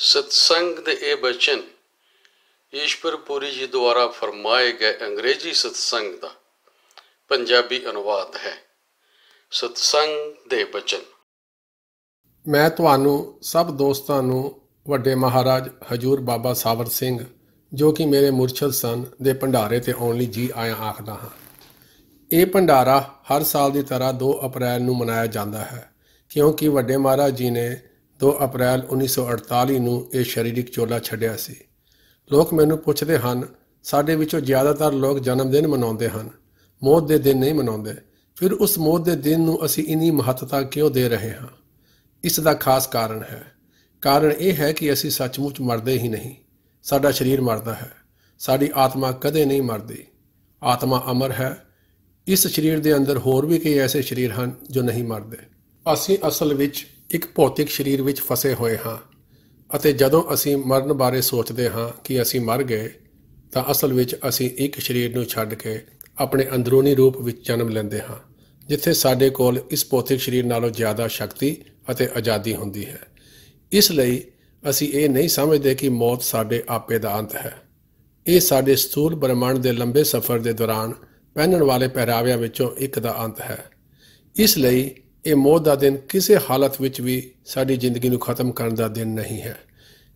ਸਤਸੰਗ ਦੇ ਇਹ ਬਚਨ ਈਸ਼ਵਰ ਪੁਰੀ ਜੀ ਦੁਆਰਾ ਫਰਮਾਏ ਗਏ ਅੰਗਰੇਜ਼ੀ ਸਤਸੰਗ ਦਾ ਪੰਜਾਬੀ ਅਨੁਵਾਦ ਹੈ। ਸਤਸੰਗ ਦੇ ਬਚਨ। ਮੈਂ ਤੁਹਾਨੂੰ ਸਭ ਦੋਸਤਾਂ ਨੂੰ ਵੱਡੇ ਮਹਾਰਾਜ ਹਜੂਰ ਬਾਬਾ ਸਾਵਰ ਸਿੰਘ, ਜੋ ਕਿ ਮੇਰੇ ਮੁਰਸ਼ਦ ਸਨ, ਦੇ ਭੰਡਾਰੇ ਤੇ ਆਉਣ ਲਈ ਜੀ ਆਇਆ ਆਖਦਾ ਹਾਂ। ਇਹ ਭੰਡਾਰਾ ਹਰ ਸਾਲ ਦੀ ਤਰ੍ਹਾਂ 2 ਅਪ੍ਰੈਲ ਨੂੰ ਮਨਾਇਆ ਜਾਂਦਾ ਹੈ, ਕਿਉਂਕਿ ਵੱਡੇ ਮਹਾਰਾਜ ਜੀ ਨੇ 2 ਅਪ੍ਰੈਲ 1948 ਨੂੰ ਇਹ ਸਰੀਰਕ ਚੋਲਾ ਛੱਡਿਆ ਸੀ। ਲੋਕ ਮੈਨੂੰ ਪੁੱਛਦੇ ਹਨ, ਸਾਡੇ ਵਿੱਚੋਂ ਜ਼ਿਆਦਾਤਰ ਲੋਕ ਜਨਮ ਦਿਨ ਮਨਾਉਂਦੇ ਹਨ, ਮੌਤ ਦੇ ਦਿਨ ਨਹੀਂ ਮਨਾਉਂਦੇ। ਫਿਰ ਉਸ ਮੌਤ ਦੇ ਦਿਨ ਨੂੰ ਅਸੀਂ ਇਨੀ ਮਹੱਤਤਾ ਕਿਉਂ ਦੇ ਰਹੇ ਹਾਂ? ਇਸ ਦਾ ਖਾਸ ਕਾਰਨ ਹੈ। ਕਾਰਨ ਇਹ ਹੈ ਕਿ ਅਸੀਂ ਸੱਚਮੁੱਚ ਮਰਦੇ ਹੀ ਨਹੀਂ। ਸਾਡਾ ਸਰੀਰ ਮਰਦਾ ਹੈ। ਸਾਡੀ ਆਤਮਾ ਕਦੇ ਨਹੀਂ ਮਰਦੀ। ਆਤਮਾ ਅਮਰ ਹੈ। ਇਸ ਸਰੀਰ ਦੇ ਅੰਦਰ ਹੋਰ ਵੀ ਕਈ ਐਸੇ ਸਰੀਰ ਹਨ ਜੋ ਨਹੀਂ ਮਰਦੇ। ਅਸੀਂ ਅਸਲ ਵਿੱਚ ਇੱਕ ਭੌਤਿਕ ਸਰੀਰ ਵਿੱਚ ਫਸੇ ਹੋਏ ਹਾਂ ਅਤੇ ਜਦੋਂ ਅਸੀਂ ਮਰਨ ਬਾਰੇ ਸੋਚਦੇ ਹਾਂ ਕਿ ਅਸੀਂ ਮਰ ਗਏ, ਤਾਂ ਅਸਲ ਵਿੱਚ ਅਸੀਂ ਇੱਕ ਸਰੀਰ ਨੂੰ ਛੱਡ ਕੇ ਆਪਣੇ ਅੰਦਰੂਨੀ ਰੂਪ ਵਿੱਚ ਜਨਮ ਲੈਂਦੇ ਹਾਂ, ਜਿੱਥੇ ਸਾਡੇ ਕੋਲ ਇਸ ਭੌਤਿਕ ਸਰੀਰ ਨਾਲੋਂ ਜ਼ਿਆਦਾ ਸ਼ਕਤੀ ਅਤੇ ਆਜ਼ਾਦੀ ਹੁੰਦੀ ਹੈ। ਇਸ ਲਈ ਅਸੀਂ ਇਹ ਨਹੀਂ ਸਮਝਦੇ ਕਿ ਮੌਤ ਸਾਡੇ ਆਪੇ ਦਾ ਅੰਤ ਹੈ। ਇਹ ਸਾਡੇ ਸਥੂਲ ਬ੍ਰਹਮੰਡ ਦੇ ਲੰਬੇ ਸਫ਼ਰ ਦੇ ਦੌਰਾਨ ਪਹਿਨਣ ਵਾਲੇ ਪਹਿਰਾਵਿਆਂ ਵਿੱਚੋਂ ਇੱਕ ਦਾ ਅੰਤ ਹੈ। ਇਸ ਲਈ ਇਹ ਮੌਤ ਦਾ ਦਿਨ ਕਿਸੇ ਹਾਲਤ ਵਿੱਚ ਵੀ ਸਾਡੀ ਜ਼ਿੰਦਗੀ ਨੂੰ ਖਤਮ ਕਰਨ ਦਾ ਦਿਨ ਨਹੀਂ ਹੈ।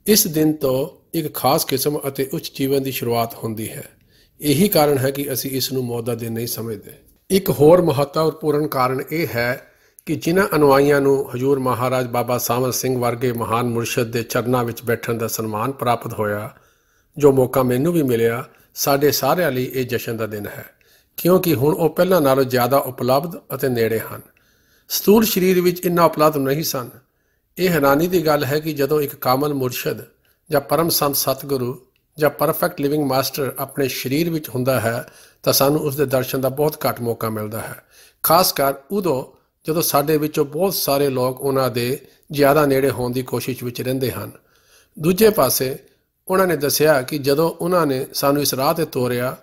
ਇਸ ਦਿਨ ਤੋਂ ਇੱਕ ਖਾਸ ਕਿਸਮ ਅਤੇ ਉੱਚ ਜੀਵਨ ਦੀ ਸ਼ੁਰੂਆਤ ਹੁੰਦੀ ਹੈ। ਇਹੀ ਕਾਰਨ ਹੈ ਕਿ ਅਸੀਂ ਇਸ ਨੂੰ ਮੌਤ ਦਾ ਦਿਨ ਨਹੀਂ ਸਮਝਦੇ। ਇੱਕ ਹੋਰ ਮਹੱਤਵਪੂਰਨ ਕਾਰਨ ਇਹ ਹੈ ਕਿ ਜਿਨ੍ਹਾਂ ਅਨੁਆਈਆਂ ਨੂੰ ਹਜੂਰ ਮਹਾਰਾਜ ਬਾਬਾ ਸਾਵਰ ਸਿੰਘ ਵਰਗੇ ਮਹਾਨ ਮੁਰਸ਼ਿਦ ਦੇ ਚਰਨਾਂ ਵਿੱਚ ਬੈਠਣ ਦਾ ਸਨਮਾਨ ਪ੍ਰਾਪਤ ਹੋਇਆ, ਜੋ ਮੌਕਾ ਮੈਨੂੰ ਵੀ ਮਿਲਿਆ, ਸਾਡੇ ਸਾਰਿਆਂ ਲਈ ਇਹ ਜਸ਼ਨ ਦਾ ਦਿਨ ਹੈ। ਕਿਉਂਕਿ ਹੁਣ ਉਹ ਪਹਿਲਾਂ ਨਾਲੋਂ ਜ਼ਿਆਦਾ ਉਪਲਬਧ ਅਤੇ ਨੇੜੇ ਹਨ। ਸਥੂਲ ਸਰੀਰ ਵਿੱਚ ਇੰਨਾ ਉਪਲਬਧ ਨਹੀਂ ਸਨ। ਇਹ ਹੈਰਾਨੀ ਦੀ ਗੱਲ ਹੈ ਕਿ ਜਦੋਂ ਇੱਕ ਕਾਮਲ ਮੁਰਸ਼ਿਦ ਜਾਂ ਪਰਮ ਸੰਤ ਸਤਿਗੁਰੂ ਜਾਂ ਪਰਫੈਕਟ ਲਿਵਿੰਗ ਮਾਸਟਰ ਆਪਣੇ ਸਰੀਰ ਵਿੱਚ ਹੁੰਦਾ ਹੈ, ਤਾਂ ਸਾਨੂੰ ਉਸ ਦੇ ਦਰਸ਼ਨ ਦਾ ਬਹੁਤ ਘੱਟ ਮੌਕਾ ਮਿਲਦਾ ਹੈ। ਖਾਸ ਕਰ ਉਦੋਂ ਜਦੋਂ ਸਾਡੇ ਵਿੱਚੋਂ ਬਹੁਤ ਸਾਰੇ ਲੋਕ ਉਹਨਾਂ ਦੇ ਜ਼ਿਆਦਾ ਨੇੜੇ ਹੋਣ ਦੀ ਕੋਸ਼ਿਸ਼ ਵਿੱਚ ਰਹਿੰਦੇ ਹਨ। ਦੂਜੇ ਪਾਸੇ ਉਹਨਾਂ ਨੇ ਦੱਸਿਆ ਕਿ ਜਦੋਂ ਉਹਨਾਂ ਨੇ ਸਾਨੂੰ ਇਸ ਰਾਹ ਤੇ ਤੋਰਿਆ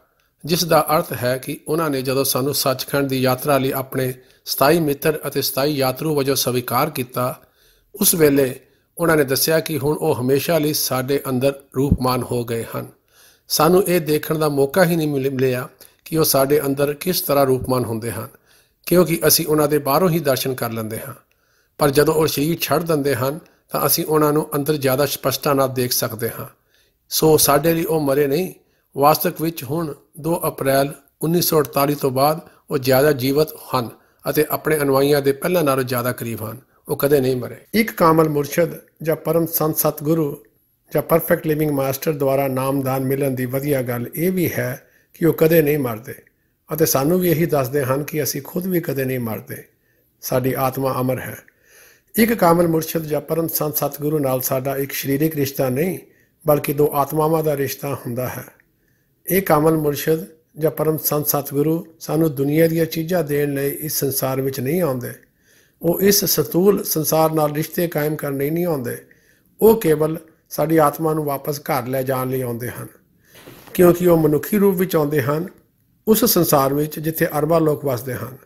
ਜਿਸ ਦਾ ਅਰਥ ਹੈ ਕਿ ਉਹਨਾਂ ਨੇ ਜਦੋਂ ਸਾਨੂੰ ਸੱਚਖੰਡ ਦੀ ਯਾਤਰਾ ਲਈ ਆਪਣੇ ਸਥਾਈ ਮਿੱਤਰ ਅਤੇ ਸਥਾਈ ਯਾਤਰੂ ਵਜੋਂ ਸਵੀਕਾਰ ਕੀਤਾ, ਉਸ ਵੇਲੇ ਉਹਨਾਂ ਨੇ ਦੱਸਿਆ ਕਿ ਹੁਣ ਉਹ ਹਮੇਸ਼ਾ ਲਈ ਸਾਡੇ ਅੰਦਰ ਰੂਪਮਾਨ ਹੋ ਗਏ ਹਨ। ਸਾਨੂੰ ਇਹ ਦੇਖਣ ਦਾ ਮੌਕਾ ਹੀ ਨਹੀਂ ਮਿਲਿਆ ਕਿ ਉਹ ਸਾਡੇ ਅੰਦਰ ਕਿਸ ਤਰ੍ਹਾਂ ਰੂਪਮਾਨ ਹੁੰਦੇ ਹਨ, ਕਿਉਂਕਿ ਅਸੀਂ ਉਹਨਾਂ ਦੇ ਬਾਹਰੋਂ ਹੀ ਦਰਸ਼ਨ ਕਰ ਲੈਂਦੇ ਹਾਂ। ਪਰ ਜਦੋਂ ਉਹ ਸਰੀਰ ਛੱਡ ਦਿੰਦੇ ਹਨ, ਤਾਂ ਅਸੀਂ ਉਹਨਾਂ ਨੂੰ ਅੰਦਰ ਜ਼ਿਆਦਾ ਸਪਸ਼ਟਤਾ ਨਾਲ ਦੇਖ ਸਕਦੇ ਹਾਂ। ਸੋ ਸਾਡੇ ਲਈ ਉਹ ਮਰੇ ਨਹੀਂ ਵਾਸਤਵ ਵਿੱਚ ਹੁਣ 2 ਅਪ੍ਰੈਲ 1948 ਤੋਂ ਬਾਅਦ ਉਹ ਜ਼ਿਆਦਾ ਜੀਵਤ ਹਨ ਅਤੇ ਆਪਣੇ ਅਨੁਆਈਆਂ ਦੇ ਪਹਿਲਾਂ ਨਾਲੋਂ ਜ਼ਿਆਦਾ ਕਰੀਬ ਹਨ। ਉਹ ਕਦੇ ਨਹੀਂ ਮਰੇ। ਇੱਕ ਕਾਮਲ ਮੁਰਸ਼ਦ ਜਾਂ ਪਰਮ ਸੰਤ ਸਤਗੁਰੂ ਜਾਂ ਪਰਫੈਕਟ ਲਿਵਿੰਗ ਮਾਸਟਰ ਦੁਆਰਾ ਨਾਮਦਾਨ ਮਿਲਣ ਦੀ ਵਧੀਆ ਗੱਲ ਇਹ ਵੀ ਹੈ ਕਿ ਉਹ ਕਦੇ ਨਹੀਂ ਮਰਦੇ ਅਤੇ ਸਾਨੂੰ ਵੀ ਇਹੀ ਦੱਸਦੇ ਹਨ ਕਿ ਅਸੀਂ ਖੁਦ ਵੀ ਕਦੇ ਨਹੀਂ ਮਰਦੇ। ਸਾਡੀ ਆਤਮਾ ਅਮਰ ਹੈ। ਇੱਕ ਕਾਮਲ ਮੁਰਸ਼ਦ ਜਾਂ ਪਰਮ ਸੰਤ ਸਤਿਗੁਰੂ ਨਾਲ ਸਾਡਾ ਇੱਕ ਸਰੀਰਕ ਰਿਸ਼ਤਾ ਨਹੀਂ, ਬਲਕਿ ਦੋ ਆਤਮਾਵਾਂ ਦਾ ਰਿਸ਼ਤਾ ਹੁੰਦਾ ਹੈ। ਇਹ ਕਾਮਲ ਮੁਰਸ਼ਦ ਜਾਂ ਪਰਮ ਸੰਤ ਸਤਿਗੁਰੂ ਸਾਨੂੰ ਦੁਨੀਆ ਦੀਆਂ ਚੀਜ਼ਾਂ ਦੇਣ ਲਈ ਇਸ ਸੰਸਾਰ ਵਿੱਚ ਨਹੀਂ ਆਉਂਦੇ। ਉਹ ਇਸ ਸਤੂਲ ਸੰਸਾਰ ਨਾਲ ਰਿਸ਼ਤੇ ਕਾਇਮ ਕਰਨ ਲਈ ਨਹੀਂ ਆਉਂਦੇ। ਉਹ ਕੇਵਲ ਸਾਡੀ ਆਤਮਾ ਨੂੰ ਵਾਪਸ ਘਰ ਲੈ ਜਾਣ ਲਈ ਆਉਂਦੇ ਹਨ। ਕਿਉਂਕਿ ਉਹ ਮਨੁੱਖੀ ਰੂਪ ਵਿੱਚ ਆਉਂਦੇ ਹਨ, ਉਸ ਸੰਸਾਰ ਵਿੱਚ ਜਿੱਥੇ ਅਰਬਾਂ ਲੋਕ ਵਸਦੇ ਹਨ।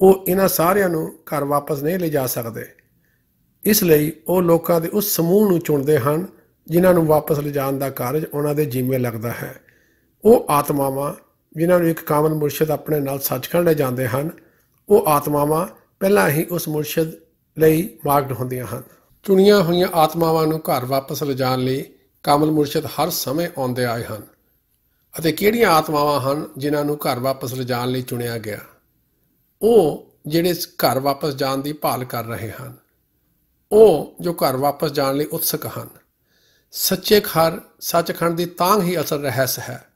ਉਹ ਇਹਨਾਂ ਸਾਰਿਆਂ ਨੂੰ ਘਰ ਵਾਪਸ ਨਹੀਂ ਲੈ ਜਾ ਸਕਦੇ। ਇਸ ਲਈ ਉਹ ਲੋਕਾਂ ਦੇ ਉਸ ਸਮੂਹ ਨੂੰ ਚੁਣਦੇ ਹਨ, ਜਿਨ੍ਹਾਂ ਨੂੰ ਵਾਪਸ ਲਿਜਾਣ ਦਾ ਕਾਰਜ ਉਹਨਾਂ ਦੇ ਜਿੰਮੇ ਲੱਗਦਾ ਹੈ। ਉਹ ਆਤਮਾਵਾਂ, ਜਿਨ੍ਹਾਂ ਨੂੰ ਇੱਕ ਕਾਮਨ ਮੁਰਸ਼ਿਦ ਆਪਣੇ ਨਾਲ ਸੱਚਖੰਡ ਲੈ ਜਾਂਦੇ ਹਨ, ਉਹ ਆਤਮਾਵਾਂ ਪਹਿਲਾਂ ਹੀ ਉਸ ਮੁਰਸ਼ਿਦ ਲਈ ਮਾਰਗਡ ਹੁੰਦੀਆਂ ਹਨ। ਚੁਣੀਆਂ ਹੋਈਆਂ ਆਤਮਾਵਾਂ ਨੂੰ ਘਰ ਵਾਪਸ ਲਿਜਾਣ ਲਈ ਕਾਮਲ ਮੁਰਸ਼ਿਦ ਹਰ ਸਮੇਂ ਆਉਂਦੇ ਆਏ ਹਨ। ਅਤੇ ਕਿਹੜੀਆਂ ਆਤਮਾਵਾਂ ਹਨ ਜਿਨ੍ਹਾਂ ਨੂੰ ਘਰ ਵਾਪਸ ਲਿਜਾਣ ਲਈ ਚੁਣਿਆ ਗਿਆ? ਉਹ ਜਿਹੜੇ ਘਰ ਵਾਪਸ ਜਾਣ ਦੀ ਭਾਲ ਕਰ ਰਹੇ ਹਨ। ਉਹ ਜੋ ਘਰ ਵਾਪਸ ਜਾਣ ਲਈ ਉਤਸਕ ਹਨ। ਸੱਚੇ ਘਰ ਸੱਚਖੰਡ ਦੀ ਤਾਂਗ ਹੀ ਅਸਲ ਰਹਿਸ ਹੈ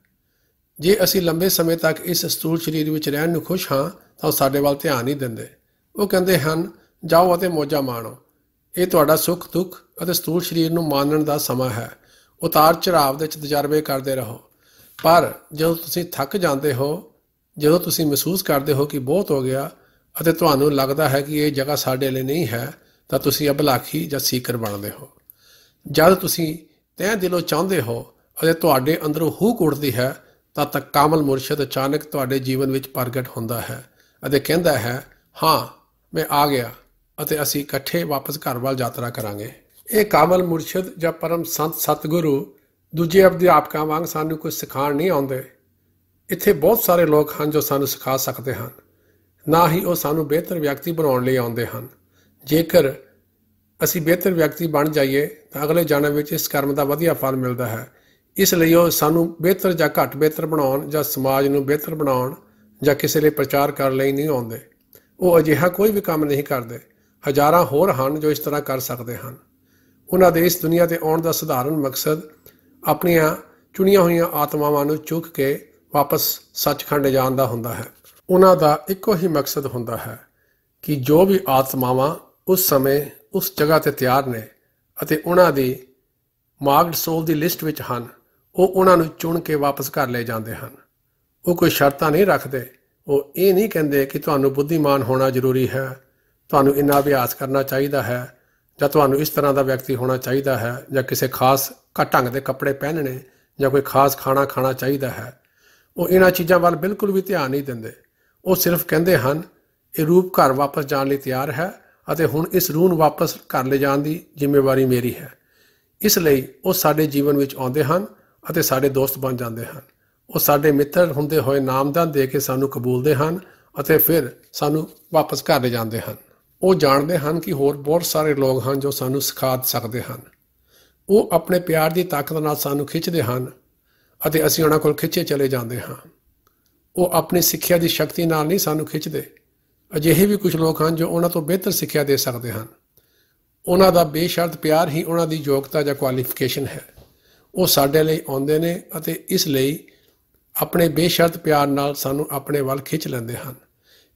ਜੇ ਅਸੀਂ ਲੰਬੇ ਸਮੇਂ ਤੱਕ ਇਸ ਸਥੂਲ ਸਰੀਰ ਵਿੱਚ ਰਹਿਣ ਨੂੰ ਖੁਸ਼ ਹਾਂ, ਤਾਂ ਸਾਡੇ ਵੱਲ ਧਿਆਨ ਨਹੀਂ ਦਿੰਦੇ। ਉਹ ਕਹਿੰਦੇ ਹਨ, ਜਾਓ ਅਤੇ ਮੋਜਾ ਮਾਣੋ। ਇਹ ਤੁਹਾਡਾ ਸੁੱਖ, ਦੁੱਖ ਅਤੇ ਸਥੂਲ ਸਰੀਰ ਨੂੰ ਮਾਨਣ ਦਾ ਸਮਾਂ ਹੈ। ਉਤਾਰ ਚੜਾਵ ਦੇ ਤਜਰਬੇ ਕਰਦੇ ਰਹੋ। ਪਰ ਜਦੋਂ ਤੁਸੀਂ ਥੱਕ ਜਾਂਦੇ ਹੋ, ਜਦੋਂ ਤੁਸੀਂ ਮਹਿਸੂਸ ਕਰਦੇ ਹੋ ਕਿ ਬਹੁਤ ਹੋ ਗਿਆ ਅਤੇ ਤੁਹਾਨੂੰ ਲੱਗਦਾ ਹੈ ਕਿ ਇਹ ਜਗ੍ਹਾ ਸਾਡੇ ਲਈ ਨਹੀਂ ਹੈ, ਤਾਂ ਤੁਸੀਂ ਅਬਲਾਖੀ ਜਾਂ ਸੀਕਰ ਬਣਦੇ ਹੋ। ਜਦ ਤੁਸੀਂ ਤਹਿ ਦਿਲੋਂ ਚਾਹੁੰਦੇ ਹੋ ਅਤੇ ਤੁਹਾਡੇ ਅੰਦਰੋਂ ਹੂਕ ਉੱਠਦੀ ਹੈ ਤਦ ਤੱਕ ਕਾਮਲ ਮੁਰਸ਼ਿਦ ਅਚਾਨਕ ਤੁਹਾਡੇ ਜੀਵਨ ਵਿੱਚ ਪ੍ਰਗਟ ਹੁੰਦਾ ਹੈ ਅਤੇ ਕਹਿੰਦਾ ਹੈ, ਹਾਂ, ਮੈਂ ਆ ਗਿਆ ਅਤੇ ਅਸੀਂ ਇਕੱਠੇ ਵਾਪਸ ਘਰ ਵੱਲ ਯਾਤਰਾ ਕਰਾਂਗੇ। ਇਹ ਕਾਮਲ ਮੁਰਸ਼ਿਦ ਜਾਂ ਪਰਮ ਸੰਤ ਸਤਿਗੁਰੂ ਦੂਜੇ ਅਧਿਆਪਕਾਂ ਵਾਂਗ ਸਾਨੂੰ ਕੁਝ ਸਿਖਾਉਣ ਨਹੀਂ ਆਉਂਦੇ। ਇੱਥੇ ਬਹੁਤ ਸਾਰੇ ਲੋਕ ਹਨ ਜੋ ਸਾਨੂੰ ਸਿਖਾ ਸਕਦੇ ਹਨ। ਨਾ ਹੀ ਉਹ ਸਾਨੂੰ ਬਿਹਤਰ ਵਿਅਕਤੀ ਬਣਾਉਣ ਲਈ ਆਉਂਦੇ ਹਨ। ਜੇਕਰ ਅਸੀਂ ਬਿਹਤਰ ਵਿਅਕਤੀ ਬਣ ਜਾਈਏ ਤਾਂ ਅਗਲੇ ਜਨਮ ਵਿੱਚ ਇਸ ਕਰਮ ਦਾ ਵਧੀਆ ਫਲ ਮਿਲਦਾ ਹੈ। ਇਸ ਲਈ ਉਹ ਸਾਨੂੰ ਬਿਹਤਰ ਜਾਂ ਘੱਟ ਬਿਹਤਰ ਬਣਾਉਣ ਜਾਂ ਸਮਾਜ ਨੂੰ ਬਿਹਤਰ ਬਣਾਉਣ ਜਾਂ ਕਿਸੇ ਲਈ ਪ੍ਰਚਾਰ ਕਰਨ ਲਈ ਨਹੀਂ ਆਉਂਦੇ। ਉਹ ਅਜਿਹਾ ਕੋਈ ਵੀ ਕੰਮ ਨਹੀਂ ਕਰਦੇ। ਹਜ਼ਾਰਾਂ ਹੋਰ ਹਨ ਜੋ ਇਸ ਤਰ੍ਹਾਂ ਕਰ ਸਕਦੇ ਹਨ। ਉਹਨਾਂ ਦੇ ਇਸ ਦੁਨੀਆ ਤੇ ਆਉਣ ਦਾ ਸਧਾਰਨ ਮਕਸਦ ਆਪਣੀਆਂ ਚੁਣੀਆਂ ਹੋਈਆਂ ਆਤਮਾਵਾਂ ਨੂੰ ਚੁੱਕ ਕੇ ਵਾਪਸ ਸੱਚਖੰਡ ਜਾਣ ਦਾ ਹੁੰਦਾ ਹੈ। ਉਹਨਾਂ ਦਾ ਇੱਕੋ ਹੀ ਮਕਸਦ ਹੁੰਦਾ ਹੈ ਕਿ ਜੋ ਵੀ ਆਤਮਾਵਾਂ ਉਸ ਸਮੇਂ ਉਸ ਜਗ੍ਹਾ ਤੇ ਤਿਆਰ ਨੇ ਅਤੇ ਉਹਨਾਂ ਦੀ ਮਾਰਕਡ ਸੋਲ ਦੀ ਲਿਸਟ ਵਿੱਚ ਹਨ ਉਹ ਉਹਨਾਂ ਨੂੰ ਚੁਣ ਕੇ ਵਾਪਸ ਘਰ ਲੈ ਜਾਂਦੇ ਹਨ। ਉਹ ਕੋਈ ਸ਼ਰਤਾਂ ਨਹੀਂ ਰੱਖਦੇ। ਉਹ ਇਹ ਨਹੀਂ ਕਹਿੰਦੇ ਕਿ ਤੁਹਾਨੂੰ ਬੁੱਧੀਮਾਨ ਹੋਣਾ ਜ਼ਰੂਰੀ ਹੈ। ਤੁਹਾਨੂੰ ਇੰਨਾ ਅਭਿਆਸ ਕਰਨਾ ਚਾਹੀਦਾ ਹੈ ਜਾਂ ਤੁਹਾਨੂੰ ਇਸ ਤਰ੍ਹਾਂ ਦਾ ਵਿਅਕਤੀ ਹੋਣਾ ਚਾਹੀਦਾ ਹੈ ਜਾਂ ਕਿਸੇ ਖਾਸ ਢੰਗ ਦੇ ਕੱਪੜੇ ਪਹਿਨਣੇ ਜਾਂ ਕੋਈ ਖਾਸ ਖਾਣਾ ਖਾਣਾ ਚਾਹੀਦਾ ਹੈ। ਉਹ ਇਹਨਾਂ ਚੀਜ਼ਾਂ ਵੱਲ ਬਿਲਕੁਲ ਵੀ ਧਿਆਨ ਨਹੀਂ ਦਿੰਦੇ। ਉਹ ਸਿਰਫ ਕਹਿੰਦੇ ਹਨ, ਇਹ ਰੂਪ ਘਰ ਵਾਪਸ ਜਾਣ ਲਈ ਤਿਆਰ ਹੈ ਅਤੇ ਹੁਣ ਇਸ ਰੂਹ ਨੂੰ ਵਾਪਸ ਘਰ ਲੈ ਜਾਣ ਦੀ ਜ਼ਿੰਮੇਵਾਰੀ ਮੇਰੀ ਹੈ। ਇਸ ਲਈ ਉਹ ਸਾਡੇ ਜੀਵਨ ਵਿੱਚ ਆਉਂਦੇ ਹਨ ਅਤੇ ਸਾਡੇ ਦੋਸਤ ਬਣ ਜਾਂਦੇ ਹਨ। ਉਹ ਸਾਡੇ ਮਿੱਤਰ ਹੁੰਦੇ ਹੋਏ ਨਾਮਦਾਨ ਦੇ ਕੇ ਸਾਨੂੰ ਕਬੂਲਦੇ ਹਨ ਅਤੇ ਫਿਰ ਸਾਨੂੰ ਵਾਪਸ ਘਰ ਲੈ ਜਾਂਦੇ ਹਨ। ਉਹ ਜਾਣਦੇ ਹਨ ਕਿ ਹੋਰ ਬਹੁਤ ਸਾਰੇ ਲੋਕ ਹਨ ਜੋ ਸਾਨੂੰ ਸਿਖਾ ਸਕਦੇ ਹਨ। ਉਹ ਆਪਣੇ ਪਿਆਰ ਦੀ ਤਾਕਤ ਨਾਲ ਸਾਨੂੰ ਖਿੱਚਦੇ ਹਨ ਅਤੇ ਅਸੀਂ ਉਹਨਾਂ ਕੋਲ ਖਿੱਚੇ ਚਲੇ ਜਾਂਦੇ ਹਾਂ। ਉਹ ਆਪਣੀ ਸਿੱਖਿਆ ਦੀ ਸ਼ਕਤੀ ਨਾਲ ਨਹੀਂ ਸਾਨੂੰ ਖਿੱਚਦੇ। ਅਜਿਹੇ ਵੀ ਕੁਝ ਲੋਕ ਹਨ ਜੋ ਉਹਨਾਂ ਤੋਂ ਬਿਹਤਰ ਸਿੱਖਿਆ ਦੇ ਸਕਦੇ ਹਨ। ਉਹਨਾਂ ਦਾ ਬੇਸ਼ਰਤ ਪਿਆਰ ਹੀ ਉਹਨਾਂ ਦੀ ਯੋਗਤਾ ਜਾਂ ਕੁਆਲੀਫਿਕੇਸ਼ਨ ਹੈ। ਉਹ ਸਾਡੇ ਲਈ ਆਉਂਦੇ ਨੇ ਅਤੇ ਇਸ ਲਈ ਆਪਣੇ ਬੇਸ਼ਰਤ ਪਿਆਰ ਨਾਲ ਸਾਨੂੰ ਆਪਣੇ ਵੱਲ ਖਿੱਚ ਲੈਂਦੇ ਹਨ।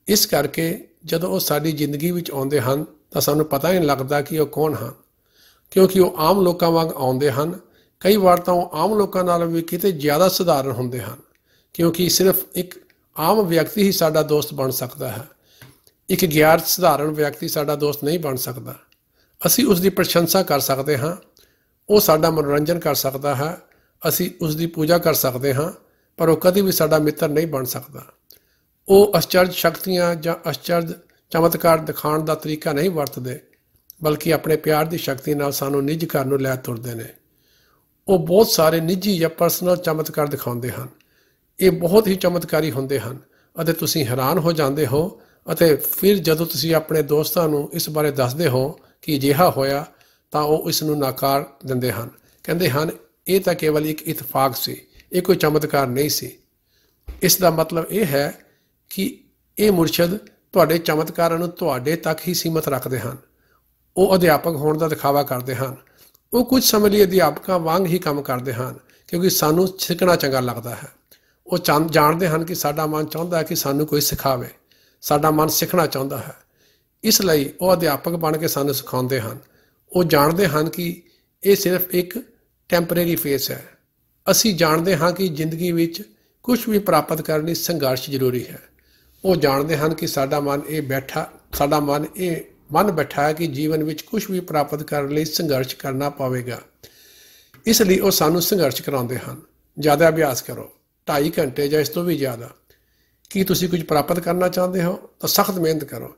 ਇਸ ਕਰਕੇ ਜਦੋਂ ਉਹ ਸਾਡੀ ਜ਼ਿੰਦਗੀ ਵਿੱਚ ਆਉਂਦੇ ਹਨ, ਤਾਂ ਸਾਨੂੰ ਪਤਾ ਹੀ ਨਹੀਂ ਲੱਗਦਾ ਕਿ ਉਹ ਕੌਣ ਹਨ। ਕਿਉਂਕਿ ਉਹ ਆਮ ਲੋਕਾਂ ਵਾਂਗ ਆਉਂਦੇ ਹਨ। ਕਈ ਵਾਰ ਤਾਂ ਉਹ ਆਮ ਲੋਕਾਂ ਨਾਲ ਵੀ ਕਿਤੇ ਜ਼ਿਆਦਾ ਸਧਾਰਨ ਹੁੰਦੇ ਹਨ। ਕਿਉਂਕਿ ਸਿਰਫ ਇੱਕ ਆਮ ਵਿਅਕਤੀ ਹੀ ਸਾਡਾ ਦੋਸਤ ਬਣ ਸਕਦਾ ਹੈ। ਇੱਕ ਗਿਆਰ ਸਧਾਰਨ ਵਿਅਕਤੀ ਸਾਡਾ ਦੋਸਤ ਨਹੀਂ ਬਣ ਸਕਦਾ। ਅਸੀਂ ਉਸ ਦੀ ਪ੍ਰਸ਼ੰਸਾ ਕਰ ਸਕਦੇ ਹਾਂ ਉਹ ਸਾਡਾ ਮਨੋਰੰਜਨ ਕਰ ਸਕਦਾ ਹੈ, ਅਸੀਂ ਉਸ ਦੀ ਪੂਜਾ ਕਰ ਸਕਦੇ ਹਾਂ, ਪਰ ਉਹ ਕਦੇ ਵੀ ਸਾਡਾ ਮਿੱਤਰ ਨਹੀਂ ਬਣ ਸਕਦਾ। ਉਹ ਅਚਰਜ ਸ਼ਕਤੀਆਂ ਜਾਂ ਅਚਰਜ ਚਮਤਕਾਰ ਦਿਖਾਉਣ ਦਾ ਤਰੀਕਾ ਨਹੀਂ ਵਰਤਦੇ, ਬਲਕਿ ਆਪਣੇ ਪਿਆਰ ਦੀ ਸ਼ਕਤੀ ਨਾਲ ਸਾਨੂੰ ਨਿੱਜ ਘਰ ਨੂੰ ਲੈ ਤੁਰਦੇ ਨੇ। ਉਹ ਬਹੁਤ ਸਾਰੇ ਨਿੱਜੀ ਜਾਂ ਪਰਸਨਲ ਚਮਤਕਾਰ ਦਿਖਾਉਂਦੇ ਹਨ। ਇਹ ਬਹੁਤ ਹੀ ਚਮਤਕਾਰੀ ਹੁੰਦੇ ਹਨ, ਅਤੇ ਤੁਸੀਂ ਹੈਰਾਨ ਹੋ ਜਾਂਦੇ ਹੋ, ਅਤੇ ਫਿਰ ਜਦੋਂ ਤੁਸੀਂ ਆਪਣੇ ਦੋਸਤਾਂ ਨੂੰ ਇਸ ਬਾਰੇ ਦੱਸਦੇ ਹੋ ਕਿ ਅਜਿਹਾ ਹੋਇਆ ਤਾਂ ਉਹ ਇਸ ਨੂੰ ਨਕਾਰ ਦਿੰਦੇ ਹਨ। ਕਹਿੰਦੇ ਹਨ, ਇਹ ਤਾਂ ਕੇਵਲ ਇੱਕ ਇਤਫਾਕ ਸੀ, ਇਹ ਕੋਈ ਚਮਤਕਾਰ ਨਹੀਂ ਸੀ। ਇਸ ਦਾ ਮਤਲਬ ਇਹ ਹੈ ਕਿ ਇਹ ਮੁਰਸ਼ਦ ਤੁਹਾਡੇ ਚਮਤਕਾਰਾਂ ਨੂੰ ਤੁਹਾਡੇ ਤੱਕ ਹੀ ਸੀਮਤ ਰੱਖਦੇ ਹਨ। ਉਹ ਅਧਿਆਪਕ ਹੋਣ ਦਾ ਦਿਖਾਵਾ ਕਰਦੇ ਹਨ। ਉਹ ਕੁਝ ਸਮੇਂ ਲਈ ਅਧਿਆਪਕਾਂ ਵਾਂਗ ਹੀ ਕੰਮ ਕਰਦੇ ਹਨ, ਕਿਉਂਕਿ ਸਾਨੂੰ ਸਿੱਖਣਾ ਚੰਗਾ ਲੱਗਦਾ ਹੈ। ਉਹ ਜਾਣਦੇ ਹਨ ਕਿ ਸਾਡਾ ਮਨ ਚਾਹੁੰਦਾ ਹੈ ਕਿ ਸਾਨੂੰ ਕੋਈ ਸਿਖਾਵੇ। ਸਾਡਾ ਮਨ ਸਿੱਖਣਾ ਚਾਹੁੰਦਾ ਹੈ। ਇਸ ਲਈ ਉਹ ਅਧਿਆਪਕ ਬਣ ਕੇ ਸਾਨੂੰ ਸਿਖਾਉਂਦੇ ਹਨ। ਉਹ ਜਾਣਦੇ ਹਨ ਕਿ ਇਹ ਸਿਰਫ ਇੱਕ ਟੈਂਪਰੇਰੀ ਫੇਸ ਹੈ। ਅਸੀਂ ਜਾਣਦੇ ਹਾਂ ਕਿ ਜ਼ਿੰਦਗੀ ਵਿੱਚ ਕੁਝ ਵੀ ਪ੍ਰਾਪਤ ਕਰਨ ਲਈ ਸੰਘਰਸ਼ ਜ਼ਰੂਰੀ ਹੈ। ਉਹ ਜਾਣਦੇ ਹਨ ਕਿ ਸਾਡਾ ਮਨ ਇਹ ਬੈਠਾ, ਸਾਡਾ ਮਨ ਇਹ ਮਨ ਬੈਠਾ ਹੈ ਕਿ ਜੀਵਨ ਵਿੱਚ ਕੁਝ ਵੀ ਪ੍ਰਾਪਤ ਕਰਨ ਲਈ ਸੰਘਰਸ਼ ਕਰਨਾ ਪਵੇਗਾ। ਇਸ ਲਈ ਉਹ ਸਾਨੂੰ ਸੰਘਰਸ਼ ਕਰਾਉਂਦੇ ਹਨ। ਜ਼ਿਆਦਾ ਅਭਿਆਸ ਕਰੋ। 2.5 ਘੰਟੇ ਜਾਂ ਇਸ ਤੋਂ ਵੀ ਜ਼ਿਆਦਾ। ਕੀ ਤੁਸੀਂ ਕੁਝ ਪ੍ਰਾਪਤ ਕਰਨਾ ਚਾਹੁੰਦੇ ਹੋ? ਤਾਂ ਸਖਤ ਮਿਹਨਤ ਕਰੋ।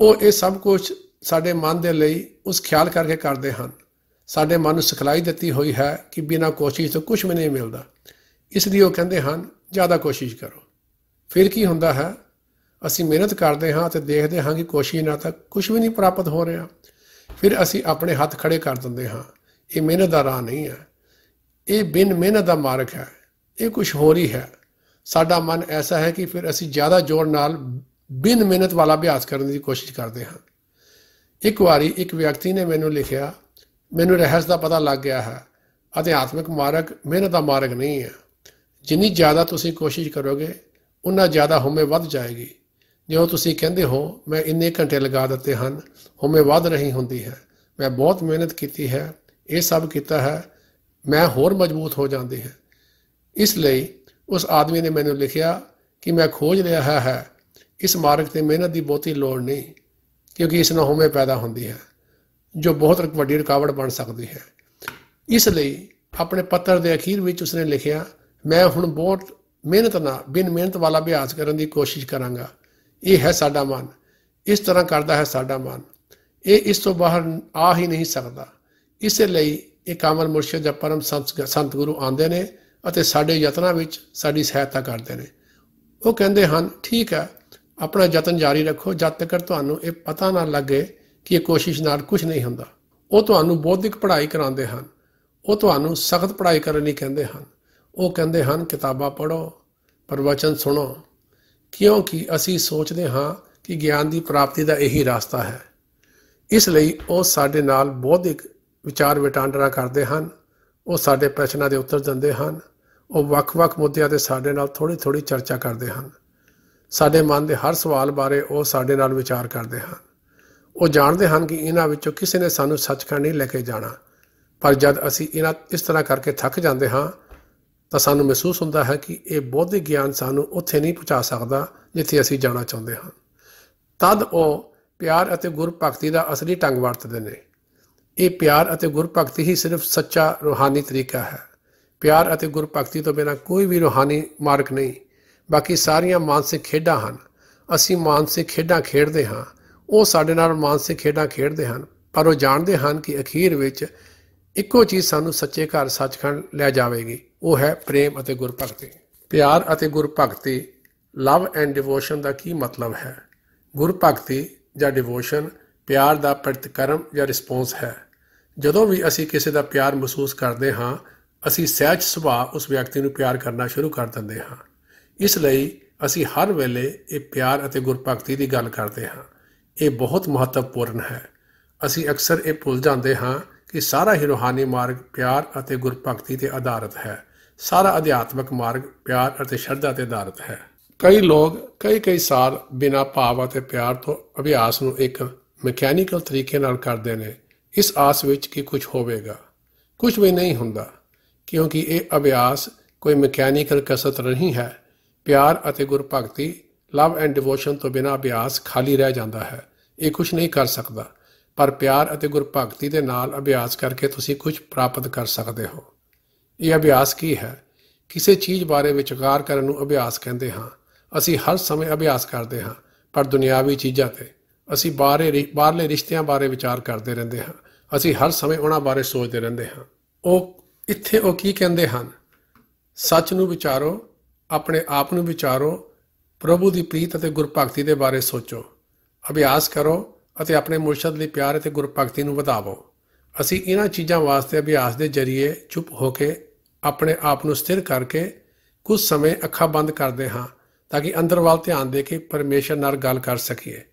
ਉਹ ਇਹ ਸਭ ਕੁਝ ਸਾਡੇ ਮਨ ਦੇ ਲਈ ਉਸ ਖਿਆਲ ਕਰਕੇ ਕਰਦੇ ਹਨ। ਸਾਡੇ ਮਨ ਨੂੰ ਸਿਖਲਾਈ ਦਿੱਤੀ ਹੋਈ ਹੈ ਕਿ ਬਿਨਾਂ ਕੋਸ਼ਿਸ਼ ਤੋਂ ਕੁਝ ਵੀ ਨਹੀਂ ਮਿਲਦਾ। ਇਸ ਲਈ ਉਹ ਕਹਿੰਦੇ ਹਨ, ਜ਼ਿਆਦਾ ਕੋਸ਼ਿਸ਼ ਕਰੋ। ਫਿਰ ਕੀ ਹੁੰਦਾ ਹੈ? ਅਸੀਂ ਮਿਹਨਤ ਕਰਦੇ ਹਾਂ ਤੇ ਦੇਖਦੇ ਹਾਂ ਕਿ ਕੋਸ਼ਿਸ਼ ਨਾਲ ਤਾਂ ਕੁਝ ਵੀ ਨਹੀਂ ਪ੍ਰਾਪਤ ਹੋ ਰਿਹਾ। ਫਿਰ ਅਸੀਂ ਆਪਣੇ ਹੱਥ ਖੜੇ ਕਰ ਦਿੰਦੇ ਹਾਂ। ਇਹ ਮਿਹਨਤ ਦਾ ਰਾਹ ਨਹੀਂ ਹੈ। ਇਹ ਬਿਨ ਮਿਹਨਤ ਦਾ ਮਾਰਗ ਹੈ। ਇਹ ਕੁਝ ਹੋਰ ਹੀ ਹੈ। ਸਾਡਾ ਮਨ ਐਸਾ ਹੈ ਕਿ ਫਿਰ ਅਸੀਂ ਜ਼ਿਆਦਾ ਜ਼ੋਰ ਨਾਲ ਬਿਨ ਮਿਹਨਤ ਵਾਲਾ ਅਭਿਆਸ ਕਰਨ ਦੀ ਕੋਸ਼ਿਸ਼ ਕਰਦੇ ਹਾਂ। ਇੱਕ ਵਾਰੀ ਇੱਕ ਵਿਅਕਤੀ ਨੇ ਮੈਨੂੰ ਲਿਖਿਆ, ਮੈਨੂੰ ਰਹਿਸ ਦਾ ਪਤਾ ਲੱਗ ਗਿਆ ਹੈ ਅਧਿਆਤਮਿਕ ਮਾਰਗ ਮਿਹਨਤ ਦਾ ਮਾਰਗ ਨਹੀਂ ਹੈ। ਜਿੰਨੀ ਜ਼ਿਆਦਾ ਤੁਸੀਂ ਕੋਸ਼ਿਸ਼ ਕਰੋਗੇ, ਉਨਾ ਜ਼ਿਆਦਾ ਹਉਮੈ ਵੱਧ ਜਾਏਗੀ। ਜਿਉਂ ਤੁਸੀਂ ਕਹਿੰਦੇ ਹੋ, ਮੈਂ ਇੰਨੇ ਘੰਟੇ ਲਗਾ ਦਿੱਤੇ ਹਨ, ਹਉਮੈ ਵੱਧ ਰਹੀ ਹੁੰਦੀ ਹੈ। ਮੈਂ ਬਹੁਤ ਮਿਹਨਤ ਕੀਤੀ ਹੈ, ਇਹ ਸਭ ਕੀਤਾ ਹੈ, ਮੈਂ ਹੋਰ ਮਜ਼ਬੂਤ ਹੋ ਜਾਂਦੀ ਹੈ। ਇਸ ਲਈ ਉਸ ਆਦਮੀ ਨੇ ਮੈਨੂੰ ਲਿਖਿਆ ਕਿ ਮੈਂ ਖੋਜ ਲਿਆ ਹੈ, ਇਸ ਮਾਰਗ ਤੇ ਮਿਹਨਤ ਦੀ ਬਹੁਤੀ ਲੋੜ ਨਹੀਂ। ਕਿਉਂਕਿ ਇਸ ਨਾਲ ਹਉਮੈ ਪੈਦਾ ਹੁੰਦੀ ਹੈ, ਜੋ ਬਹੁਤ ਵੱਡੀ ਰੁਕਾਵਟ ਬਣ ਸਕਦੀ ਹੈ। ਇਸ ਲਈ ਆਪਣੇ ਪੱਤਰ ਦੇ ਅਖੀਰ ਵਿੱਚ ਉਸਨੇ ਲਿਖਿਆ, ਮੈਂ ਹੁਣ ਬਹੁਤ ਮਿਹਨਤ ਨਾਲ ਬਿਨ ਮਿਹਨਤ ਵਾਲਾ ਅਭਿਆਸ ਕਰਨ ਦੀ ਕੋਸ਼ਿਸ਼ ਕਰਾਂਗਾ। ਇਹ ਹੈ ਸਾਡਾ ਮਨ। ਇਸ ਤਰ੍ਹਾਂ ਕਰਦਾ ਹੈ ਸਾਡਾ ਮਨ। ਇਹ ਇਸ ਤੋਂ ਬਾਹਰ ਆ ਹੀ ਨਹੀਂ ਸਕਦਾ। ਇਸੇ ਲਈ ਇਹ ਕਾਮਲ ਮੁਰਸ਼ਿਦ ਜਾਂ ਪਰਮ ਸੰਤ ਸੰਤ ਗੁਰੂ ਆਉਂਦੇ ਨੇ ਅਤੇ ਸਾਡੇ ਯਤਨਾਂ ਵਿੱਚ ਸਾਡੀ ਸਹਾਇਤਾ ਕਰਦੇ ਨੇ। ਉਹ ਕਹਿੰਦੇ ਹਨ, ਠੀਕ ਹੈ ਆਪਣਾ ਯਤਨ ਜਾਰੀ ਰੱਖੋ। ਜਦ ਤੱਕ ਤੁਹਾਨੂੰ ਇਹ ਪਤਾ ਨਾ ਲੱਗੇ ਕਿ ਇਹ ਕੋਸ਼ਿਸ਼ ਨਾਲ ਕੁਝ ਨਹੀਂ ਹੁੰਦਾ, ਉਹ ਤੁਹਾਨੂੰ ਬੌਧਿਕ ਪੜ੍ਹਾਈ ਕਰਾਉਂਦੇ ਹਨ। ਉਹ ਤੁਹਾਨੂੰ ਸਖਤ ਪੜ੍ਹਾਈ ਕਰਨ ਲਈ ਕਹਿੰਦੇ ਹਨ। ਉਹ ਕਹਿੰਦੇ ਹਨ, ਕਿਤਾਬਾਂ ਪੜ੍ਹੋ, ਪ੍ਰਵਚਨ ਸੁਣੋ। ਕਿਉਂਕਿ ਅਸੀਂ ਸੋਚਦੇ ਹਾਂ ਕਿ ਗਿਆਨ ਦੀ ਪ੍ਰਾਪਤੀ ਦਾ ਇਹੀ ਰਸਤਾ ਹੈ। ਇਸ ਲਈ ਉਹ ਸਾਡੇ ਨਾਲ ਬੌਧਿਕ ਵਿਚਾਰ ਵਟਾਂਦਰਾ ਕਰਦੇ ਹਨ। ਉਹ ਸਾਡੇ ਪ੍ਰਸ਼ਨਾਂ ਦੇ ਉੱਤਰ ਦਿੰਦੇ ਹਨ। ਉਹ ਵੱਖ-ਵੱਖ ਮੁੱਦਿਆਂ ਤੇ ਸਾਡੇ ਨਾਲ ਥੋੜੀ-ਥੋੜੀ ਚਰਚਾ ਕਰਦੇ ਹਨ। ਸਾਡੇ ਮਨ ਦੇ ਹਰ ਸਵਾਲ ਬਾਰੇ ਉਹ ਸਾਡੇ ਨਾਲ ਵਿਚਾਰ ਕਰਦੇ ਹਨ। ਉਹ ਜਾਣਦੇ ਹਨ ਕਿ ਇਹਨਾਂ ਵਿੱਚੋਂ ਕਿਸੇ ਨੇ ਸਾਨੂੰ ਸੱਚਖੰਡ ਨਹੀਂ ਲੈ ਕੇ ਜਾਣਾ। ਪਰ ਜਦ ਅਸੀਂ ਇਹਨਾਂ ਇਸ ਤਰ੍ਹਾਂ ਕਰਕੇ ਥੱਕ ਜਾਂਦੇ ਹਾਂ, ਤਾਂ ਸਾਨੂੰ ਮਹਿਸੂਸ ਹੁੰਦਾ ਹੈ ਕਿ ਇਹ ਬੌਧਿਕ ਗਿਆਨ ਸਾਨੂੰ ਉੱਥੇ ਨਹੀਂ ਪਹੁੰਚਾ ਸਕਦਾ ਜਿੱਥੇ ਅਸੀਂ ਜਾਣਾ ਚਾਹੁੰਦੇ ਹਾਂ। ਤਦ ਉਹ ਪਿਆਰ ਅਤੇ ਗੁਰਭਗਤੀ ਦਾ ਅਸਲੀ ਢੰਗ ਵਰਤਦੇ ਨੇ। ਇਹ ਪਿਆਰ ਅਤੇ ਗੁਰਭਗਤੀ ਹੀ ਸਿਰਫ ਸੱਚਾ ਰੂਹਾਨੀ ਤਰੀਕਾ ਹੈ। ਪਿਆਰ ਅਤੇ ਗੁਰਭਗਤੀ ਤੋਂ ਬਿਨਾ ਕੋਈ ਵੀ ਰੂਹਾਨੀ ਮਾਰਗ ਨਹੀਂ। ਬਾਕੀ ਸਾਰੀਆਂ ਮਾਨਸਿਕ ਖੇਡਾਂ ਹਨ। ਅਸੀਂ ਮਾਨਸਿਕ ਖੇਡਾਂ ਖੇਡਦੇ ਹਾਂ। ਉਹ ਸਾਡੇ ਨਾਲ ਮਾਨਸਿਕ ਖੇਡਾਂ ਖੇਡਦੇ ਹਨ। ਪਰ ਉਹ ਜਾਣਦੇ ਹਨ ਕਿ ਅਖੀਰ ਵਿੱਚ ਇੱਕੋ ਚੀਜ਼ ਸਾਨੂੰ ਸੱਚੇ ਘਰ ਸੱਚਖੰਡ ਲੈ ਜਾਵੇਗੀ। ਉਹ ਹੈ ਪ੍ਰੇਮ ਅਤੇ ਗੁਰਭਗਤੀ। ਪਿਆਰ ਅਤੇ ਗੁਰਭਗਤੀ, ਲਵ ਐਂਡ ਡਿਵੋਸ਼ਨ ਦਾ ਕੀ ਮਤਲਬ ਹੈ? ਗੁਰਭਗਤੀ ਜਾਂ ਡਿਵੋਸ਼ਨ ਪਿਆਰ ਦਾ ਪ੍ਰਤੀਕਰਮ ਜਾਂ ਰਿਸਪੌਂਸ ਹੈ। ਜਦੋਂ ਵੀ ਅਸੀਂ ਕਿਸੇ ਦਾ ਪਿਆਰ ਮਹਿਸੂਸ ਕਰਦੇ ਹਾਂ, ਅਸੀਂ ਸਹਿਜ ਸੁਭਾਅ ਉਸ ਵਿਅਕਤੀ ਨੂੰ ਪਿਆਰ ਕਰਨਾ ਸ਼ੁਰੂ ਕਰ ਦਿੰਦੇ ਹਾਂ। ਇਸ ਲਈ ਅਸੀਂ ਹਰ ਵੇਲੇ ਇਹ ਪਿਆਰ ਅਤੇ ਗੁਰਭਗਤੀ ਦੀ ਗੱਲ ਕਰਦੇ ਹਾਂ। ਇਹ ਬਹੁਤ ਮਹੱਤਵਪੂਰਨ ਹੈ। ਅਸੀਂ ਅਕਸਰ ਇਹ ਭੁੱਲ ਜਾਂਦੇ ਹਾਂ ਕਿ ਸਾਰਾ ਹੀ ਰੂਹਾਨੀ ਮਾਰਗ ਪਿਆਰ ਅਤੇ ਗੁਰਭਗਤੀ ਤੇ ਆਧਾਰਿਤ ਹੈ। ਸਾਰਾ ਅਧਿਆਤਮਕ ਮਾਰਗ ਪਿਆਰ ਅਤੇ ਸ਼ਰਧਾ ਤੇ ਆਧਾਰਿਤ ਹੈ। ਕਈ ਲੋਕ ਕਈ ਕਈ ਸਾਲ ਬਿਨਾਂ ਭਾਵ ਅਤੇ ਪਿਆਰ ਤੋਂ ਅਭਿਆਸ ਨੂੰ ਇੱਕ ਮਕੈਨੀਕਲ ਤਰੀਕੇ ਨਾਲ ਕਰਦੇ ਨੇ। ਇਸ ਆਸ ਵਿੱਚ ਕਿ ਕੁਝ ਹੋਵੇਗਾ। ਕੁਝ ਵੀ ਨਹੀਂ ਹੁੰਦਾ, ਕਿਉਂਕਿ ਇਹ ਅਭਿਆਸ ਕੋਈ ਮਕੈਨੀਕਲ ਕਸਰਤ ਨਹੀਂ ਹੈ। ਪਿਆਰ ਅਤੇ ਗੁਰਭਗਤੀ ਲਵ ਐਂਡ ਡਿਵੋਸ਼ਨ ਤੋਂ ਬਿਨਾਂ ਅਭਿਆਸ ਖਾਲੀ ਰਹਿ ਜਾਂਦਾ ਹੈ। ਇਹ ਕੁਝ ਨਹੀਂ ਕਰ ਸਕਦਾ। ਪਰ ਪਿਆਰ ਅਤੇ ਗੁਰਭਗਤੀ ਦੇ ਨਾਲ ਅਭਿਆਸ ਕਰਕੇ ਤੁਸੀਂ ਕੁਝ ਪ੍ਰਾਪਤ ਕਰ ਸਕਦੇ ਹੋ। ਇਹ ਅਭਿਆਸ ਕੀ ਹੈ? ਕਿਸੇ ਚੀਜ਼ ਬਾਰੇ ਵਿਚਾਰ ਕਰਨ ਨੂੰ ਅਭਿਆਸ ਕਹਿੰਦੇ ਹਾਂ। ਅਸੀਂ ਹਰ ਸਮੇਂ ਅਭਿਆਸ ਕਰਦੇ ਹਾਂ, ਪਰ ਦੁਨਿਆਵੀ ਚੀਜ਼ਾਂ ਤੇ ਅਸੀਂ ਬਾਹਰੇ ਬਾਹਰਲੇ ਰਿਸ਼ਤਿਆਂ ਬਾਰੇ ਵਿਚਾਰ ਕਰਦੇ ਰਹਿੰਦੇ ਹਾਂ। ਅਸੀਂ ਹਰ ਸਮੇਂ ਉਹਨਾਂ ਬਾਰੇ ਸੋਚਦੇ ਰਹਿੰਦੇ ਹਾਂ। ਉਹ, ਇੱਥੇ ਉਹ ਕੀ ਕਹਿੰਦੇ ਹਨ? ਸੱਚ ਨੂੰ ਵਿਚਾਰੋ ਆਪਣੇ ਆਪ ਨੂੰ ਵਿਚਾਰੋ, ਪ੍ਰਭੂ ਦੀ ਪ੍ਰੀਤ ਅਤੇ ਗੁਰਭਗਤੀ ਦੇ ਬਾਰੇ ਸੋਚੋ। ਅਭਿਆਸ ਕਰੋ ਅਤੇ ਆਪਣੇ ਮੁਰਸ਼ਦ ਲਈ ਪਿਆਰ ਅਤੇ ਗੁਰਭਗਤੀ ਨੂੰ ਵਧਾਵੋ। ਅਸੀਂ ਇਹਨਾਂ ਚੀਜ਼ਾਂ ਵਾਸਤੇ ਅਭਿਆਸ ਦੇ ਜ਼ਰੀਏ ਚੁੱਪ ਹੋ ਕੇ ਆਪਣੇ ਆਪ ਨੂੰ ਸਥਿਰ ਕਰਕੇ ਕੁਝ ਸਮੇਂ ਅੱਖਾਂ ਬੰਦ ਕਰਦੇ ਹਾਂ ਤਾਂ ਕਿ ਅੰਦਰ ਵੱਲ ਧਿਆਨ ਦੇ ਕੇ ਪਰਮੇਸ਼ਰ ਨਾਲ ਗੱਲ ਕਰ ਸਕੀਏ,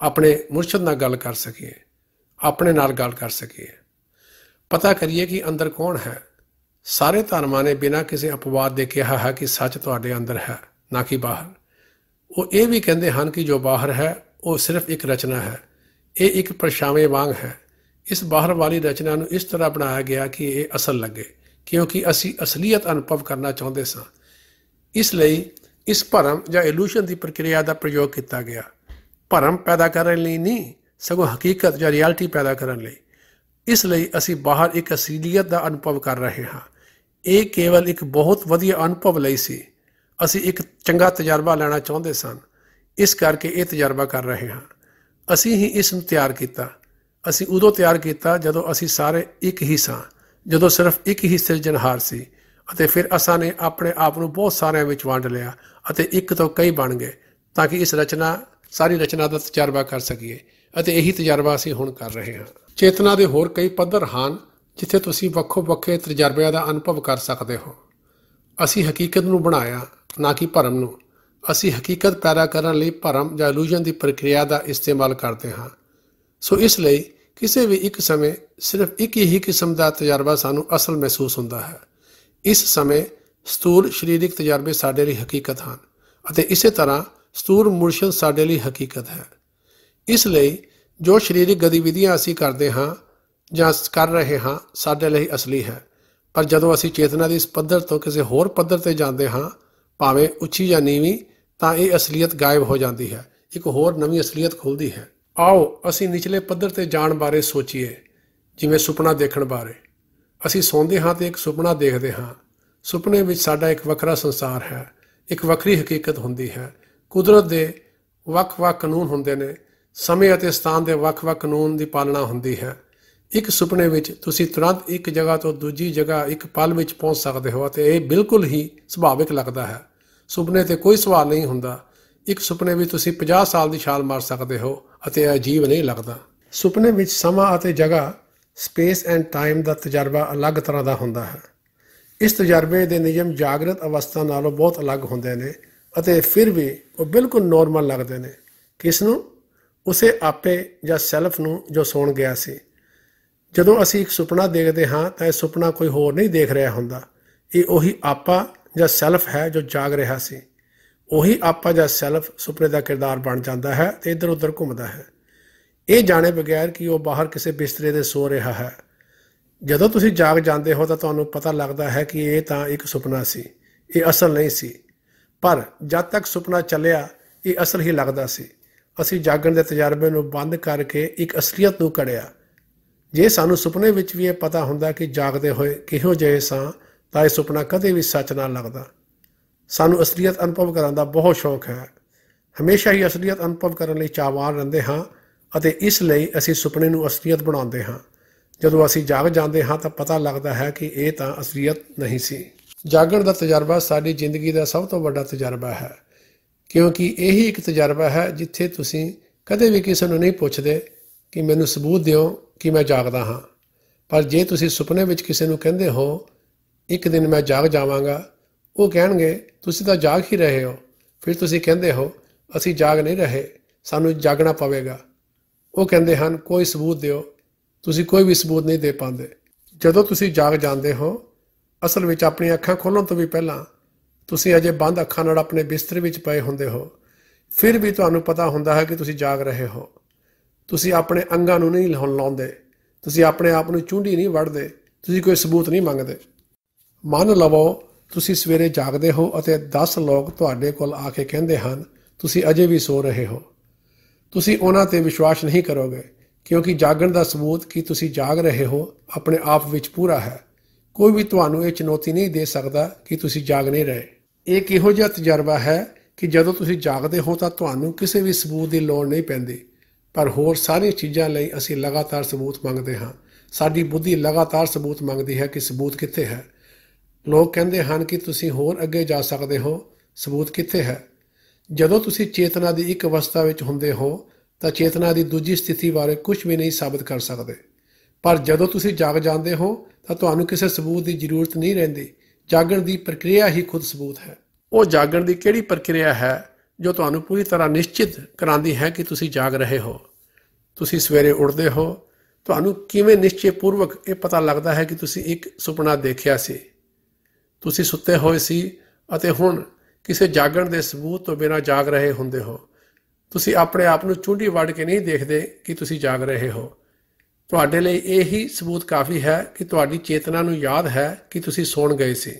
ਆਪਣੇ ਮੁਰਸ਼ਦ ਨਾਲ ਗੱਲ ਕਰ ਸਕੀਏ, ਆਪਣੇ ਨਾਲ ਗੱਲ ਕਰ ਸਕੀਏ। ਪਤਾ ਕਰੀਏ ਕਿ ਅੰਦਰ ਕੌਣ ਹੈ। ਸਾਰੇ ਧਰਮਾਂ ਨੇ ਬਿਨਾਂ ਕਿਸੇ ਅਪਵਾਦ ਦੇ ਕਿਹਾ ਹੈ ਕਿ ਸੱਚ ਤੁਹਾਡੇ ਅੰਦਰ ਹੈ, ਨਾ ਕਿ ਬਾਹਰ। ਉਹ ਇਹ ਵੀ ਕਹਿੰਦੇ ਹਨ ਕਿ ਜੋ ਬਾਹਰ ਹੈ, ਉਹ ਸਿਰਫ ਇੱਕ ਰਚਨਾ ਹੈ। ਇਹ ਇੱਕ ਪਰਛਾਵੇਂ ਵਾਂਗ ਹੈ। ਇਸ ਬਾਹਰ ਵਾਲੀ ਰਚਨਾ ਨੂੰ ਇਸ ਤਰ੍ਹਾਂ ਬਣਾਇਆ ਗਿਆ ਕਿ ਇਹ ਅਸਲ ਲੱਗੇ, ਕਿਉਂਕਿ ਅਸੀਂ ਅਸਲੀਅਤ ਅਨੁਭਵ ਕਰਨਾ ਚਾਹੁੰਦੇ ਸਾਂ। ਇਸ ਲਈ ਇਸ ਭਰਮ ਜਾਂ ਇਲੂਸ਼ਨ ਦੀ ਪ੍ਰਕਿਰਿਆ ਦਾ ਪ੍ਰਯੋਗ ਕੀਤਾ ਗਿਆ। ਭਰਮ ਪੈਦਾ ਕਰਨ ਲਈ ਨਹੀਂ, ਸਗੋਂ ਹਕੀਕਤ ਜਾਂ ਰਿਐਲਿਟੀ ਪੈਦਾ ਕਰਨ ਲਈ। ਇਸ ਲਈ ਅਸੀਂ ਬਾਹਰ ਇੱਕ ਅਸੀਲੀਅਤ ਦਾ ਅਨੁਭਵ ਕਰ ਰਹੇ ਹਾਂ। ਇਹ ਕੇਵਲ ਇੱਕ ਬਹੁਤ ਵਧੀਆ ਅਨੁਭਵ ਲਈ ਸੀ। ਅਸੀਂ ਇੱਕ ਚੰਗਾ ਤਜਰਬਾ ਲੈਣਾ ਚਾਹੁੰਦੇ ਸਨ। ਇਸ ਕਰਕੇ ਇਹ ਤਜਰਬਾ ਕਰ ਰਹੇ ਹਾਂ। ਅਸੀਂ ਹੀ ਇਸ ਨੂੰ ਤਿਆਰ ਕੀਤਾ। ਅਸੀਂ ਉਦੋਂ ਤਿਆਰ ਕੀਤਾ ਜਦੋਂ ਅਸੀਂ ਸਾਰੇ ਇੱਕ ਹੀ ਸਾਂ। ਜਦੋਂ ਸਿਰਫ ਇੱਕ ਹੀ ਸਿਰਜਣਹਾਰ ਸੀ ਅਤੇ ਫਿਰ ਅਸਾਂ ਨੇ ਆਪਣੇ ਆਪ ਨੂੰ ਬਹੁਤ ਸਾਰਿਆਂ ਵਿੱਚ ਵੰਡ ਲਿਆ ਅਤੇ ਇੱਕ ਤੋਂ ਕਈ ਬਣ ਗਏ ਤਾਂ ਕਿ ਇਸ ਰਚਨਾ, ਸਾਰੀ ਰਚਨਾ ਦਾ ਤਜਰਬਾ ਕਰ ਸਕੀਏ ਅਤੇ ਇਹੀ ਤਜਰਬਾ ਅਸੀਂ ਹੁਣ ਕਰ ਰਹੇ ਹਾਂ। ਚੇਤਨਾ ਦੇ ਹੋਰ ਕਈ ਪੱਧਰ ਹਨ, ਜਿੱਥੇ ਤੁਸੀਂ ਵੱਖੋ ਵੱਖਰੇ ਤਜਰਬਿਆਂ ਦਾ ਅਨੁਭਵ ਕਰ ਸਕਦੇ ਹੋ। ਅਸੀਂ ਹਕੀਕਤ ਨੂੰ ਬਣਾਇਆ, ਨਾ ਕਿ ਭਰਮ ਨੂੰ। ਅਸੀਂ ਹਕੀਕਤ ਪੈਦਾ ਕਰਨ ਲਈ ਭਰਮ ਜਾਂ ਇਲੂਜਨ ਦੀ ਪ੍ਰਕਿਰਿਆ ਦਾ ਇਸਤੇਮਾਲ ਕਰਦੇ ਹਾਂ। ਸੋ ਇਸ ਲਈ ਕਿਸੇ ਵੀ ਇੱਕ ਸਮੇਂ ਸਿਰਫ ਇੱਕ ਹੀ ਕਿਸਮ ਦਾ ਤਜਰਬਾ ਸਾਨੂੰ ਅਸਲ ਮਹਿਸੂਸ ਹੁੰਦਾ ਹੈ। ਇਸ ਸਮੇਂ ਸਥੂਲ ਸਰੀਰਕ ਤਜਰਬੇ ਸਾਡੇ ਲਈ ਹਕੀਕਤ ਹਨ ਅਤੇ ਇਸੇ ਤਰ੍ਹਾਂ ਸਥੂਲ ਮੁਰਸ਼ਦ ਸਾਡੇ ਲਈ ਹਕੀਕਤ ਹੈ। ਇਸ ਲਈ ਜੋ ਸਰੀਰਕ ਗਤੀਵਿਧੀਆਂ ਅਸੀਂ ਕਰਦੇ ਹਾਂ ਜਾਂ ਕਰ ਰਹੇ ਹਾਂ, ਸਾਡੇ ਲਈ ਅਸਲੀ ਹੈ। ਪਰ ਜਦੋਂ ਅਸੀਂ ਚੇਤਨਾ ਦੀ ਇਸ ਪੱਧਰ ਤੋਂ ਕਿਸੇ ਹੋਰ ਪੱਧਰ ਤੇ ਜਾਂਦੇ ਹਾਂ, ਭਾਵੇਂ ਉੱਚੀ ਜਾਂ ਨੀਵੀਂ, ਤਾਂ ਇਹ ਅਸਲੀਅਤ ਗਾਇਬ ਹੋ ਜਾਂਦੀ ਹੈ। ਇੱਕ ਹੋਰ ਨਵੀਂ ਅਸਲੀਅਤ ਖੁੱਲਦੀ ਹੈ। ਆਓ ਅਸੀਂ ਨਿਚਲੇ ਪੱਧਰ ਤੇ ਜਾਣ ਬਾਰੇ ਸੋਚੀਏ, ਜਿਵੇਂ ਸੁਪਨਾ ਦੇਖਣ ਬਾਰੇ। ਅਸੀਂ ਸੌਂਦੇ ਹਾਂ ਤੇ ਇੱਕ ਸੁਪਨਾ ਦੇਖਦੇ ਹਾਂ। ਸੁਪਨੇ ਵਿੱਚ ਸਾਡਾ ਇੱਕ ਵੱਖਰਾ ਸੰਸਾਰ ਹੈ। ਇੱਕ ਵੱਖਰੀ ਹਕੀਕਤ ਹੁੰਦੀ ਹੈ। ਕੁਦਰਤ ਦੇ ਵੱਖ-ਵੱਖ ਕਾਨੂੰਨ ਹੁੰਦੇ ਨੇ। ਸਮੇਂ ਅਤੇ ਸਥਾਨ ਦੇ ਵੱਖ-ਵੱਖ ਕਾਨੂੰਨ ਦੀ ਪਾਲਣਾ ਹੁੰਦੀ ਹੈ। ਇੱਕ ਸੁਪਨੇ ਵਿੱਚ ਤੁਸੀਂ ਤੁਰੰਤ ਇੱਕ ਜਗ੍ਹਾ ਤੋਂ ਦੂਜੀ ਜਗ੍ਹਾ ਇੱਕ ਪਲ ਵਿੱਚ ਪਹੁੰਚ ਸਕਦੇ ਹੋ ਅਤੇ ਇਹ ਬਿਲਕੁਲ ਹੀ ਸੁਭਾਵਿਕ ਲੱਗਦਾ ਹੈ। ਸੁਪਨੇ ਤੇ ਕੋਈ ਸਵਾਲ ਨਹੀਂ ਹੁੰਦਾ। ਇੱਕ ਸੁਪਨੇ ਵਿੱਚ ਤੁਸੀਂ 50 ਸਾਲ ਦੀ ਛਾਲ ਮਾਰ ਸਕਦੇ ਹੋ ਅਤੇ ਇਹ ਅਜੀਬ ਨਹੀਂ ਲੱਗਦਾ। ਸੁਪਨੇ ਵਿੱਚ ਸਮਾਂ ਅਤੇ ਜਗ੍ਹਾ, ਸਪੇਸ ਐਂਡ ਟਾਈਮ ਦਾ ਤਜਰਬਾ ਅਲੱਗ ਤਰ੍ਹਾਂ ਦਾ ਹੁੰਦਾ ਹੈ। ਇਸ ਤਜਰਬੇ ਦੇ ਨਿਯਮ ਜਾਗਰਤ ਅਵਸਥਾ ਨਾਲੋਂ ਬਹੁਤ ਅਲੱਗ ਹੁੰਦੇ ਨੇ ਅਤੇ ਫਿਰ ਵੀ ਉਹ ਬਿਲਕੁਲ ਨੋਰਮਲ ਲੱਗਦੇ ਨੇ। ਕਿਸ ਨੂੰ? ਉਸੇ ਆਪੇ ਜਾਂ ਸੈਲਫ ਨੂੰ ਜੋ ਸੌਣ ਗਿਆ ਸੀ। ਜਦੋਂ ਅਸੀਂ ਇੱਕ ਸੁਪਨਾ ਦੇਖਦੇ ਹਾਂ ਤਾਂ ਇਹ ਸੁਪਨਾ ਕੋਈ ਹੋਰ ਨਹੀਂ ਦੇਖ ਰਿਹਾ ਹੁੰਦਾ। ਇਹ ਉਹੀ ਆਪਾ ਜਾਂ ਸੈਲਫ ਹੈ ਜੋ ਜਾਗ ਰਿਹਾ ਸੀ। ਉਹੀ ਆਪਾ ਜਾਂ ਸੈਲਫ ਸੁਪਨੇ ਦਾ ਕਿਰਦਾਰ ਬਣ ਜਾਂਦਾ ਹੈ ਤੇ ਇੱਧਰ ਉੱਧਰ ਘੁੰਮਦਾ ਹੈ। ਇਹ ਜਾਣੇ ਬਗੈਰ ਕਿ ਉਹ ਬਾਹਰ ਕਿਸੇ ਬਿਸਤਰੇ ਦੇ ਸੋ ਰਿਹਾ ਹੈ। ਜਦੋਂ ਤੁਸੀਂ ਜਾਗ ਜਾਂਦੇ ਹੋ ਤਾਂ ਤੁਹਾਨੂੰ ਪਤਾ ਲੱਗਦਾ ਹੈ ਕਿ ਇਹ ਤਾਂ ਇੱਕ ਸੁਪਨਾ ਸੀ। ਇਹ ਅਸਲ ਨਹੀਂ ਸੀ। ਪਰ ਜਦ ਤੱਕ ਸੁਪਨਾ ਚੱਲਿਆ, ਇਹ ਅਸਲ ਹੀ ਲੱਗਦਾ ਸੀ। ਅਸੀਂ ਜਾਗਣ ਦੇ ਤਜਰਬੇ ਨੂੰ ਬੰਦ ਕਰਕੇ ਇੱਕ ਅਸਲੀਅਤ ਨੂੰ ਕੜਿਆ। ਜੇ ਸਾਨੂੰ ਸੁਪਨੇ ਵਿੱਚ ਵੀ ਇਹ ਪਤਾ ਹੁੰਦਾ ਕਿ ਜਾਗਦੇ ਹੋਏ ਕਿਹੋ ਜਿਹੇ ਸਾਂ, ਤਾਂ ਇਹ ਸੁਪਨਾ ਕਦੇ ਵੀ ਸੱਚ ਨਾ ਲੱਗਦਾ। ਸਾਨੂੰ ਅਸਲੀਅਤ ਅਨੁਭਵ ਕਰਨ ਦਾ ਬਹੁਤ ਸ਼ੌਕ ਹੈ। ਹਮੇਸ਼ਾ ਹੀ ਅਸਲੀਅਤ ਅਨੁਭਵ ਕਰਨ ਲਈ ਚਾਹਵਾਨ ਰਹਿੰਦੇ ਹਾਂ ਅਤੇ ਇਸ ਲਈ ਅਸੀਂ ਸੁਪਨੇ ਨੂੰ ਅਸਲੀਅਤ ਬਣਾਉਂਦੇ ਹਾਂ। ਜਦੋਂ ਅਸੀਂ ਜਾਗ ਜਾਂਦੇ ਹਾਂ, ਤਾਂ ਪਤਾ ਲੱਗਦਾ ਹੈ ਕਿ ਇਹ ਤਾਂ ਅਸਲੀਅਤ ਨਹੀਂ ਸੀ। ਜਾਗਣ ਦਾ ਤਜਰਬਾ ਸਾਡੀ ਜ਼ਿੰਦਗੀ ਦਾ ਸਭ ਤੋਂ ਵੱਡਾ ਤਜਰਬਾ ਹੈ। ਕਿਉਂਕਿ ਇਹੀ ਇੱਕ ਤਜਰਬਾ ਹੈ ਜਿੱਥੇ ਤੁਸੀਂ ਕਦੇ ਵੀ ਕਿਸੇ ਨੂੰ ਨਹੀਂ ਪੁੱਛਦੇ ਕਿ ਮੈਨੂੰ ਸਬੂਤ ਦਿਓ ਕਿ ਮੈਂ ਜਾਗਦਾ ਹਾਂ। ਪਰ ਜੇ ਤੁਸੀਂ ਸੁਪਨੇ ਵਿੱਚ ਕਿਸੇ ਨੂੰ ਕਹਿੰਦੇ ਹੋ, ਇੱਕ ਦਿਨ ਮੈਂ ਜਾਗ ਜਾਵਾਂਗਾ, ਉਹ ਕਹਿਣਗੇ, ਤੁਸੀਂ ਤਾਂ ਜਾਗ ਹੀ ਰਹੇ ਹੋ। ਫਿਰ ਤੁਸੀਂ ਕਹਿੰਦੇ ਹੋ, ਅਸੀਂ ਜਾਗ ਨਹੀਂ ਰਹੇ, ਸਾਨੂੰ ਜਾਗਣਾ ਪਵੇਗਾ। ਉਹ ਕਹਿੰਦੇ ਹਨ, ਕੋਈ ਸਬੂਤ ਦਿਓ, ਤੁਸੀਂ ਕੋਈ ਵੀ ਸਬੂਤ ਨਹੀਂ ਦੇ ਪਾਉਂਦੇ। ਜਦੋਂ ਤੁਸੀਂ ਜਾਗ ਜਾਂਦੇ ਹੋ, ਅਸਲ ਵਿੱਚ ਆਪਣੀਆਂ ਅੱਖਾਂ ਖੋਲਣ ਤੋਂ ਵੀ ਪਹਿਲਾਂ ਤੁਸੀਂ ਅਜੇ ਬੰਦ ਅੱਖਾਂ ਨਾਲ ਆਪਣੇ ਬਿਸਤਰ ਵਿੱਚ ਪਏ ਹੁੰਦੇ ਹੋ। ਫਿਰ ਵੀ ਤੁਹਾਨੂੰ ਪਤਾ ਹੁੰਦਾ ਹੈ ਕਿ ਤੁਸੀਂ ਜਾਗ ਰਹੇ ਹੋ। ਤੁਸੀਂ ਆਪਣੇ ਅੰਗਾਂ ਨੂੰ ਨਹੀਂ ਲਾਉਂਦੇ। ਤੁਸੀਂ ਆਪਣੇ ਆਪ ਨੂੰ ਚੁੰਡੀ ਨਹੀਂ ਵੜਦੇ। ਤੁਸੀਂ ਕੋਈ ਸਬੂਤ ਨਹੀਂ ਮੰਗਦੇ। ਮੰਨ ਲਵੋ, ਤੁਸੀਂ ਸਵੇਰੇ ਜਾਗਦੇ ਹੋ ਅਤੇ 10 ਲੋਕ ਤੁਹਾਡੇ ਕੋਲ ਆ ਕੇ ਕਹਿੰਦੇ ਹਨ, ਤੁਸੀਂ ਅਜੇ ਵੀ ਸੋ ਰਹੇ ਹੋ। ਤੁਸੀਂ ਉਹਨਾਂ ਤੇ ਵਿਸ਼ਵਾਸ ਨਹੀਂ ਕਰੋਗੇ, ਕਿਉਂਕਿ ਜਾਗਣ ਦਾ ਸਬੂਤ ਕਿ ਤੁਸੀਂ ਜਾਗ ਰਹੇ ਹੋ ਆਪਣੇ ਆਪ ਵਿੱਚ ਪੂਰਾ ਹੈ। ਕੋਈ ਵੀ ਤੁਹਾਨੂੰ ਇਹ ਚੁਣੌਤੀ ਨਹੀਂ ਦੇ ਸਕਦਾ ਕਿ ਤੁਸੀਂ ਜਾਗ ਨਹੀਂ ਰਹੇ। ਇਹ ਕਿਹੋ ਜਿਹਾ ਤਜਰਬਾ ਹੈ ਕਿ ਜਦੋਂ ਤੁਸੀਂ ਜਾਗਦੇ ਹੋ ਤਾਂ ਤੁਹਾਨੂੰ ਕਿਸੇ ਵੀ ਸਬੂਤ ਦੀ ਲੋੜ ਨਹੀਂ ਪੈਂਦੀ। ਪਰ ਹੋਰ ਸਾਰੀਆਂ ਚੀਜ਼ਾਂ ਲਈ ਅਸੀਂ ਲਗਾਤਾਰ ਸਬੂਤ ਮੰਗਦੇ ਹਾਂ। ਸਾਡੀ ਬੁੱਧੀ ਲਗਾਤਾਰ ਸਬੂਤ ਮੰਗਦੀ ਹੈ ਕਿ ਸਬੂਤ ਕਿੱਥੇ ਹੈ। ਲੋਕ ਕਹਿੰਦੇ ਹਨ ਕਿ ਤੁਸੀਂ ਹੋਰ ਅੱਗੇ ਜਾ ਸਕਦੇ ਹੋ। ਸਬੂਤ ਕਿੱਥੇ ਹੈ? ਜਦੋਂ ਤੁਸੀਂ ਚੇਤਨਾ ਦੀ ਇੱਕ ਅਵਸਥਾ ਵਿੱਚ ਹੁੰਦੇ ਹੋ, ਤਾਂ ਚੇਤਨਾ ਦੀ ਦੂਜੀ ਸਥਿਤੀ ਬਾਰੇ ਕੁਝ ਵੀ ਨਹੀਂ ਸਾਬਤ ਕਰ ਸਕਦੇ। ਪਰ ਜਦੋਂ ਤੁਸੀਂ ਜਾਗ ਜਾਂਦੇ ਹੋ, ਤਾਂ ਤੁਹਾਨੂੰ ਕਿਸੇ ਸਬੂਤ ਦੀ ਜ਼ਰੂਰਤ ਨਹੀਂ ਰਹਿੰਦੀ। ਜਾਗਣ ਦੀ ਪ੍ਰਕਿਰਿਆ ਹੀ ਖੁਦ ਸਬੂਤ ਹੈ। ਉਹ ਜਾਗਣ ਦੀ ਕਿਹੜੀ ਪ੍ਰਕਿਰਿਆ ਹੈ, ਜੋ ਤੁਹਾਨੂੰ ਪੂਰੀ ਤਰ੍ਹਾਂ ਨਿਸ਼ਚਿਤ ਕਰਾਂਦੀ ਹੈ ਕਿ ਤੁਸੀਂ ਜਾਗ ਰਹੇ ਹੋ? ਤੁਸੀਂ ਸਵੇਰੇ ਉੱਠਦੇ ਹੋ। ਤੁਹਾਨੂੰ ਕਿਵੇਂ ਨਿਸ਼ਚੈ ਪੂਰਵਕ ਇਹ ਪਤਾ ਲੱਗਦਾ ਹੈ ਕਿ ਤੁਸੀਂ ਇੱਕ ਸੁਪਨਾ ਦੇਖਿਆ ਸੀ? ਤੁਸੀਂ ਸੁੱਤੇ ਹੋਏ ਸੀ ਅਤੇ ਹੁਣ ਕਿਸੇ ਜਾਗਣ ਦੇ ਸਬੂਤ ਤੋਂ ਬਿਨਾਂ ਜਾਗ ਰਹੇ ਹੁੰਦੇ ਹੋ। ਤੁਸੀਂ ਆਪਣੇ ਆਪ ਨੂੰ ਚੁੰਡੀ ਵੱਢ ਕੇ ਨਹੀਂ ਦੇਖਦੇ ਕਿ ਤੁਸੀਂ ਜਾਗ ਰਹੇ ਹੋ। ਤੁਹਾਡੇ ਲਈ ਇਹ ਹੀ ਸਬੂਤ ਕਾਫੀ ਹੈ ਕਿ ਤੁਹਾਡੀ ਚੇਤਨਾ ਨੂੰ ਯਾਦ ਹੈ ਕਿ ਤੁਸੀਂ ਸੌਣ ਗਏ ਸੀ।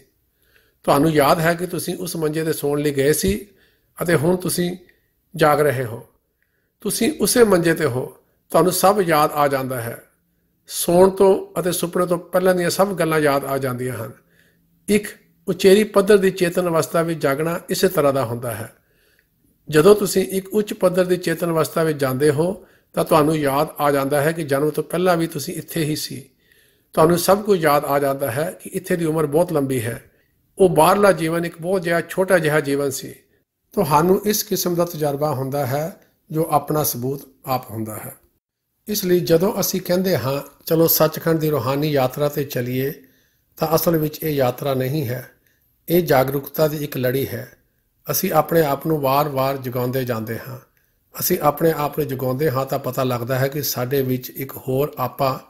ਤੁਹਾਨੂੰ ਯਾਦ ਹੈ ਕਿ ਤੁਸੀਂ ਉਸ ਮੰਜੇ ਤੇ ਸੌਣ ਲਈ ਗਏ ਸੀ ਅਤੇ ਹੁਣ ਤੁਸੀਂ ਜਾਗ ਰਹੇ ਹੋ। ਤੁਸੀਂ ਉਸੇ ਮੰਜੇ ਤੇ ਹੋ। ਤੁਹਾਨੂੰ ਸਭ ਯਾਦ ਆ ਜਾਂਦਾ ਹੈ। ਸੌਣ ਤੋਂ ਅਤੇ ਸੁਪਨੇ ਤੋਂ ਪਹਿਲਾਂ ਦੀਆਂ ਸਭ ਗੱਲਾਂ ਯਾਦ ਆ ਜਾਂਦੀਆਂ ਹਨ। ਇੱਕ ਉਚੇਰੀ ਪੱਧਰ ਦੀ ਚੇਤਨ ਅਵਸਥਾ ਵਿੱਚ ਜਾਗਣਾ ਇਸੇ ਤਰ੍ਹਾਂ ਦਾ ਹੁੰਦਾ ਹੈ। ਜਦੋਂ ਤੁਸੀਂ ਇੱਕ ਉੱਚ ਪੱਧਰ ਦੀ ਚੇਤਨ ਅਵਸਥਾ ਵਿੱਚ ਜਾਂਦੇ ਹੋ ਤਾਂ ਤੁਹਾਨੂੰ ਯਾਦ ਆ ਜਾਂਦਾ ਹੈ ਕਿ ਜਨਮ ਤੋਂ ਪਹਿਲਾਂ ਵੀ ਤੁਸੀਂ ਇੱਥੇ ਹੀ ਸੀ। ਤੁਹਾਨੂੰ ਸਭ ਕੁਝ ਯਾਦ ਆ ਜਾਂਦਾ ਹੈ ਕਿ ਇੱਥੇ ਦੀ ਉਮਰ ਬਹੁਤ ਲੰਬੀ ਹੈ। ਉਹ ਬਾਹਰਲਾ ਜੀਵਨ ਇੱਕ ਬਹੁਤ ਜਿਹਾ ਛੋਟਾ ਜਿਹਾ ਜੀਵਨ ਸੀ। ਤੁਹਾਨੂੰ ਇਸ ਕਿਸਮ ਦਾ ਤਜਰਬਾ ਹੁੰਦਾ ਹੈ ਜੋ ਆਪਣਾ ਸਬੂਤ ਆਪ ਹੁੰਦਾ ਹੈ। ਇਸ ਲਈ ਜਦੋਂ ਅਸੀਂ ਕਹਿੰਦੇ ਹਾਂ, ਚਲੋ ਸੱਚਖੰਡ ਦੀ ਰੋਹਾਨੀ ਯਾਤਰਾ ਤੇ ਚਲੀਏ, ਤਾਂ ਅਸਲ ਵਿੱਚ ਇਹ ਯਾਤਰਾ ਨਹੀਂ ਹੈ। ਇਹ ਜਾਗਰੂਕਤਾ ਦੀ ਇੱਕ ਲੜੀ ਹੈ। ਅਸੀਂ ਆਪਣੇ ਆਪ ਨੂੰ ਵਾਰ-ਵਾਰ ਜਗਾਉਂਦੇ ਜਾਂਦੇ ਹਾਂ। ਅਸੀਂ ਆਪਣੇ ਆਪ ਨੂੰ ਜਗਾਉਂਦੇ ਹਾਂ ਤਾਂ ਪਤਾ ਲੱਗਦਾ ਹੈ ਕਿ ਸਾਡੇ ਵਿੱਚ ਇੱਕ ਹੋਰ ਆਪਾ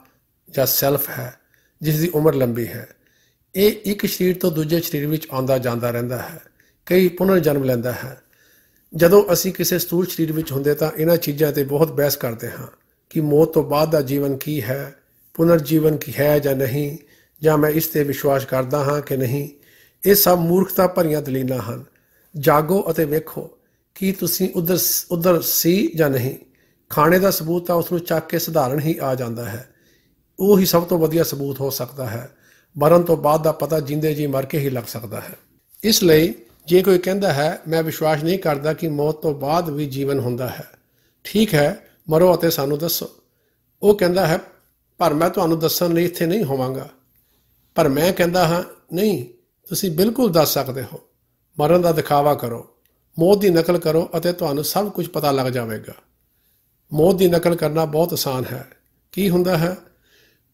ਜਾਂ ਸੈਲਫ ਹੈ, ਜਿਸ ਦੀ ਉਮਰ ਲੰਬੀ ਹੈ। ਇਹ ਇੱਕ ਸਰੀਰ ਤੋਂ ਦੂਜੇ ਸਰੀਰ ਵਿੱਚ ਆਉਂਦਾ ਜਾਂਦਾ ਰਹਿੰਦਾ ਹੈ, ਕਈ ਪੁਨਰ ਜਨਮ ਲੈਂਦਾ ਹੈ। ਜਦੋਂ ਅਸੀਂ ਕਿਸੇ ਸਥੂਲ ਸਰੀਰ ਵਿੱਚ ਹੁੰਦੇ ਤਾਂ ਇਹਨਾਂ ਚੀਜ਼ਾਂ ਤੇ ਬਹੁਤ ਬਹਿਸ ਕਰਦੇ ਹਾਂ ਕਿ ਮੌਤ ਤੋਂ ਬਾਅਦ ਦਾ ਜੀਵਨ ਕੀ ਹੈ, ਪੁਨਰ ਜੀਵਨ ਕੀ ਹੈ ਜਾਂ ਨਹੀਂ, ਜਾਂ ਮੈਂ ਇਸ ਤੇ ਵਿਸ਼ਵਾਸ ਕਰਦਾ ਹਾਂ ਕਿ ਨਹੀਂ। ਇਹ ਸਭ ਮੂਰਖਤਾ ਭਰੀਆਂ ਦਲੀਲਾਂ ਹਨ। ਜਾਗੋ ਅਤੇ ਵੇਖੋ ਕੀ ਤੁਸੀਂ ਉਧਰ ਉਧਰ ਸੀ ਜਾਂ ਨਹੀਂ? ਖਾਣੇ ਦਾ ਸਬੂਤ ਤਾਂ ਉਸ ਨੂੰ ਚੱਕ ਕੇ ਸਧਾਰਨ ਹੀ ਆ ਜਾਂਦਾ ਹੈ। ਉਹ ਹੀ ਸਭ ਤੋਂ ਵਧੀਆ ਸਬੂਤ ਹੋ ਸਕਦਾ ਹੈ। ਮਰਨ ਤੋਂ ਬਾਅਦ ਦਾ ਪਤਾ ਜਿੰਦੇ ਜੀ ਮਰ ਕੇ ਹੀ ਲੱਗ ਸਕਦਾ ਹੈ। ਇਸ ਲਈ ਜੇ ਕੋਈ ਕਹਿੰਦਾ ਹੈ, ਮੈਂ ਵਿਸ਼ਵਾਸ ਨਹੀਂ ਕਰਦਾ ਕਿ ਮੌਤ ਤੋਂ ਬਾਅਦ ਵੀ ਜੀਵਨ ਹੁੰਦਾ ਹੈ। ਠੀਕ ਹੈ, ਮਰੋ ਅਤੇ ਸਾਨੂੰ ਦੱਸੋ। ਉਹ ਕਹਿੰਦਾ ਹੈ, ਪਰ ਮੈਂ ਤੁਹਾਨੂੰ ਦੱਸਣ ਲਈ ਇੱਥੇ ਨਹੀਂ ਹੋਵਾਂਗਾ। ਪਰ ਮੈਂ ਕਹਿੰਦਾ ਹਾਂ, ਨਹੀਂ, ਤੁਸੀਂ ਬਿਲਕੁਲ ਦੱਸ ਸਕਦੇ ਹੋ। ਮਰਨ ਦਾ ਦਿਖਾਵਾ ਕਰੋ। ਮੌਤ ਦੀ ਨਕਲ ਕਰੋ ਅਤੇ ਤੁਹਾਨੂੰ ਸਭ ਕੁਝ ਪਤਾ ਲੱਗ ਜਾਵੇਗਾ। ਮੌਤ ਦੀ ਨਕਲ ਕਰਨਾ ਬਹੁਤ ਆਸਾਨ ਹੈ। ਕੀ ਹੁੰਦਾ ਹੈ?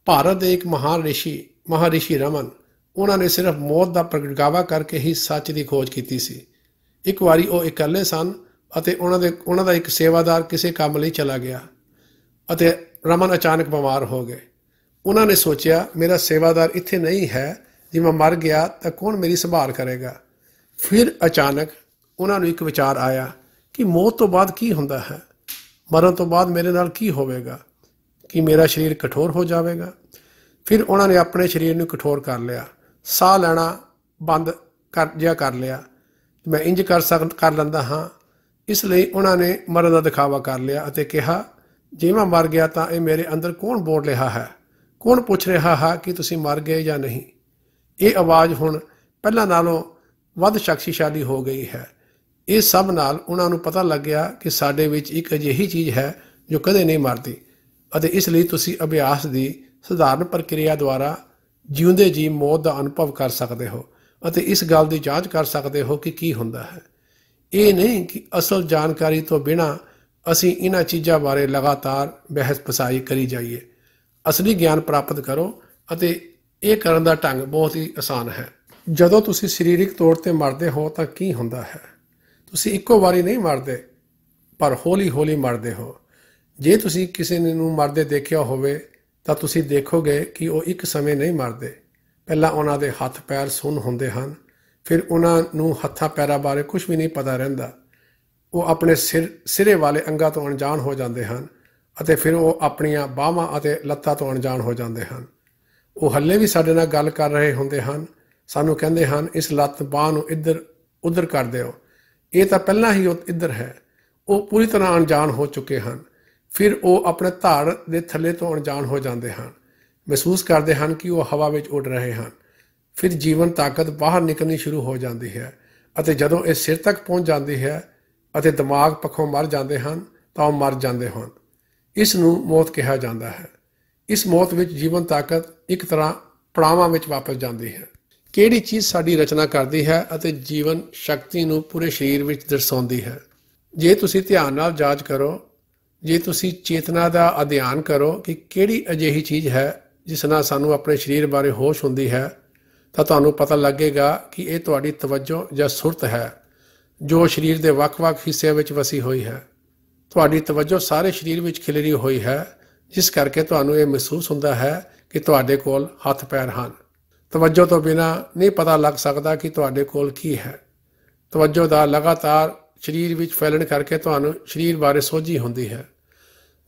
ਭਾਰਤ ਦੇ ਇੱਕ ਮਹਾਨ ਰਿਸ਼ੀ ਮਹਾਰਿਸ਼ੀ ਰਮਨ, ਉਹਨਾਂ ਨੇ ਸਿਰਫ ਮੌਤ ਦਾ ਪ੍ਰਗਟਾਵਾ ਕਰਕੇ ਹੀ ਸੱਚ ਦੀ ਖੋਜ ਕੀਤੀ ਸੀ। ਇੱਕ ਵਾਰੀ ਉਹ ਇਕੱਲੇ ਸਨ ਅਤੇ ਉਹਨਾਂ ਦੇ, ਉਹਨਾਂ ਦਾ ਇੱਕ ਸੇਵਾਦਾਰ ਕਿਸੇ ਕੰਮ ਲਈ ਚਲਾ ਗਿਆ ਅਤੇ ਰਮਨ ਅਚਾਨਕ ਬਿਮਾਰ ਹੋ ਗਏ। ਉਹਨਾਂ ਨੇ ਸੋਚਿਆ, ਮੇਰਾ ਸੇਵਾਦਾਰ ਇੱਥੇ ਨਹੀਂ ਹੈ। ਜੇ ਮੈਂ ਮਰ ਗਿਆ ਤਾਂ ਕੌਣ ਮੇਰੀ ਸੰਭਾਲ ਕਰੇਗਾ? ਫਿਰ ਅਚਾਨਕ ਉਹਨਾਂ ਨੂੰ ਇੱਕ ਵਿਚਾਰ ਆਇਆ ਕਿ ਮੌਤ ਤੋਂ ਬਾਅਦ ਕੀ ਹੁੰਦਾ ਹੈ? ਮਰਨ ਤੋਂ ਬਾਅਦ ਮੇਰੇ ਨਾਲ ਕੀ ਹੋਵੇਗਾ? ਕਿ ਮੇਰਾ ਸਰੀਰ ਕਠੋਰ ਹੋ ਜਾਵੇਗਾ? ਫਿਰ ਉਹਨਾਂ ਨੇ ਆਪਣੇ ਸਰੀਰ ਨੂੰ ਕਠੋਰ ਕਰ ਲਿਆ। ਸਾਹ ਲੈਣਾ ਬੰਦ ਕਰ ਜਿਆ ਕਰ ਲਿਆ। ਮੈਂ ਇੰਜ ਕਰ ਸਕ ਕਰ ਲੈਂਦਾ ਹਾਂ। ਇਸ ਲਈ ਉਹਨਾਂ ਨੇ ਮਰਨ ਦਾ ਦਿਖਾਵਾ ਕਰ ਲਿਆ ਅਤੇ ਕਿਹਾ, ਜੇ ਮੈਂ ਮਰ ਗਿਆ ਤਾਂ ਇਹ ਮੇਰੇ ਅੰਦਰ ਕੌਣ ਬੋਲ ਰਿਹਾ ਹੈ? ਕੌਣ ਪੁੱਛ ਰਿਹਾ ਹੈ ਕਿ ਤੁਸੀਂ ਮਰ ਗਏ ਜਾਂ ਨਹੀਂ? ਇਹ ਆਵਾਜ਼ ਹੁਣ ਪਹਿਲਾਂ ਨਾਲੋਂ ਵੱਧ ਸ਼ਕਤੀਸ਼ਾਲੀ ਹੋ ਗਈ ਹੈ। ਇਹ ਸਭ ਨਾਲ ਉਹਨਾਂ ਨੂੰ ਪਤਾ ਲੱਗਿਆ ਕਿ ਸਾਡੇ ਵਿੱਚ ਇੱਕ ਅਜਿਹੀ ਚੀਜ਼ ਹੈ ਜੋ ਕਦੇ ਨਹੀਂ ਮਰਦੀ ਅਤੇ ਇਸ ਲਈ ਤੁਸੀਂ ਅਭਿਆਸ ਦੀ ਸਧਾਰਨ ਪ੍ਰਕਿਰਿਆ ਦੁਆਰਾ ਜਿਉਂਦੇ ਜੀ ਮੌਤ ਦਾ ਅਨੁਭਵ ਕਰ ਸਕਦੇ ਹੋ ਅਤੇ ਇਸ ਗੱਲ ਦੀ ਜਾਂਚ ਕਰ ਸਕਦੇ ਹੋ ਕਿ ਕੀ ਹੁੰਦਾ ਹੈ। ਇਹ ਨਹੀਂ ਕਿ ਅਸਲ ਜਾਣਕਾਰੀ ਤੋਂ ਬਿਨਾ ਅਸੀਂ ਇਹਨਾਂ ਚੀਜ਼ਾਂ ਬਾਰੇ ਲਗਾਤਾਰ ਬਹਿਸ ਪਸਾਈ ਕਰੀ ਜਾਈਏ। ਅਸਲੀ ਗਿਆਨ ਪ੍ਰਾਪਤ ਕਰੋ ਅਤੇ ਇਹ ਕਰਨ ਦਾ ਢੰਗ ਬਹੁਤ ਹੀ ਆਸਾਨ ਹੈ। ਜਦੋਂ ਤੁਸੀਂ ਸਰੀਰਕ ਤੌਰ ਤੇ ਮਰਦੇ ਹੋ ਤਾਂ ਕੀ ਹੁੰਦਾ ਹੈ? ਤੁਸੀਂ ਇੱਕੋ ਵਾਰੀ ਨਹੀਂ ਮਰਦੇ, ਪਰ ਹੌਲੀ-ਹੌਲੀ ਮਰਦੇ ਹੋ। ਜੇ ਤੁਸੀਂ ਕਿਸੇ ਨੂੰ ਮਰਦੇ ਦੇਖਿਆ ਹੋਵੇ, ਤਾਂ ਤੁਸੀਂ ਦੇਖੋਗੇ ਕਿ ਉਹ ਇੱਕ ਸਮੇਂ ਨਹੀਂ ਮਰਦੇ। ਪਹਿਲਾਂ ਉਹਨਾਂ ਦੇ ਹੱਥ ਪੈਰ ਸੁੰਨ ਹੁੰਦੇ ਹਨ, ਫਿਰ ਉਹਨਾਂ ਨੂੰ ਹੱਥਾਂ ਪੈਰਾਂ ਬਾਰੇ ਕੁਝ ਵੀ ਨਹੀਂ ਪਤਾ ਰਹਿੰਦਾ। ਉਹ ਆਪਣੇ ਸਿਰ, ਸਿਰੇ ਵਾਲੇ ਅੰਗਾਂ ਤੋਂ ਅਣਜਾਣ ਹੋ ਜਾਂਦੇ ਹਨ ਅਤੇ ਫਿਰ ਉਹ ਆਪਣੀਆਂ ਬਾਹਾਂ ਅਤੇ ਲੱਤਾਂ ਤੋਂ ਅਣਜਾਣ ਹੋ ਜਾਂਦੇ ਹਨ। ਉਹ ਹੱਲੇ ਵੀ ਸਾਡੇ ਨਾਲ ਗੱਲ ਕਰ ਰਹੇ ਹੁੰਦੇ ਹਨ। ਸਾਨੂੰ ਕਹਿੰਦੇ ਹਨ, ਇਸ ਲੱਤ ਬਾਹ ਨੂੰ ਇੱਧਰ, ਉੱਧਰ ਕਰ ਦਿਓ। ਇਹ ਤਾਂ ਪਹਿਲਾਂ ਹੀ ਇੱਧਰ ਹੈ। ਉਹ ਪੂਰੀ ਤਰ੍ਹਾਂ ਅਣਜਾਣ ਹੋ ਚੁੱਕੇ ਹਨ। ਫਿਰ ਉਹ ਆਪਣੇ ਧੜ ਦੇ ਥੱਲੇ ਤੋਂ ਅਣਜਾਣ ਹੋ ਜਾਂਦੇ ਹਨ। ਮਹਿਸੂਸ ਕਰਦੇ ਹਨ ਕਿ ਉਹ ਹਵਾ ਵਿੱਚ ਉੱਡ ਰਹੇ ਹਨ। ਫਿਰ ਜੀਵਨ ਤਾਕਤ ਬਾਹਰ ਨਿਕਲਣੀ ਸ਼ੁਰੂ ਹੋ ਜਾਂਦੀ ਹੈ ਅਤੇ ਜਦੋਂ ਇਹ ਸਿਰ ਤੱਕ ਪਹੁੰਚ ਜਾਂਦੀ ਹੈ ਅਤੇ ਦਿਮਾਗ ਪੱਖੋਂ ਮਰ ਜਾਂਦੇ ਹਨ, ਤਾਂ ਉਹ ਮਰ ਜਾਂਦੇ ਹਨ। ਇਸ ਨੂੰ ਮੌਤ ਕਿਹਾ ਜਾਂਦਾ ਹੈ। ਇਸ ਮੌਤ ਵਿੱਚ ਜੀਵਨ ਤਾਕਤ ਇੱਕ ਤਰ੍ਹਾਂ ਪੜਾਵਾਂ ਵਿੱਚ ਵਾਪਸ ਜਾਂਦੀ ਹੈ। ਕਿਹੜੀ ਚੀਜ਼ ਸਾਡੀ ਰਚਨਾ ਕਰਦੀ ਹੈ ਅਤੇ ਜੀਵਨ ਸ਼ਕਤੀ ਨੂੰ ਪੂਰੇ ਸਰੀਰ ਵਿੱਚ ਦਰਸਾਉਂਦੀ ਹੈ? ਜੇ ਤੁਸੀਂ ਧਿਆਨ ਨਾਲ ਜਾਂਚ ਕਰੋ, ਜੇ ਤੁਸੀਂ ਚੇਤਨਾ ਦਾ ਅਧਿਐਨ ਕਰੋ ਕਿ ਕਿਹੜੀ ਅਜਿਹੀ ਚੀਜ਼ ਹੈ ਜਿਸ ਨਾਲ ਸਾਨੂੰ ਆਪਣੇ ਸਰੀਰ ਬਾਰੇ ਹੋਸ਼ ਹੁੰਦੀ ਹੈ, ਤਾਂ ਤੁਹਾਨੂੰ ਪਤਾ ਲੱਗੇਗਾ ਕਿ ਇਹ ਤੁਹਾਡੀ ਤਵੱਜੋ ਜਾਂ ਸੁਰਤ ਹੈ, ਜੋ ਸਰੀਰ ਦੇ ਵੱਖ-ਵੱਖ ਹਿੱਸਿਆਂ ਵਿੱਚ ਵਸੀ ਹੋਈ ਹੈ। ਤੁਹਾਡੀ ਤਵੱਜੋ ਸਾਰੇ ਸਰੀਰ ਵਿੱਚ ਖਿਲਰੀ ਹੋਈ ਹੈ, ਜਿਸ ਕਰਕੇ ਤੁਹਾਨੂੰ ਇਹ ਮਹਿਸੂਸ ਹੁੰਦਾ ਹੈ ਕਿ ਤੁਹਾਡੇ ਕੋਲ ਹੱਥ ਪੈਰ ਹਨ। ਤਵੱਜੋ ਤੋਂ ਬਿਨਾ ਨਹੀਂ ਪਤਾ ਲੱਗ ਸਕਦਾ ਕਿ ਤੁਹਾਡੇ ਕੋਲ ਕੀ ਹੈ। ਤਵੱਜੋ ਦਾ ਲਗਾਤਾਰ ਸਰੀਰ ਵਿੱਚ ਫੈਲਣ ਕਰਕੇ ਤੁਹਾਨੂੰ ਸਰੀਰ ਬਾਰੇ ਸੋਝੀ ਹੁੰਦੀ ਹੈ।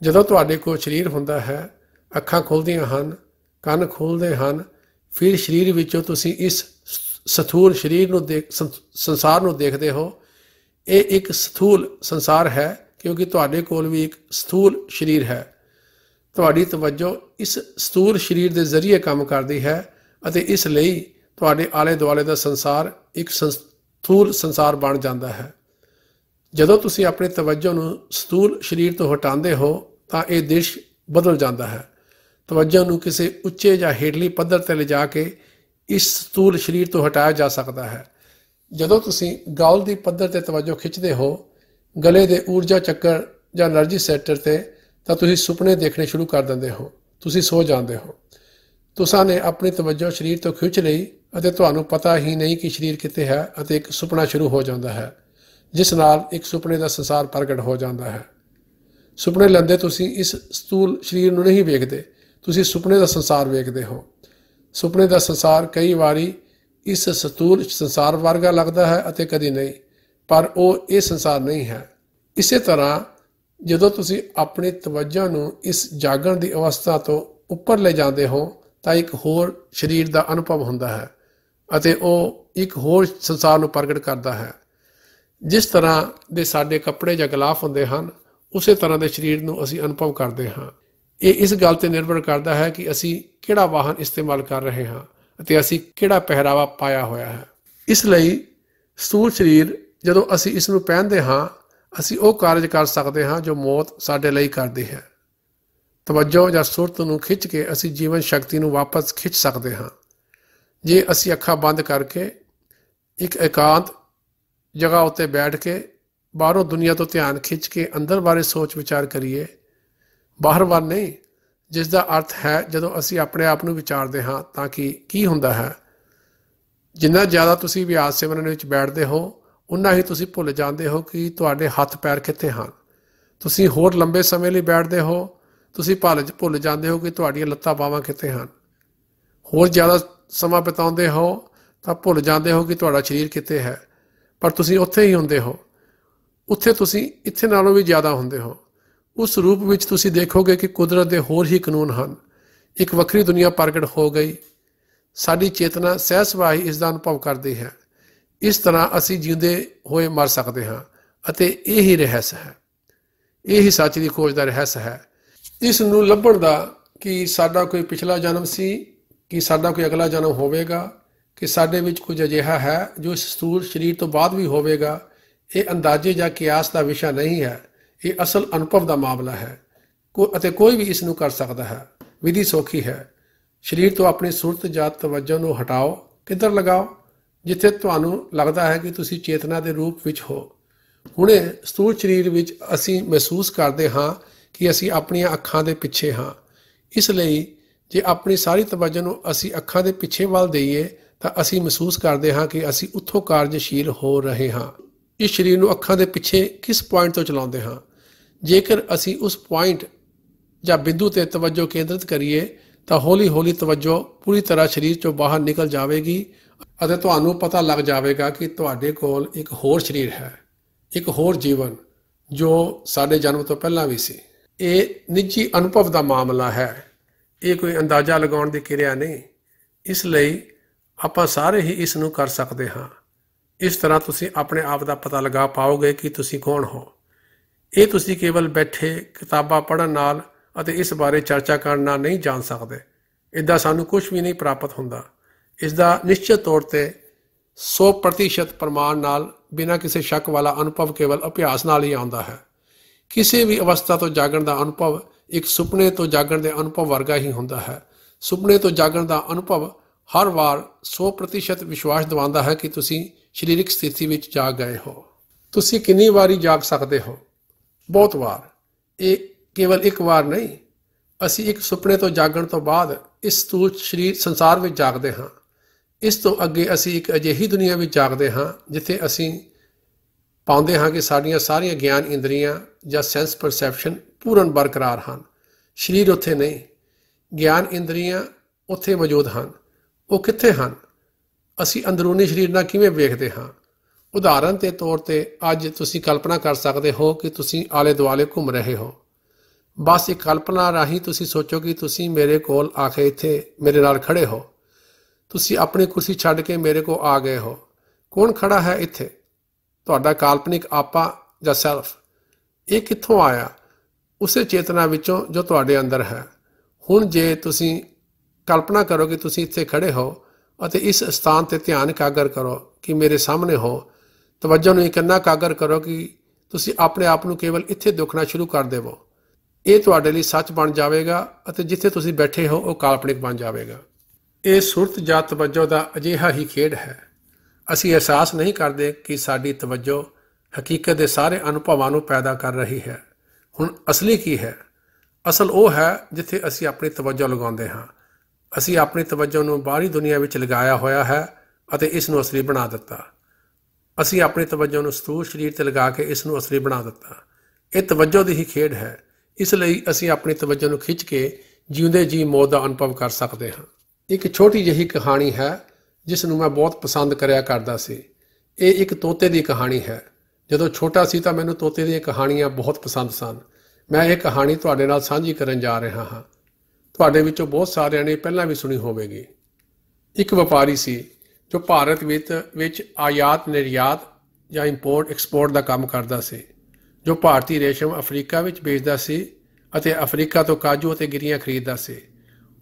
ਜਦੋਂ ਤੁਹਾਡੇ ਕੋਲ ਸਰੀਰ ਹੁੰਦਾ ਹੈ, ਅੱਖਾਂ ਖੁੱਲਦੀਆਂ ਹਨ, ਕੰਨ ਖੁੱਲਦੇ ਹਨ, ਫਿਰ ਸਰੀਰ ਵਿੱਚੋਂ ਤੁਸੀਂ ਇਸ ਸਥੂਲ ਸਰੀਰ ਨੂੰ ਦੇਖ ਸੰਸਾਰ ਨੂੰ ਦੇਖਦੇ ਹੋ। ਇਹ ਇੱਕ ਸਥੂਲ ਸੰਸਾਰ ਹੈ, ਕਿਉਂਕਿ ਤੁਹਾਡੇ ਕੋਲ ਵੀ ਇੱਕ ਸਥੂਲ ਸਰੀਰ ਹੈ। ਤੁਹਾਡੀ ਤਵੱਜੋ ਇਸ ਸਥੂਲ ਸਰੀਰ ਦੇ ਜ਼ਰੀਏ ਕੰਮ ਕਰਦੀ ਹੈ। ਅਤੇ ਇਸ ਲਈ ਤੁਹਾਡੇ ਆਲੇ ਦੁਆਲੇ ਦਾ ਸੰਸਾਰ ਇੱਕ ਸਥੂਲ ਸੰਸਾਰ ਬਣ ਜਾਂਦਾ ਹੈ। ਜਦੋਂ ਤੁਸੀਂ ਆਪਣੇ ਤਵੱਜੋ ਨੂੰ ਸਥੂਲ ਸਰੀਰ ਤੋਂ ਹਟਾਉਂਦੇ ਹੋ, ਤਾਂ ਇਹ ਦ੍ਰਿਸ਼ ਬਦਲ ਜਾਂਦਾ ਹੈ। ਤਵੱਜੋ ਨੂੰ ਕਿਸੇ ਉੱਚੇ ਜਾਂ ਹੇਠਲੀ ਪੱਧਰ ਤੇ ਲਿਜਾ ਕੇ ਇਸ ਸਥੂਲ ਸਰੀਰ ਤੋਂ ਹਟਾਇਆ ਜਾ ਸਕਦਾ ਹੈ। ਜਦੋਂ ਤੁਸੀਂ ਗਾਉਲ ਦੀ ਪੱਧਰ ਤੇ ਤਵੱਜੋ ਖਿੱਚਦੇ ਹੋ, ਗਲੇ ਦੇ ਊਰਜਾ ਚੱਕਰ ਜਾਂ એનર્ਜੀ ਸੈਂਟਰ ਤੇ, ਤਾਂ ਤੁਸੀਂ ਸੁਪਨੇ ਦੇਖਣੇ ਸ਼ੁਰੂ ਕਰ ਦਿੰਦੇ ਹੋ। ਤੁਸੀਂ ਸੋ ਜਾਂਦੇ ਹੋ। ਤੁਸਾਂ ਨੇ ਆਪਣੀ ਤਵੱਜੋ ਸਰੀਰ ਤੋਂ ਖਿੱਚ ਲਈ ਅਤੇ ਤੁਹਾਨੂੰ ਪਤਾ ਹੀ ਨਹੀਂ ਕਿ ਸਰੀਰ ਕਿੱਥੇ ਹੈ ਅਤੇ ਇੱਕ ਸੁਪਨਾ ਸ਼ੁਰੂ ਹੋ ਜਾਂਦਾ ਹੈ, ਜਿਸ ਨਾਲ ਇੱਕ ਸੁਪਨੇ ਦਾ ਸੰਸਾਰ ਪ੍ਰਗਟ ਹੋ ਜਾਂਦਾ ਹੈ। ਸੁਪਨੇ ਲੈਂਦੇ ਤੁਸੀਂ ਇਸ ਸਤੂਲ ਸਰੀਰ ਨੂੰ ਨਹੀਂ ਵੇਖਦੇ, ਤੁਸੀਂ ਸੁਪਨੇ ਦਾ ਸੰਸਾਰ ਵੇਖਦੇ ਹੋ। ਸੁਪਨੇ ਦਾ ਸੰਸਾਰ ਕਈ ਵਾਰੀ ਇਸ ਸਤੂਲ ਸੰਸਾਰ ਵਰਗਾ ਲੱਗਦਾ ਹੈ ਅਤੇ ਕਦੀ ਨਹੀਂ, ਪਰ ਉਹ ਇਹ ਸੰਸਾਰ ਨਹੀਂ ਹੈ। ਇਸੇ ਤਰ੍ਹਾਂ ਜਦੋਂ ਤੁਸੀਂ ਆਪਣੀ ਤਵੱਜੋ ਨੂੰ ਇਸ ਜਾਗਣ ਦੀ ਅਵਸਥਾ ਤੋਂ ਉੱਪਰ ਲੈ ਜਾਂਦੇ ਹੋ ਤਾਂ ਇੱਕ ਹੋਰ ਸਰੀਰ ਦਾ ਅਨੁਭਵ ਹੁੰਦਾ ਹੈ ਅਤੇ ਉਹ ਇੱਕ ਹੋਰ ਸੰਸਾਰ ਨੂੰ ਪ੍ਰਗਟ ਕਰਦਾ ਹੈ। ਜਿਸ ਤਰ੍ਹਾਂ ਦੇ ਸਾਡੇ ਕੱਪੜੇ ਜਾਂ ਗਲਾਫ ਹੁੰਦੇ ਹਨ, ਉਸੇ ਤਰ੍ਹਾਂ ਦੇ ਸਰੀਰ ਨੂੰ ਅਸੀਂ ਅਨੁਭਵ ਕਰਦੇ ਹਾਂ। ਇਹ ਇਸ ਗੱਲ ਤੇ ਨਿਰਭਰ ਕਰਦਾ ਹੈ ਕਿ ਅਸੀਂ ਕਿਹੜਾ ਵਾਹਨ ਇਸਤੇਮਾਲ ਕਰ ਰਹੇ ਹਾਂ ਅਤੇ ਅਸੀਂ ਕਿਹੜਾ ਪਹਿਰਾਵਾ ਪਾਇਆ ਹੋਇਆ ਹੈ। ਇਸ ਲਈ ਸਥੂਲ ਸਰੀਰ ਜਦੋਂ ਅਸੀਂ ਇਸ ਨੂੰ ਪਹਿਨਦੇ ਹਾਂ, ਅਸੀਂ ਉਹ ਕਾਰਜ ਕਰ ਸਕਦੇ ਹਾਂ ਜੋ ਮੌਤ ਸਾਡੇ ਲਈ ਕਰਦੀ ਹੈ। ਤਵੱਜੋ ਜਾਂ ਸੁਰਤ ਨੂੰ ਖਿੱਚ ਕੇ ਅਸੀਂ ਜੀਵਨ ਸ਼ਕਤੀ ਨੂੰ ਵਾਪਸ ਖਿੱਚ ਸਕਦੇ ਹਾਂ। ਜੇ ਅਸੀਂ ਅੱਖਾਂ ਬੰਦ ਕਰਕੇ ਇੱਕ ਇਕਾਂਤ ਜਗ੍ਹਾ ਉੱਤੇ ਬੈਠ ਕੇ ਬਾਹਰੋਂ ਦੁਨੀਆ ਤੋਂ ਧਿਆਨ ਖਿੱਚ ਕੇ ਅੰਦਰ ਬਾਰੇ ਸੋਚ ਵਿਚਾਰ ਕਰੀਏ, ਬਾਹਰ ਵੱਲ ਨਹੀਂ, ਜਿਸ ਦਾ ਅਰਥ ਹੈ ਜਦੋਂ ਅਸੀਂ ਆਪਣੇ ਆਪ ਨੂੰ ਵਿਚਾਰਦੇ ਹਾਂ ਤਾਂ ਕਿ, ਕੀ ਹੁੰਦਾ ਹੈ? ਜਿੰਨਾ ਜ਼ਿਆਦਾ ਤੁਸੀਂ ਵਿਆਸ ਸਿਮਰਨ ਵਿੱਚ ਬੈਠਦੇ ਹੋ, ਉਨਾ ਹੀ ਤੁਸੀਂ ਭੁੱਲ ਜਾਂਦੇ ਹੋ ਕਿ ਤੁਹਾਡੇ ਹੱਥ ਪੈਰ ਕਿੱਥੇ ਹਨ। ਤੁਸੀਂ ਹੋਰ ਲੰਬੇ ਸਮੇਂ ਲਈ ਬੈਠਦੇ ਹੋ ਤੁਸੀਂ ਭੁੱਲ ਭੁੱਲ ਜਾਂਦੇ ਹੋ ਕਿ ਤੁਹਾਡੀਆਂ ਲੱਤਾਂ ਬਾਹਾਂ ਕਿੱਥੇ ਹਨ? ਹੋਰ ਜ਼ਿਆਦਾ ਸਮਾਂ ਬਿਤਾਉਂਦੇ ਹੋ ਤਾਂ ਭੁੱਲ ਜਾਂਦੇ ਹੋ ਕਿ ਤੁਹਾਡਾ ਸਰੀਰ ਕਿੱਥੇ ਹੈ। ਪਰ ਤੁਸੀਂ ਉੱਥੇ ਹੀ ਹੁੰਦੇ ਹੋ। ਉੱਥੇ ਤੁਸੀਂ ਇੱਥੇ ਨਾਲੋਂ ਵੀ ਜ਼ਿਆਦਾ ਹੁੰਦੇ ਹੋ। ਉਸ ਰੂਪ ਵਿੱਚ ਤੁਸੀਂ ਦੇਖੋਗੇ ਕਿ ਕੁਦਰਤ ਦੇ ਹੋਰ ਹੀ ਕਾਨੂੰਨ ਹਨ। ਇੱਕ ਵੱਖਰੀ ਦੁਨੀਆ ਪ੍ਰਗਟ ਹੋ ਗਈ। ਸਾਡੀ ਚੇਤਨਾ ਸਹਿ ਸੁਭਾਈ ਇਸ ਦਾ ਅਨੁਭਵ ਕਰਦੀ ਹੈ। ਇਸ ਤਰ੍ਹਾਂ ਅਸੀਂ ਜਿਉਂਦੇ ਹੋਏ ਮਰ ਸਕਦੇ ਹਾਂ ਅਤੇ ਇਹ ਹੀ ਰਹੱਸ ਹੈ। ਇਹ ਹੀ ਸੱਚ ਦੀ ਖੋਜ ਦਾ ਰਹੱਸ ਹੈ। ਇਸ ਨੂੰ ਲੱਭਣ ਦਾ ਕਿ ਸਾਡਾ ਕੋਈ ਪਿਛਲਾ ਜਨਮ ਸੀ, ਕਿ ਸਾਡਾ ਕੋਈ ਅਗਲਾ ਜਨਮ ਹੋਵੇਗਾ, ਕਿ ਸਾਡੇ ਵਿੱਚ ਕੁਝ ਅਜਿਹਾ ਹੈ ਜੋ ਇਸ ਸਥੂਲ ਸਰੀਰ ਤੋਂ ਬਾਅਦ ਵੀ ਹੋਵੇਗਾ, ਇਹ ਅੰਦਾਜ਼ੇ ਜਾਂ ਕਿਆਸ ਦਾ ਵਿਸ਼ਾ ਨਹੀਂ ਹੈ। ਇਹ ਅਸਲ ਅਨੁਭਵ ਦਾ ਮਾਮਲਾ ਹੈ। ਕੋ ਅਤੇ ਕੋਈ ਵੀ ਇਸ ਨੂੰ ਕਰ ਸਕਦਾ ਹੈ। ਵਿਧੀ ਸੌਖੀ ਹੈ। ਸਰੀਰ ਤੋਂ ਆਪਣੀ ਸੁਰਤ ਜਾਂ ਤਵੱਜੋ ਨੂੰ ਹਟਾਓ, ਕਿੱਧਰ ਲਗਾਓ, ਜਿੱਥੇ ਤੁਹਾਨੂੰ ਲੱਗਦਾ ਹੈ ਕਿ ਤੁਸੀਂ ਚੇਤਨਾ ਦੇ ਰੂਪ ਵਿੱਚ ਹੋ। ਹੁਣੇ ਸਥੂਲ ਸਰੀਰ ਵਿੱਚ ਅਸੀਂ ਮਹਿਸੂਸ ਕਰਦੇ ਹਾਂ ਕਿ ਅਸੀਂ ਆਪਣੀਆਂ ਅੱਖਾਂ ਦੇ ਪਿੱਛੇ ਹਾਂ। ਇਸ ਲਈ ਜੇ ਆਪਣੀ ਸਾਰੀ ਤਵੱਜੋ ਨੂੰ ਅਸੀਂ ਅੱਖਾਂ ਦੇ ਪਿੱਛੇ ਵੱਲ ਦਈਏ, ਤਾਂ ਅਸੀਂ ਮਹਿਸੂਸ ਕਰਦੇ ਹਾਂ ਕਿ ਅਸੀਂ ਉੱਥੋਂ ਕਾਰਜਸ਼ੀਲ ਹੋ ਰਹੇ ਹਾਂ। ਇਸ ਸਰੀਰ ਨੂੰ ਅੱਖਾਂ ਦੇ ਪਿੱਛੇ ਕਿਸ ਪੁਆਇੰਟ ਤੋਂ ਚਲਾਉਂਦੇ ਹਾਂ? ਜੇਕਰ ਅਸੀਂ ਉਸ ਪੁਆਇੰਟ ਜਾਂ ਬਿੰਦੂ ਤੇ ਤਵੱਜੋ ਕੇਂਦਰਿਤ ਕਰੀਏ, ਤਾਂ ਹੌਲੀ-ਹੌਲੀ ਤਵੱਜੋ ਪੂਰੀ ਤਰ੍ਹਾਂ ਸਰੀਰ ਚੋਂ ਬਾਹਰ ਨਿਕਲ ਜਾਵੇਗੀ ਅਤੇ ਤੁਹਾਨੂੰ ਪਤਾ ਲੱਗ ਜਾਵੇਗਾ ਕਿ ਤੁਹਾਡੇ ਕੋਲ ਇੱਕ ਹੋਰ ਸਰੀਰ ਹੈ, ਇੱਕ ਹੋਰ ਜੀਵਨ ਜੋ ਸਾਡੇ ਜਨਮ ਤੋਂ ਪਹਿਲਾਂ ਵੀ ਸੀ। ਇਹ ਨਿੱਜੀ ਅਨੁਭਵ ਦਾ ਮਾਮਲਾ ਹੈ। ਇਹ ਕੋਈ ਅੰਦਾਜ਼ਾ ਲਗਾਉਣ ਦੀ ਕਿਰਿਆ ਨਹੀਂ। ਇਸ ਲਈ ਆਪਾਂ ਸਾਰੇ ਹੀ ਇਸ ਨੂੰ ਕਰ ਸਕਦੇ ਹਾਂ। ਇਸ ਤਰ੍ਹਾਂ ਤੁਸੀਂ ਆਪਣੇ ਆਪ ਦਾ ਪਤਾ ਲਗਾ ਪਾਓਗੇ ਕਿ ਤੁਸੀਂ ਕੌਣ ਹੋ। ਇਹ ਤੁਸੀਂ ਕੇਵਲ ਬੈਠੇ ਕਿਤਾਬਾਂ ਪੜ੍ਹਨ ਨਾਲ ਅਤੇ ਇਸ ਬਾਰੇ ਚਰਚਾ ਕਰਨ ਨਾਲ ਨਹੀਂ ਜਾਣ ਸਕਦੇ। ਇਦਾਂ ਸਾਨੂੰ ਕੁਝ ਵੀ ਨਹੀਂ ਪ੍ਰਾਪਤ ਹੁੰਦਾ। ਇਸ ਦਾ ਨਿਸ਼ਚਿਤ ਤੌਰ ਤੇ 100% ਪ੍ਰਮਾਣ ਨਾਲ ਬਿਨਾਂ ਕਿਸੇ ਸ਼ੱਕ ਵਾਲਾ ਅਨੁਭਵ ਕੇਵਲ ਅਭਿਆਸ ਨਾਲ ਹੀ ਆਉਂਦਾ ਹੈ। ਕਿਸੇ ਵੀ ਅਵਸਥਾ ਤੋਂ ਜਾਗਣ ਦਾ ਅਨੁਭਵ ਇੱਕ ਸੁਪਨੇ ਤੋਂ ਜਾਗਣ ਦੇ ਅਨੁਭਵ ਵਰਗਾ ਹੀ ਹੁੰਦਾ ਹੈ। ਸੁਪਨੇ ਤੋਂ ਜਾਗਣ ਦਾ ਅਨੁਭਵ ਹਰ ਵਾਰ 100% ਵਿਸ਼ਵਾਸ ਦਿਵਾਉਂਦਾ ਹੈ ਕਿ ਤੁਸੀਂ ਸਰੀਰਕ ਸਥਿਤੀ ਵਿੱਚ ਜਾਗ ਗਏ ਹੋ। ਤੁਸੀਂ ਕਿੰਨੀ ਵਾਰੀ ਜਾਗ ਸਕਦੇ ਹੋ? ਬਹੁਤ ਵਾਰ। ਇਹ ਕੇਵਲ ਇੱਕ ਵਾਰ ਨਹੀਂ, ਅਸੀਂ ਇੱਕ ਸੁਪਨੇ ਤੋਂ ਜਾਗਣ ਤੋਂ ਬਾਅਦ ਇਸ ਸਥੂਲ ਸਰੀਰ ਸੰਸਾਰ ਵਿੱਚ ਜਾਗਦੇ ਹਾਂ। ਇਸ ਤੋਂ ਅੱਗੇ ਅਸੀਂ ਇੱਕ ਅਜਿਹੀ ਦੁਨੀਆ ਵਿੱਚ ਜਾਗਦੇ ਹਾਂ ਜਿੱਥੇ ਅਸੀਂ ਪਾਉਂਦੇ ਹਾਂ ਕਿ ਸਾਡੀਆਂ ਸਾਰੀਆਂ ਗਿਆਨ ਇੰਦਰੀਆਂ ਜਾਂ ਸੈਂਸ ਪਰਸੈਪਸ਼ਨ ਪੂਰਨ ਬਰਕਰਾਰ ਹਨ। ਸਰੀਰ ਉੱਥੇ ਨਹੀਂ, ਗਿਆਨ ਇੰਦਰੀਆਂ ਉੱਥੇ ਮੌਜੂਦ ਹਨ। ਉਹ ਕਿੱਥੇ ਹਨ? ਅਸੀਂ ਅੰਦਰੂਨੀ ਸਰੀਰ ਨਾਲ ਕਿਵੇਂ ਵੇਖਦੇ ਹਾਂ? ਉਦਾਹਰਨ ਦੇ ਤੌਰ ਤੇ ਅੱਜ ਤੁਸੀਂ ਕਲਪਨਾ ਕਰ ਸਕਦੇ ਹੋ ਕਿ ਤੁਸੀਂ ਆਲੇ ਦੁਆਲੇ ਘੁੰਮ ਰਹੇ ਹੋ। ਬਸ ਇੱਕ ਕਲਪਨਾ ਰਾਹੀਂ ਤੁਸੀਂ ਸੋਚੋ ਕਿ ਤੁਸੀਂ ਮੇਰੇ ਕੋਲ ਆ ਕੇ ਇੱਥੇ ਮੇਰੇ ਨਾਲ ਖੜੇ ਹੋ। ਤੁਸੀਂ ਆਪਣੀ ਕੁਰਸੀ ਛੱਡ ਕੇ ਮੇਰੇ ਕੋਲ ਆ ਗਏ ਹੋ। ਕੌਣ ਖੜਾ ਹੈ ਇੱਥੇ? ਤੁਹਾਡਾ ਕਾਲਪਨਿਕ ਆਪਾ ਜਾਂ ਸੈਲਫ। ਇਹ ਕਿੱਥੋਂ ਆਇਆ? ਉਸੇ ਚੇਤਨਾ ਵਿੱਚੋਂ ਜੋ ਤੁਹਾਡੇ ਅੰਦਰ ਹੈ। ਹੁਣ ਜੇ ਤੁਸੀਂ ਕਲਪਨਾ ਕਰੋ ਕਿ ਤੁਸੀਂ ਇੱਥੇ ਖੜੇ ਹੋ ਅਤੇ ਇਸ ਸਥਾਨ ਤੇ ਧਿਆਨ ਇਕਾਗਰ ਕਰੋ ਕਿ ਮੇਰੇ ਸਾਹਮਣੇ ਹੋ। ਤਵੱਜੋ ਨੂੰ ਇਕੰਨਾ ਇਕਾਗਰ ਕਰੋ ਕਿ ਤੁਸੀਂ ਆਪਣੇ ਆਪ ਨੂੰ ਕੇਵਲ ਇੱਥੇ ਦੇਖਣਾ ਸ਼ੁਰੂ ਕਰ ਦੇਵੋ। ਇਹ ਤੁਹਾਡੇ ਲਈ ਸੱਚ ਬਣ ਜਾਵੇਗਾ ਅਤੇ ਜਿੱਥੇ ਤੁਸੀਂ ਬੈਠੇ ਹੋ ਉਹ ਕਾਲਪਨਿਕ ਬਣ ਜਾਵੇਗਾ। ਇਹ ਸੁਰਤ ਜਾਂ ਤਵੱਜੋ ਦਾ ਅਜਿਹਾ ਹੀ ਖੇਡ ਹੈ। ਅਸੀਂ ਅਹਿਸਾਸ ਨਹੀਂ ਕਰਦੇ ਕਿ ਸਾਡੀ ਤਵੱਜੋ ਹਕੀਕਤ ਦੇ ਸਾਰੇ ਅਨੁਭਵਾਂ ਨੂੰ ਪੈਦਾ ਕਰ ਰਹੀ ਹੈ। ਹੁਣ ਅਸਲੀ ਕੀ ਹੈ? ਅਸਲ ਉਹ ਹੈ ਜਿੱਥੇ ਅਸੀਂ ਆਪਣੀ ਤਵੱਜੋ ਲਗਾਉਂਦੇ ਹਾਂ। ਅਸੀਂ ਆਪਣੀ ਤਵੱਜੋ ਨੂੰ ਬਾਹਰੀ ਦੁਨੀਆ ਵਿੱਚ ਲਗਾਇਆ ਹੋਇਆ ਹੈ ਅਤੇ ਇਸ ਨੂੰ ਅਸਲੀ ਬਣਾ ਦਿੱਤਾ। ਅਸੀਂ ਆਪਣੀ ਤਵੱਜੋ ਨੂੰ ਸਥੂਲ ਸਰੀਰ ਤੇ ਲਗਾ ਕੇ ਇਸ ਨੂੰ ਅਸਲੀ ਬਣਾ ਦਿੱਤਾ। ਇਹ ਤਵੱਜੋ ਦੀ ਹੀ ਖੇਡ ਹੈ। ਇਸ ਲਈ ਅਸੀਂ ਆਪਣੀ ਤਵੱਜੋ ਨੂੰ ਖਿੱਚ ਕੇ ਜਿਉਂਦੇ ਜੀ ਮੌਤ ਦਾ ਅਨੁਭਵ ਕਰ ਸਕਦੇ ਹਾਂ। ਇੱਕ ਛੋਟੀ ਜਿਹੀ ਕਹਾਣੀ ਹੈ ਜਿਸ ਨੂੰ ਮੈਂ ਬਹੁਤ ਪਸੰਦ ਕਰਿਆ ਕਰਦਾ ਸੀ। ਇਹ ਇੱਕ ਤੋਤੇ ਦੀ ਕਹਾਣੀ ਹੈ। ਜਦੋਂ ਛੋਟਾ ਸੀ ਤਾਂ ਮੈਨੂੰ ਤੋਤੇ ਦੀਆਂ ਕਹਾਣੀਆਂ ਬਹੁਤ ਪਸੰਦ ਸਨ। ਮੈਂ ਇਹ ਕਹਾਣੀ ਤੁਹਾਡੇ ਨਾਲ ਸਾਂਝੀ ਕਰਨ ਜਾ ਰਿਹਾ ਹਾਂ। ਤੁਹਾਡੇ ਵਿੱਚੋਂ ਬਹੁਤ ਸਾਰਿਆਂ ਨੇ ਪਹਿਲਾਂ ਵੀ ਸੁਣੀ ਹੋਵੇਗੀ। ਇੱਕ ਵਪਾਰੀ ਸੀ ਜੋ ਭਾਰਤ ਵਿੱਚ ਵਿੱਚ ਆਯਾਤ ਨਿਰਯਾਤ ਜਾਂ ਇੰਪੋਰਟ ਐਕਸਪੋਰਟ ਦਾ ਕੰਮ ਕਰਦਾ ਸੀ, ਜੋ ਭਾਰਤੀ ਰੇਸ਼ਮ ਅਫਰੀਕਾ ਵਿੱਚ ਵੇਚਦਾ ਸੀ ਅਤੇ ਅਫਰੀਕਾ ਤੋਂ ਕਾਜੂ ਅਤੇ ਗਿਰੀਆਂ ਖਰੀਦਦਾ ਸੀ।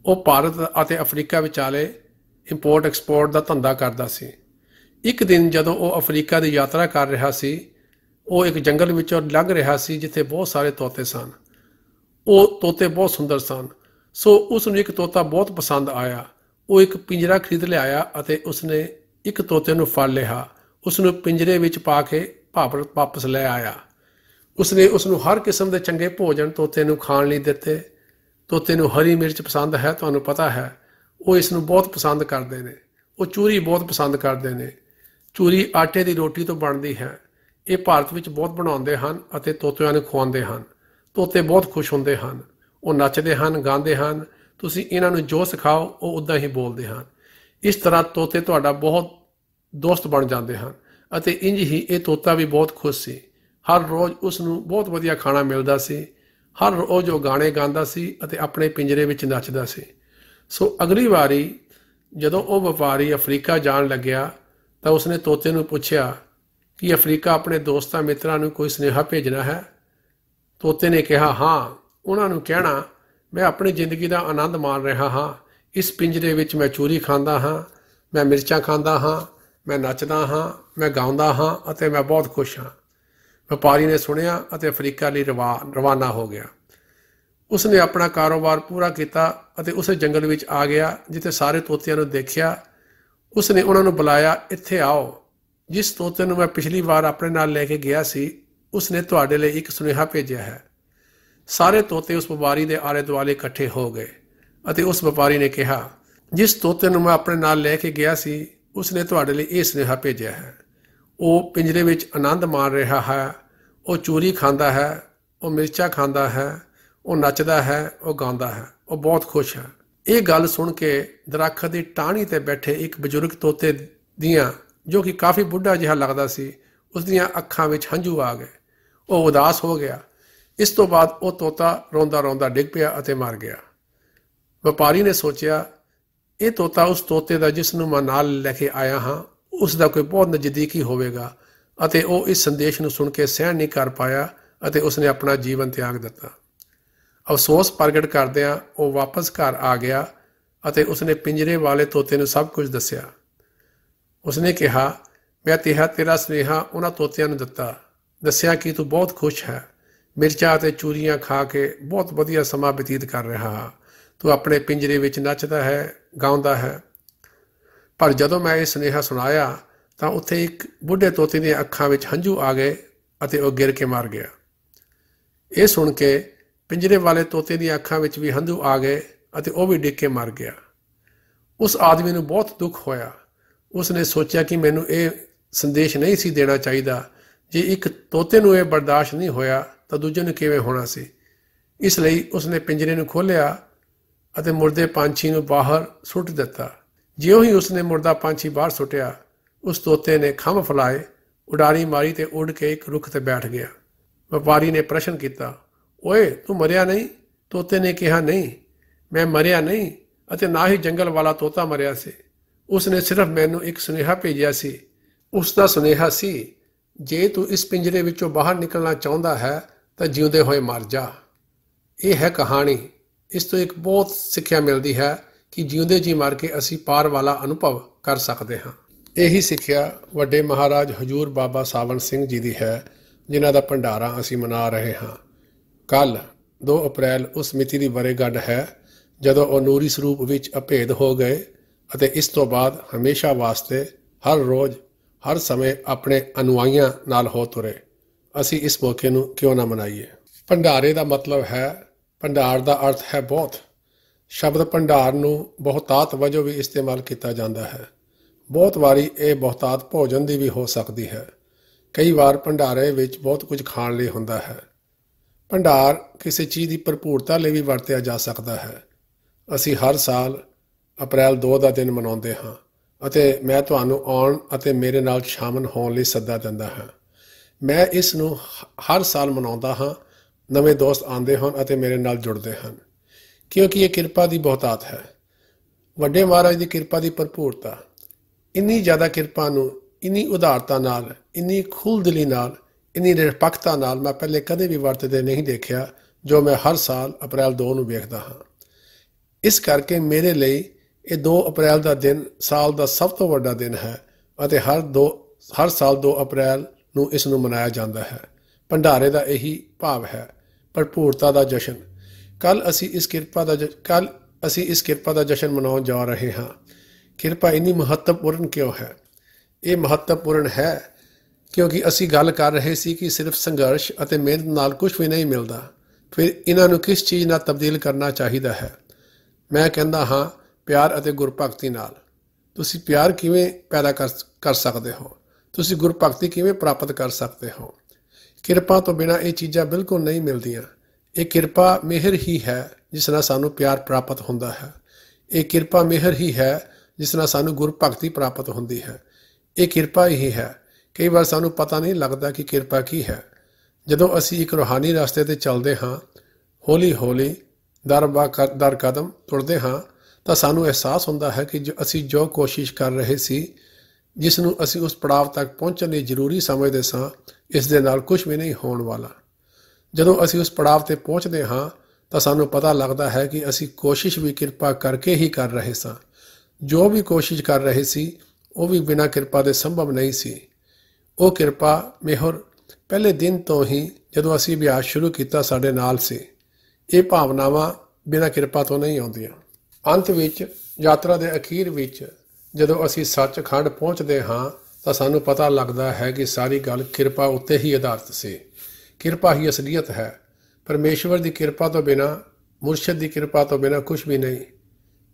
ਉਹ ਭਾਰਤ ਅਤੇ ਅਫਰੀਕਾ ਵਿਚਾਲੇ ਇੰਪੋਰਟ ਐਕਸਪੋਰਟ ਦਾ ਧੰਦਾ ਕਰਦਾ ਸੀ। ਇੱਕ ਦਿਨ ਜਦੋਂ ਉਹ ਅਫਰੀਕਾ ਦੀ ਯਾਤਰਾ ਕਰ ਰਿਹਾ ਸੀ, ਉਹ ਇੱਕ ਜੰਗਲ ਵਿੱਚੋਂ ਲੰਘ ਰਿਹਾ ਸੀ ਜਿੱਥੇ ਬਹੁਤ ਸਾਰੇ ਤੋਤੇ ਸਨ। ਉਹ ਤੋਤੇ ਬਹੁਤ ਸੁੰਦਰ ਸਨ। ਸੋ ਉਸ ਨੂੰ ਇੱਕ ਤੋਤਾ ਬਹੁਤ ਪਸੰਦ ਆਇਆ। ਉਹ ਇੱਕ ਪਿੰਜਰਾ ਖਰੀਦ ਲਿਆਇਆ ਅਤੇ ਉਸਨੇ ਇੱਕ ਤੋਤੇ ਨੂੰ ਫੜ ਲਿਆ। ਉਸ ਨੂੰ ਪਿੰਜਰੇ ਵਿੱਚ ਪਾ ਕੇ ਭਾਪਰ ਵਾਪਸ ਲੈ ਆਇਆ। ਉਸਨੇ ਉਸ ਨੂੰ ਹਰ ਕਿਸਮ ਦੇ ਚੰਗੇ ਭੋਜਨ ਤੋਤੇ ਨੂੰ ਖਾਣ ਲਈ ਦਿੱਤੇ। ਤੋਤੇ ਨੂੰ ਹਰੀ ਮਿਰਚ ਪਸੰਦ ਹੈ, ਤੁਹਾਨੂੰ ਪਤਾ ਹੈ। ਉਹ ਇਸ ਨੂੰ ਬਹੁਤ ਪਸੰਦ ਕਰਦੇ ਨੇ। ਉਹ ਚੂਰੀ ਬਹੁਤ ਪਸੰਦ ਕਰਦੇ ਨੇ। ਚੂਰੀ ਆਟੇ ਦੀ ਰੋਟੀ ਤੋਂ ਬਣਦੀ ਹੈ। ਇਹ ਭਾਰਤ ਵਿੱਚ ਬਹੁਤ ਬਣਾਉਂਦੇ ਹਨ ਅਤੇ ਤੋਤਿਆਂ ਨੂੰ ਖਵਾਉਂਦੇ ਹਨ। ਤੋਤੇ ਬਹੁਤ ਖੁਸ਼ ਹੁੰਦੇ ਹਨ। ਉਹ ਨੱਚਦੇ ਹਨ, ਗਾਉਂਦੇ ਹਨ। ਤੁਸੀਂ ਇਹਨਾਂ ਨੂੰ ਜੋ ਸਿਖਾਓ, ਉਹ ਉਦਾਂ ਹੀ ਬੋਲਦੇ ਹਨ। ਇਸ ਤਰ੍ਹਾਂ ਤੋਤੇ ਤੁਹਾਡਾ ਬਹੁਤ ਦੋਸਤ ਬਣ ਜਾਂਦੇ ਹਨ ਅਤੇ ਇੰਜ ਹੀ ਇਹ ਤੋਤਾ ਵੀ ਬਹੁਤ ਖੁਸ਼ ਸੀ। ਹਰ ਰੋਜ਼ ਉਸ ਨੂੰ ਬਹੁਤ ਵਧੀਆ ਖਾਣਾ ਮਿਲਦਾ ਸੀ। ਹਰ ਰੋਜ਼ ਉਹ ਗਾਣੇ ਗਾਉਂਦਾ ਸੀ ਅਤੇ ਆਪਣੇ ਪਿੰਜਰੇ ਵਿੱਚ ਨੱਚਦਾ ਸੀ। ਸੋ ਅਗਲੀ ਵਾਰੀ ਜਦੋਂ ਉਹ ਵਪਾਰੀ ਅਫਰੀਕਾ ਜਾਣ ਲੱਗਿਆ ਤਾਂ ਉਸਨੇ ਤੋਤੇ ਨੂੰ ਪੁੱਛਿਆ ਕਿ ਅਫਰੀਕਾ ਆਪਣੇ ਦੋਸਤਾਂ ਮਿੱਤਰਾਂ ਨੂੰ ਕੋਈ ਸੁਨੇਹਾ ਭੇਜਣਾ ਹੈ? ਤੋਤੇ ਨੇ ਕਿਹਾ, ਹਾਂ, ਉਹਨਾਂ ਨੂੰ ਕਹਿਣਾ, ਮੈਂ ਆਪਣੀ ਜ਼ਿੰਦਗੀ ਦਾ ਆਨੰਦ ਮਾਣ ਰਿਹਾ ਹਾਂ। ਇਸ ਪਿੰਜਰੇ ਵਿੱਚ ਮੈਂ ਚੂਰੀ ਖਾਂਦਾ ਹਾਂ, ਮੈਂ ਮਿਰਚਾਂ ਖਾਂਦਾ ਹਾਂ, ਮੈਂ ਨੱਚਦਾ ਹਾਂ, ਮੈਂ ਗਾਉਂਦਾ ਹਾਂ ਅਤੇ ਮੈਂ ਬਹੁਤ ਖੁਸ਼ ਹਾਂ। ਵਪਾਰੀ ਨੇ ਸੁਣਿਆ ਅਤੇ ਅਫਰੀਕਾ ਲਈ ਰਵਾਨਾ ਹੋ ਗਿਆ। ਉਸਨੇ ਆਪਣਾ ਕਾਰੋਬਾਰ ਪੂਰਾ ਕੀਤਾ ਅਤੇ ਉਸੇ ਜੰਗਲ ਵਿੱਚ ਆ ਗਿਆ, ਜਿੱਥੇ ਸਾਰੇ ਤੋਤਿਆਂ ਨੂੰ ਦੇਖਿਆ। ਉਸਨੇ ਉਹਨਾਂ ਨੂੰ ਬੁਲਾਇਆ, ਇੱਥੇ ਆਓ। ਜਿਸ ਤੋਤੇ ਨੂੰ ਮੈਂ ਪਿਛਲੀ ਵਾਰ ਆਪਣੇ ਨਾਲ ਲੈ ਕੇ ਗਿਆ ਸੀ, ਉਸਨੇ ਤੁਹਾਡੇ ਲਈ ਇੱਕ ਸੁਨੇਹਾ ਭੇਜਿਆ ਹੈ। ਸਾਰੇ ਤੋਤੇ ਉਸ ਵਪਾਰੀ ਦੇ ਆਲੇ ਦੁਆਲੇ ਇਕੱਠੇ ਹੋ ਗਏ ਅਤੇ ਉਸ ਵਪਾਰੀ ਨੇ ਕਿਹਾ, ਜਿਸ ਤੋਤੇ ਨੂੰ ਮੈਂ ਆਪਣੇ ਨਾਲ ਲੈ ਕੇ ਗਿਆ ਸੀ, ਉਸਨੇ ਤੁਹਾਡੇ ਲਈ ਇਹ ਸੁਨੇਹਾ ਭੇਜਿਆ ਹੈ। ਉਹ ਪਿੰਜਰੇ ਵਿੱਚ ਆਨੰਦ ਮਾਣ ਰਿਹਾ ਹੈ, ਉਹ ਚੂਰੀ ਖਾਂਦਾ ਹੈ, ਉਹ ਮਿਰਚਾਂ ਖਾਂਦਾ ਹੈ ਉਹ ਨੱਚਦਾ ਹੈ, ਉਹ ਗਾਉਂਦਾ ਹੈ, ਉਹ ਬਹੁਤ ਖੁਸ਼ ਹੈ। ਇਹ ਗੱਲ ਸੁਣ ਕੇ ਦਰਖਤ ਦੀ ਟਾਹਣੀ ਤੇ ਬੈਠੇ ਇੱਕ ਬਜ਼ੁਰਗ ਤੋਤੇ ਦੀਆਂ, ਜੋ ਕਿ ਕਾਫੀ ਬੁੱਢਾ ਜਿਹਾ ਲੱਗਦਾ ਸੀ, ਉਸ ਦੀਆਂ ਅੱਖਾਂ ਵਿੱਚ ਹੰਝੂ ਆ ਗਏ। ਉਹ ਉਦਾਸ ਹੋ ਗਿਆ। ਇਸ ਤੋਂ ਬਾਅਦ ਉਹ ਤੋਤਾ ਰੋਂਦਾ ਰੋਂਦਾ ਡਿੱਗ ਪਿਆ ਅਤੇ ਮਰ ਗਿਆ। ਵਪਾਰੀ ਨੇ ਸੋਚਿਆ, ਇਹ ਤੋਤਾ ਉਸ ਤੋਤੇ ਦਾ ਜਿਸ ਨੂੰ ਮੈਂ ਨਾਲ ਲੈ ਕੇ ਆਇਆ ਹਾਂ, ਉਸ ਦਾ ਕੋਈ ਬਹੁਤ ਨਜ਼ਦੀਕੀ ਹੋਵੇਗਾ ਅਤੇ ਉਹ ਇਸ ਸੰਦੇਸ਼ ਨੂੰ ਸੁਣ ਕੇ ਸਹਿਣ ਨਹੀਂ ਕਰ ਪਾਇਆ ਅਤੇ ਉਸਨੇ ਆਪਣਾ ਜੀਵਨ ਤਿਆਗ ਦਿੱਤਾ। ਅਫਸੋਸ ਪ੍ਰਗਟ ਕਰਦਿਆਂ ਉਹ ਵਾਪਸ ਘਰ ਆ ਗਿਆ ਅਤੇ ਉਸਨੇ ਪਿੰਜਰੇ ਵਾਲੇ ਤੋਤੇ ਨੂੰ ਸਭ ਕੁਝ ਦੱਸਿਆ। ਉਸਨੇ ਕਿਹਾ, ਮੈਂ ਤੇਹਾ ਤੇਰਾ ਸਨੇਹਾ ਉਹਨਾਂ ਤੋਤਿਆਂ ਨੂੰ ਦਿੱਤਾ। ਦੱਸਿਆ ਕਿ ਤੂੰ ਬਹੁਤ ਖੁਸ਼ ਹੈ। ਮਿਰਚਾਂ ਅਤੇ ਚੂਰੀਆਂ ਖਾ ਕੇ ਬਹੁਤ ਵਧੀਆ ਸਮਾਂ ਬਤੀਤ ਕਰ ਰਿਹਾ ਹਾਂ। ਤੂੰ ਆਪਣੇ ਪਿੰਜਰੇ ਵਿੱਚ ਨੱਚਦਾ ਹੈ, ਗਾਉਂਦਾ ਹੈ। ਪਰ ਜਦੋਂ ਮੈਂ ਇਹ ਸੁਨੇਹਾ ਸੁਣਾਇਆ, ਤਾਂ ਉੱਥੇ ਇੱਕ ਬੁੱਢੇ ਤੋਤੇ ਦੀਆਂ ਅੱਖਾਂ ਵਿੱਚ ਹੰਝੂ ਆ ਗਏ ਅਤੇ ਉਹ ਗਿਰ ਕੇ ਮਰ ਗਿਆ। ਇਹ ਸੁਣ ਕੇ ਪਿੰਜਰੇ ਵਾਲੇ ਤੋਤੇ ਦੀਆਂ ਅੱਖਾਂ ਵਿੱਚ ਵੀ ਹੰਝੂ ਆ ਗਏ ਅਤੇ ਉਹ ਵੀ ਡਿੱਗ ਕੇ ਮਰ ਗਿਆ। ਉਸ ਆਦਮੀ ਨੂੰ ਬਹੁਤ ਦੁੱਖ ਹੋਇਆ। ਉਸ ਨੇ ਸੋਚਿਆ ਕਿ ਮੈਨੂੰ ਇਹ ਸੰਦੇਸ਼ ਨਹੀਂ ਸੀ ਦੇਣਾ ਚਾਹੀਦਾ। ਜੇ ਇੱਕ ਤੋਤੇ ਨੂੰ ਇਹ ਬਰਦਾਸ਼ਤ ਨਹੀਂ ਹੋਇਆ, ਤਾਂ ਦੂਜੇ ਨੂੰ ਕਿਵੇਂ ਹੋਣਾ ਸੀ? ਇਸ ਲਈ ਉਸਨੇ ਪਿੰਜਰੇ ਨੂੰ ਖੋਲ੍ਹਿਆ ਅਤੇ ਮੁਰਦੇ ਪੰਛੀ ਨੂੰ ਬਾਹਰ ਸੁੱਟ ਦਿੱਤਾ। ਜਿਉਂ ਹੀ ਉਸਨੇ ਮੁਰਦਾ ਪੰਛੀ ਬਾਹਰ ਸੁੱਟਿਆ, ਉਸ ਤੋਤੇ ਨੇ ਖੰਭ ਫਲਾਏ, ਉਡਾਰੀ ਮਾਰੀ ਤੇ ਉੱਡ ਕੇ ਇੱਕ ਰੁੱਖ ਤੇ ਬੈਠ ਗਿਆ। ਵਪਾਰੀ ਨੇ ਪ੍ਰਸ਼ਨ ਕੀਤਾ ਓਏ, ਤੂੰ ਮਰਿਆ ਨਹੀਂ? ਤੋਤੇ ਨੇ ਕਿਹਾ, ਨਹੀਂ, ਮੈਂ ਮਰਿਆ ਨਹੀਂ ਅਤੇ ਨਾ ਹੀ ਜੰਗਲ ਵਾਲਾ ਤੋਤਾ ਮਰਿਆ ਸੀ। ਉਸਨੇ ਸਿਰਫ ਮੈਨੂੰ ਇੱਕ ਸੁਨੇਹਾ ਭੇਜਿਆ ਸੀ। ਉਸ ਦਾ ਸੁਨੇਹਾ ਸੀ, ਜੇ ਤੂੰ ਇਸ ਪਿੰਜਰੇ ਵਿੱਚੋਂ ਬਾਹਰ ਨਿਕਲਣਾ ਚਾਹੁੰਦਾ ਹੈ, ਤਾਂ ਜਿਉਂਦੇ ਹੋਏ ਮਰ ਜਾ। ਇਹ ਹੈ ਕਹਾਣੀ। ਇਸ ਤੋਂ ਇੱਕ ਬਹੁਤ ਸਿੱਖਿਆ ਮਿਲਦੀ ਹੈ ਕਿ ਜਿਉਂਦੇ ਜੀ ਮਰ ਕੇ ਅਸੀਂ ਪਾਰ ਵਾਲਾ ਅਨੁਭਵ ਕਰ ਸਕਦੇ ਹਾਂ। ਇਹੀ ਸਿੱਖਿਆ ਵੱਡੇ ਮਹਾਰਾਜ ਹਜੂਰ ਬਾਬਾ ਸਾਵਣ ਸਿੰਘ ਜੀ ਦੀ ਹੈ, ਜਿਨ੍ਹਾਂ ਦਾ ਭੰਡਾਰਾ ਅਸੀਂ ਮਨਾ ਰਹੇ ਹਾਂ। ਕੱਲ 2 ਅਪ੍ਰੈਲ ਉਸ ਮਿਤੀ ਦੀ ਵਰੇਗੰਢ ਹੈ, ਜਦੋਂ ਉਹ ਨੂਰੀ ਸਰੂਪ ਵਿੱਚ ਅਭੇਦ ਹੋ ਗਏ ਅਤੇ ਇਸ ਤੋਂ ਬਾਅਦ ਹਮੇਸ਼ਾ ਵਾਸਤੇ ਹਰ ਰੋਜ਼, ਹਰ ਸਮੇਂ ਆਪਣੇ ਅਨੁਆਈਆਂ ਨਾਲ ਹੋ ਤੁਰੇ। ਅਸੀਂ ਇਸ ਮੌਕੇ ਨੂੰ ਕਿਉਂ ਨਾ ਮਨਾਈਏ? ਭੰਡਾਰੇ ਦਾ ਮਤਲਬ ਹੈ, ਭੰਡਾਰ ਦਾ ਅਰਥ ਹੈ ਬਹੁਤ। ਸ਼ਬਦ ਭੰਡਾਰ ਨੂੰ ਬਹੁਤਾਤ ਵਜੋਂ ਵੀ ਇਸਤੇਮਾਲ ਕੀਤਾ ਜਾਂਦਾ ਹੈ। ਬਹੁਤ ਵਾਰੀ ਇਹ ਬਹੁਤਾਤ ਭੋਜਨ ਦੀ ਵੀ ਹੋ ਸਕਦੀ ਹੈ। ਕਈ ਵਾਰ ਭੰਡਾਰੇ ਵਿੱਚ ਬਹੁਤ ਕੁਝ ਖਾਣ ਲਈ ਹੁੰਦਾ ਹੈ। ਭੰਡਾਰ ਕਿਸੇ ਚੀਜ਼ ਦੀ ਭਰਪੂਰਤਾ ਲਈ ਵੀ ਵਰਤਿਆ ਜਾ ਸਕਦਾ ਹੈ। ਅਸੀਂ ਹਰ ਸਾਲ ਅਪ੍ਰੈਲ 2 ਦਾ ਦਿਨ ਮਨਾਉਂਦੇ ਹਾਂ ਅਤੇ ਮੈਂ ਤੁਹਾਨੂੰ ਆਉਣ ਅਤੇ ਮੇਰੇ ਨਾਲ ਸ਼ਾਮਲ ਹੋਣ ਲਈ ਸੱਦਾ ਦਿੰਦਾ ਹਾਂ। ਮੈਂ ਇਸ ਨੂੰ ਹਰ ਸਾਲ ਮਨਾਉਂਦਾ ਹਾਂ, ਨਵੇਂ ਦੋਸਤ ਆਉਂਦੇ ਹਨ ਅਤੇ ਮੇਰੇ ਨਾਲ ਜੁੜਦੇ ਹਨ। ਕਿਉਂਕਿ ਇਹ ਕਿਰਪਾ ਦੀ ਬਹੁਤਾਤ ਹੈ। ਵੱਡੇ ਮਹਾਰਾਜ ਦੀ ਕਿਰਪਾ ਦੀ ਭਰਪੂਰਤਾ, ਇੰਨੀ ਜ਼ਿਆਦਾ ਕਿਰਪਾ ਨੂੰ, ਇੰਨੀ ਉਦਾਰਤਾ ਨਾਲ, ਇੰਨੀ ਖੁੱਲਦਿਲੀ ਨਾਲ ਇੰਨੀ ਨਿਰਪੱਖਤਾ ਨਾਲ ਮੈਂ ਪਹਿਲੇ ਕਦੇ ਵੀ ਵਰਤਦੇ ਨਹੀਂ ਦੇਖਿਆ, ਜੋ ਮੈਂ ਹਰ ਸਾਲ ਅਪ੍ਰੈਲ 2 ਨੂੰ ਵੇਖਦਾ ਹਾਂ। ਇਸ ਕਰਕੇ ਮੇਰੇ ਲਈ ਇਹ 2 ਅਪ੍ਰੈਲ ਦਾ ਦਿਨ ਸਾਲ ਦਾ ਸਭ ਤੋਂ ਵੱਡਾ ਦਿਨ ਹੈ ਅਤੇ ਹਰ 2 ਹਰ ਸਾਲ 2 ਅਪ੍ਰੈਲ ਨੂੰ ਇਸ ਨੂੰ ਮਨਾਇਆ ਜਾਂਦਾ ਹੈ। ਭੰਡਾਰੇ ਦਾ ਇਹੀ ਭਾਵ ਹੈ, ਭਰਪੂਰਤਾ ਦਾ ਜਸ਼ਨ। ਕੱਲ ਅਸੀਂ ਇਸ ਕਿਰਪਾ ਦਾ ਕੱਲ ਅਸੀਂ ਇਸ ਕਿਰਪਾ ਦਾ ਜਸ਼ਨ ਮਨਾਉਣ ਜਾ ਰਹੇ ਹਾਂ। ਕਿਰਪਾ ਇੰਨੀ ਮਹੱਤਵਪੂਰਨ ਕਿਉਂ ਹੈ? ਇਹ ਮਹੱਤਵਪੂਰਨ ਹੈ ਕਿਉਂਕਿ ਅਸੀਂ ਗੱਲ ਕਰ ਰਹੇ ਸੀ ਕਿ ਸਿਰਫ ਸੰਘਰਸ਼ ਅਤੇ ਮਿਹਨਤ ਨਾਲ ਕੁਝ ਵੀ ਨਹੀਂ ਮਿਲਦਾ, ਫਿਰ ਇਹਨਾਂ ਨੂੰ ਕਿਸ ਚੀਜ਼ ਨਾਲ ਤਬਦੀਲ ਕਰਨਾ ਚਾਹੀਦਾ ਹੈ? ਮੈਂ ਕਹਿੰਦਾ ਹਾਂ ਪਿਆਰ ਅਤੇ ਗੁਰਭਗਤੀ ਨਾਲ। ਤੁਸੀਂ ਪਿਆਰ ਕਿਵੇਂ ਪੈਦਾ ਕਰ ਸਕਦੇ ਹੋ? ਤੁਸੀਂ ਗੁਰਭਗਤੀ ਕਿਵੇਂ ਪ੍ਰਾਪਤ ਕਰ ਸਕਦੇ ਹੋ? ਕਿਰਪਾ ਤੋਂ ਬਿਨਾ ਇਹ ਚੀਜ਼ਾਂ ਬਿਲਕੁਲ ਨਹੀਂ ਮਿਲਦੀਆਂ। ਇਹ ਕਿਰਪਾ ਮਿਹਰ ਹੀ ਹੈ ਜਿਸ ਨਾਲ ਸਾਨੂੰ ਪਿਆਰ ਪ੍ਰਾਪਤ ਹੁੰਦਾ ਹੈ। ਇਹ ਕਿਰਪਾ ਮਿਹਰ ਹੀ ਹੈ ਜਿਸ ਨਾਲ ਸਾਨੂੰ ਗੁਰਭਗਤੀ ਪ੍ਰਾਪਤ ਹੁੰਦੀ ਹੈ। ਇਹ ਕਿਰਪਾ ਹੀ ਹੈ ਕਈ ਵਾਰ ਸਾਨੂੰ ਪਤਾ ਨਹੀਂ ਲੱਗਦਾ ਕਿ ਕਿਰਪਾ ਕੀ ਹੈ। ਜਦੋਂ ਅਸੀਂ ਇੱਕ ਰੋਹਾਨੀ ਰਸਤੇ ਤੇ ਚੱਲਦੇ ਹਾਂ, ਹੌਲੀ ਹੌਲੀ ਦਰ ਦਰ ਕਦਮ ਤੁਰਦੇ ਹਾਂ, ਤਾਂ ਸਾਨੂੰ ਅਹਿਸਾਸ ਹੁੰਦਾ ਹੈ ਕਿ ਜੋ ਅਸੀਂ ਜੋ ਕੋਸ਼ਿਸ਼ ਕਰ ਰਹੇ ਸੀ ਜਿਸ ਨੂੰ ਅਸੀਂ ਉਸ ਪੜਾਅ ਤੱਕ ਪਹੁੰਚਣ ਲਈ ਜ਼ਰੂਰੀ ਸਮਝਦੇ ਸਾਂ, ਇਸ ਦੇ ਨਾਲ ਕੁਝ ਵੀ ਨਹੀਂ ਹੋਣ ਵਾਲਾ। ਜਦੋਂ ਅਸੀਂ ਉਸ ਪੜਾਅ ਤੇ ਪਹੁੰਚਦੇ ਹਾਂ, ਤਾਂ ਸਾਨੂੰ ਪਤਾ ਲੱਗਦਾ ਹੈ ਕਿ ਅਸੀਂ ਕੋਸ਼ਿਸ਼ ਵੀ ਕਿਰਪਾ ਕਰਕੇ ਹੀ ਕਰ ਰਹੇ ਸਾਂ। ਜੋ ਵੀ ਕੋਸ਼ਿਸ਼ ਕਰ ਰਹੇ ਸੀ, ਉਹ ਵੀ ਬਿਨਾਂ ਕਿਰਪਾ ਦੇ ਸੰਭਵ ਨਹੀਂ ਸੀ। ਉਹ ਕਿਰਪਾ ਮਿਹਰ ਪਹਿਲੇ ਦਿਨ ਤੋਂ ਹੀ ਜਦੋਂ ਅਸੀਂ ਅਭਿਆਸ ਸ਼ੁਰੂ ਕੀਤਾ ਸਾਡੇ ਨਾਲ ਸੀ। ਇਹ ਭਾਵਨਾਵਾਂ ਬਿਨਾਂ ਕਿਰਪਾ ਤੋਂ ਨਹੀਂ ਆਉਂਦੀਆਂ। ਅੰਤ ਵਿੱਚ, ਯਾਤਰਾ ਦੇ ਅਖੀਰ ਵਿੱਚ ਜਦੋਂ ਅਸੀਂ ਸੱਚਖੰਡ ਪਹੁੰਚਦੇ ਹਾਂ, ਤਾਂ ਸਾਨੂੰ ਪਤਾ ਲੱਗਦਾ ਹੈ ਕਿ ਸਾਰੀ ਗੱਲ ਕਿਰਪਾ ਉੱਤੇ ਹੀ ਆਧਾਰਿਤ ਸੀ। ਕਿਰਪਾ ਹੀ ਅਸਲੀਅਤ ਹੈ। ਪਰਮੇਸ਼ਵਰ ਦੀ ਕਿਰਪਾ ਤੋਂ ਬਿਨਾ, ਮੁਰਸ਼ਿਦ ਦੀ ਕਿਰਪਾ ਤੋਂ ਬਿਨਾ ਕੁਝ ਵੀ ਨਹੀਂ।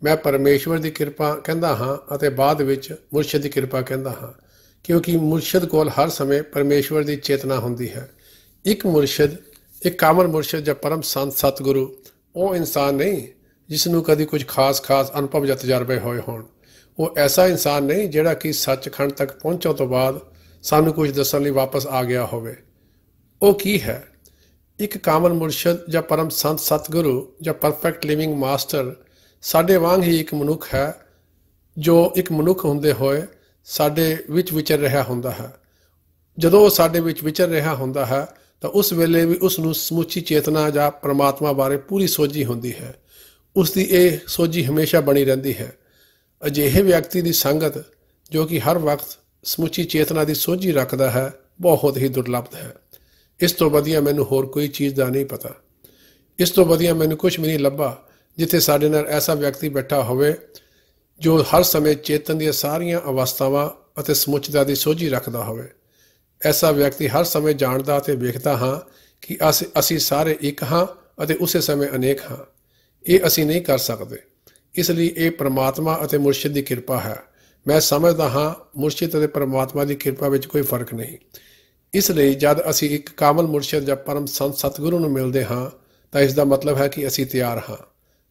ਮੈਂ ਪਰਮੇਸ਼ਵਰ ਦੀ ਕਿਰਪਾ ਕਹਿੰਦਾ ਹਾਂ ਅਤੇ ਬਾਅਦ ਵਿੱਚ ਮੁਰਸ਼ਿਦ ਦੀ ਕਿਰਪਾ ਕਹਿੰਦਾ ਹਾਂ। ਕਿਉਂਕਿ ਮੁਰਸ਼ਿਦ ਕੋਲ ਹਰ ਸਮੇਂ ਪਰਮੇਸ਼ਵਰ ਦੀ ਚੇਤਨਾ ਹੁੰਦੀ ਹੈ। ਇੱਕ ਮੁਰਸ਼ਿਦ, ਇੱਕ ਕਾਮਲ ਮੁਰਸ਼ਿਦ ਜਾਂ ਪਰਮ ਸੰਤ ਸਤਿਗੁਰੂ, ਉਹ ਇਨਸਾਨ ਨਹੀਂ ਜਿਸ ਨੂੰ ਕਦੀ ਕੁਝ ਖਾਸ-ਖਾਸ ਅਨੁਭਵ ਜਾਂ ਤਜਰਬੇ ਹੋਏ ਹੋਣ। ਉਹ ਐਸਾ ਇਨਸਾਨ ਨਹੀਂ ਜਿਹੜਾ ਕਿ ਸੱਚਖੰਡ ਤੱਕ ਪਹੁੰਚਣ ਤੋਂ ਬਾਅਦ ਸਾਨੂੰ ਕੁਝ ਦੱਸਣ ਲਈ ਵਾਪਸ ਆ ਗਿਆ ਹੋਵੇ। ਉਹ ਕੀ ਹੈ? ਇੱਕ ਕਾਮਲ ਮੁਰਸ਼ਿਦ ਜਾਂ ਪਰਮ ਸੰਤ ਸਤਿਗੁਰੂ ਜਾਂ ਪਰਫੈਕਟ ਲਿਵਿੰਗ ਮਾਸਟਰ ਸਾਡੇ ਵਾਂਗ ਹੀ ਇੱਕ ਮਨੁੱਖ ਹੈ ਜੋ ਇੱਕ ਮਨੁੱਖ ਹੁੰਦੇ ਹੋਏ ਸਾਡੇ ਵਿੱਚ ਵਿਚਰ ਰਿਹਾ ਹੁੰਦਾ ਹੈ। ਜਦੋਂ ਉਹ ਸਾਡੇ ਵਿੱਚ ਵਿਚਰ ਰਿਹਾ ਹੁੰਦਾ ਹੈ, ਤਾਂ ਉਸ ਵੇਲੇ ਵੀ ਉਸ ਨੂੰ ਸਮੁੱਚੀ ਚੇਤਨਾ ਜਾਂ ਪ੍ਰਮਾਤਮਾ ਬਾਰੇ ਪੂਰੀ ਸੋਝੀ ਹੁੰਦੀ ਹੈ। ਉਸ ਦੀ ਇਹ ਸੋਝੀ ਹਮੇਸ਼ਾ ਬਣੀ ਰਹਿੰਦੀ ਹੈ। ਅਜਿਹੇ ਵਿਅਕਤੀ ਦੀ ਸੰਗਤ, ਜੋ ਕਿ ਹਰ ਵਕਤ ਸਮੁੱਚੀ ਚੇਤਨਾ ਦੀ ਸੋਝੀ ਰੱਖਦਾ ਹੈ, ਬਹੁਤ ਹੀ ਦੁਰਲੱਭ ਹੈ। ਇਸ ਤੋਂ ਵਧੀਆ ਮੈਨੂੰ ਹੋਰ ਕੋਈ ਚੀਜ਼ ਦਾ ਨਹੀਂ ਪਤਾ। ਇਸ ਤੋਂ ਵਧੀਆ ਮੈਨੂੰ ਕੁਝ ਵੀ ਨਹੀਂ ਲੱਭਾ, ਜਿੱਥੇ ਸਾਡੇ ਨਾਲ ਐਸਾ ਵਿਅਕਤੀ ਬੈਠਾ ਹੋਵੇ ਜੋ ਹਰ ਸਮੇਂ ਚੇਤਨ ਦੀਆਂ ਸਾਰੀਆਂ ਅਵਸਥਾਵਾਂ ਅਤੇ ਸਮੁੱਚਤਾ ਦੀ ਸੋਝੀ ਰੱਖਦਾ ਹੋਵੇ। ਐਸਾ ਵਿਅਕਤੀ ਹਰ ਸਮੇਂ ਜਾਣਦਾ ਅਤੇ ਵੇਖਦਾ ਹਾਂ ਕਿ ਅਸੀਂ ਸਾਰੇ ਇੱਕ ਹਾਂ ਅਤੇ ਉਸੇ ਸਮੇਂ ਅਨੇਕ ਹਾਂ। ਇਹ ਅਸੀਂ ਨਹੀਂ ਕਰ ਸਕਦੇ। ਇਸ ਲਈ ਇਹ ਪ੍ਰਮਾਤਮਾ ਅਤੇ ਮੁਰਸ਼ਿਦ ਦੀ ਕਿਰਪਾ ਹੈ। ਮੈਂ ਸਮਝਦਾ ਹਾਂ, ਮੁਰਸ਼ਿਦ ਅਤੇ ਪ੍ਰਮਾਤਮਾ ਦੀ ਕਿਰਪਾ ਵਿੱਚ ਕੋਈ ਫ਼ਰਕ ਨਹੀਂ। ਇਸ ਲਈ ਜਦ ਅਸੀਂ ਇੱਕ ਕਾਮਲ ਮੁਰਸ਼ਿਦ ਜਾਂ ਪਰਮ ਸੰਤ ਸਤਿਗੁਰੂ ਨੂੰ ਮਿਲਦੇ ਹਾਂ, ਤਾਂ ਇਸ ਦਾ ਮਤਲਬ ਹੈ ਕਿ ਅਸੀਂ ਤਿਆਰ ਹਾਂ।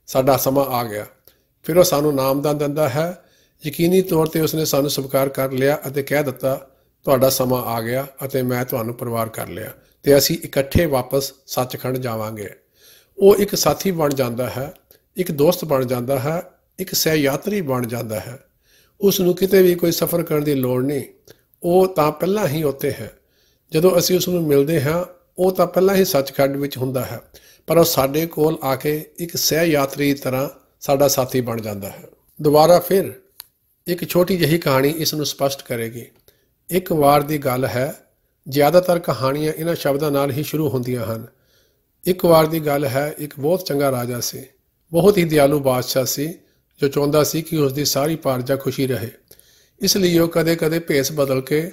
ਸਾਡਾ ਸਮਾਂ ਆ ਗਿਆ। ਫਿਰ ਉਹ ਸਾਨੂੰ ਨਾਮਦਾਨ ਦਿੰਦਾ ਹੈ। ਯਕੀਨੀ ਤੌਰ ਤੇ ਉਸਨੇ ਸਾਨੂੰ ਸਵੀਕਾਰ ਕਰ ਲਿਆ ਅਤੇ ਕਹਿ ਦਿੱਤਾ, ਤੁਹਾਡਾ ਸਮਾਂ ਆ ਗਿਆ ਅਤੇ ਮੈਂ ਤੁਹਾਨੂੰ ਪਰਿਵਾਰ ਕਰ ਲਿਆ ਤੇ ਅਸੀਂ ਇਕੱਠੇ ਵਾਪਸ ਸੱਚਖੰਡ ਜਾਵਾਂਗੇ। ਉਹ ਇੱਕ ਸਾਥੀ ਬਣ ਜਾਂਦਾ ਹੈ, ਇੱਕ ਦੋਸਤ ਬਣ ਜਾਂਦਾ ਹੈ, ਇੱਕ ਸਹਿਯਾਤਰੀ ਬਣ ਜਾਂਦਾ ਹੈ। ਉਸ ਨੂੰ ਕਿਤੇ ਵੀ ਕੋਈ ਸਫ਼ਰ ਕਰਨ ਦੀ ਲੋੜ ਨਹੀਂ। ਉਹ ਤਾਂ ਪਹਿਲਾਂ ਹੀ ਉੱਥੇ ਹੈ। ਜਦੋਂ ਅਸੀਂ ਉਸ ਨੂੰ ਮਿਲਦੇ ਹਾਂ, ਉਹ ਤਾਂ ਪਹਿਲਾਂ ਹੀ ਸੱਚਖੰਡ ਵਿੱਚ ਹੁੰਦਾ ਹੈ। ਪਰ ਉਹ ਸਾਡੇ ਕੋਲ ਆ ਕੇ ਇੱਕ ਸਹਿਯਾਤਰੀ ਤਰ੍ਹਾਂ ਸਾਡਾ ਸਾਥੀ ਬਣ ਜਾਂਦਾ ਹੈ। ਦੁਬਾਰਾ ਫਿਰ ਇੱਕ ਛੋਟੀ ਜਿਹੀ ਕਹਾਣੀ ਇਸ ਨੂੰ ਸਪਸ਼ਟ ਕਰੇਗੀ। ਇੱਕ ਵਾਰ ਦੀ ਗੱਲ ਹੈ, ਜ਼ਿਆਦਾਤਰ ਕਹਾਣੀਆਂ ਇਹਨਾਂ ਸ਼ਬਦਾਂ ਨਾਲ ਹੀ ਸ਼ੁਰੂ ਹੁੰਦੀਆਂ ਹਨ। ਇੱਕ ਵਾਰ ਦੀ ਗੱਲ ਹੈ, ਇੱਕ ਬਹੁਤ ਚੰਗਾ ਰਾਜਾ ਸੀ। ਬਹੁਤ ਹੀ ਦਿਆਲੂ ਬਾਦਸ਼ਾਹ ਸੀ, ਜੋ ਚਾਹੁੰਦਾ ਸੀ ਕਿ ਉਸ ਦੀ ਸਾਰੀ ਪਰਜਾ ਖੁਸ਼ੀ ਰਹੇ। ਇਸ ਲਈ ਉਹ ਕਦੇ-ਕਦੇ ਭੇਸ ਬਦਲ ਕੇ,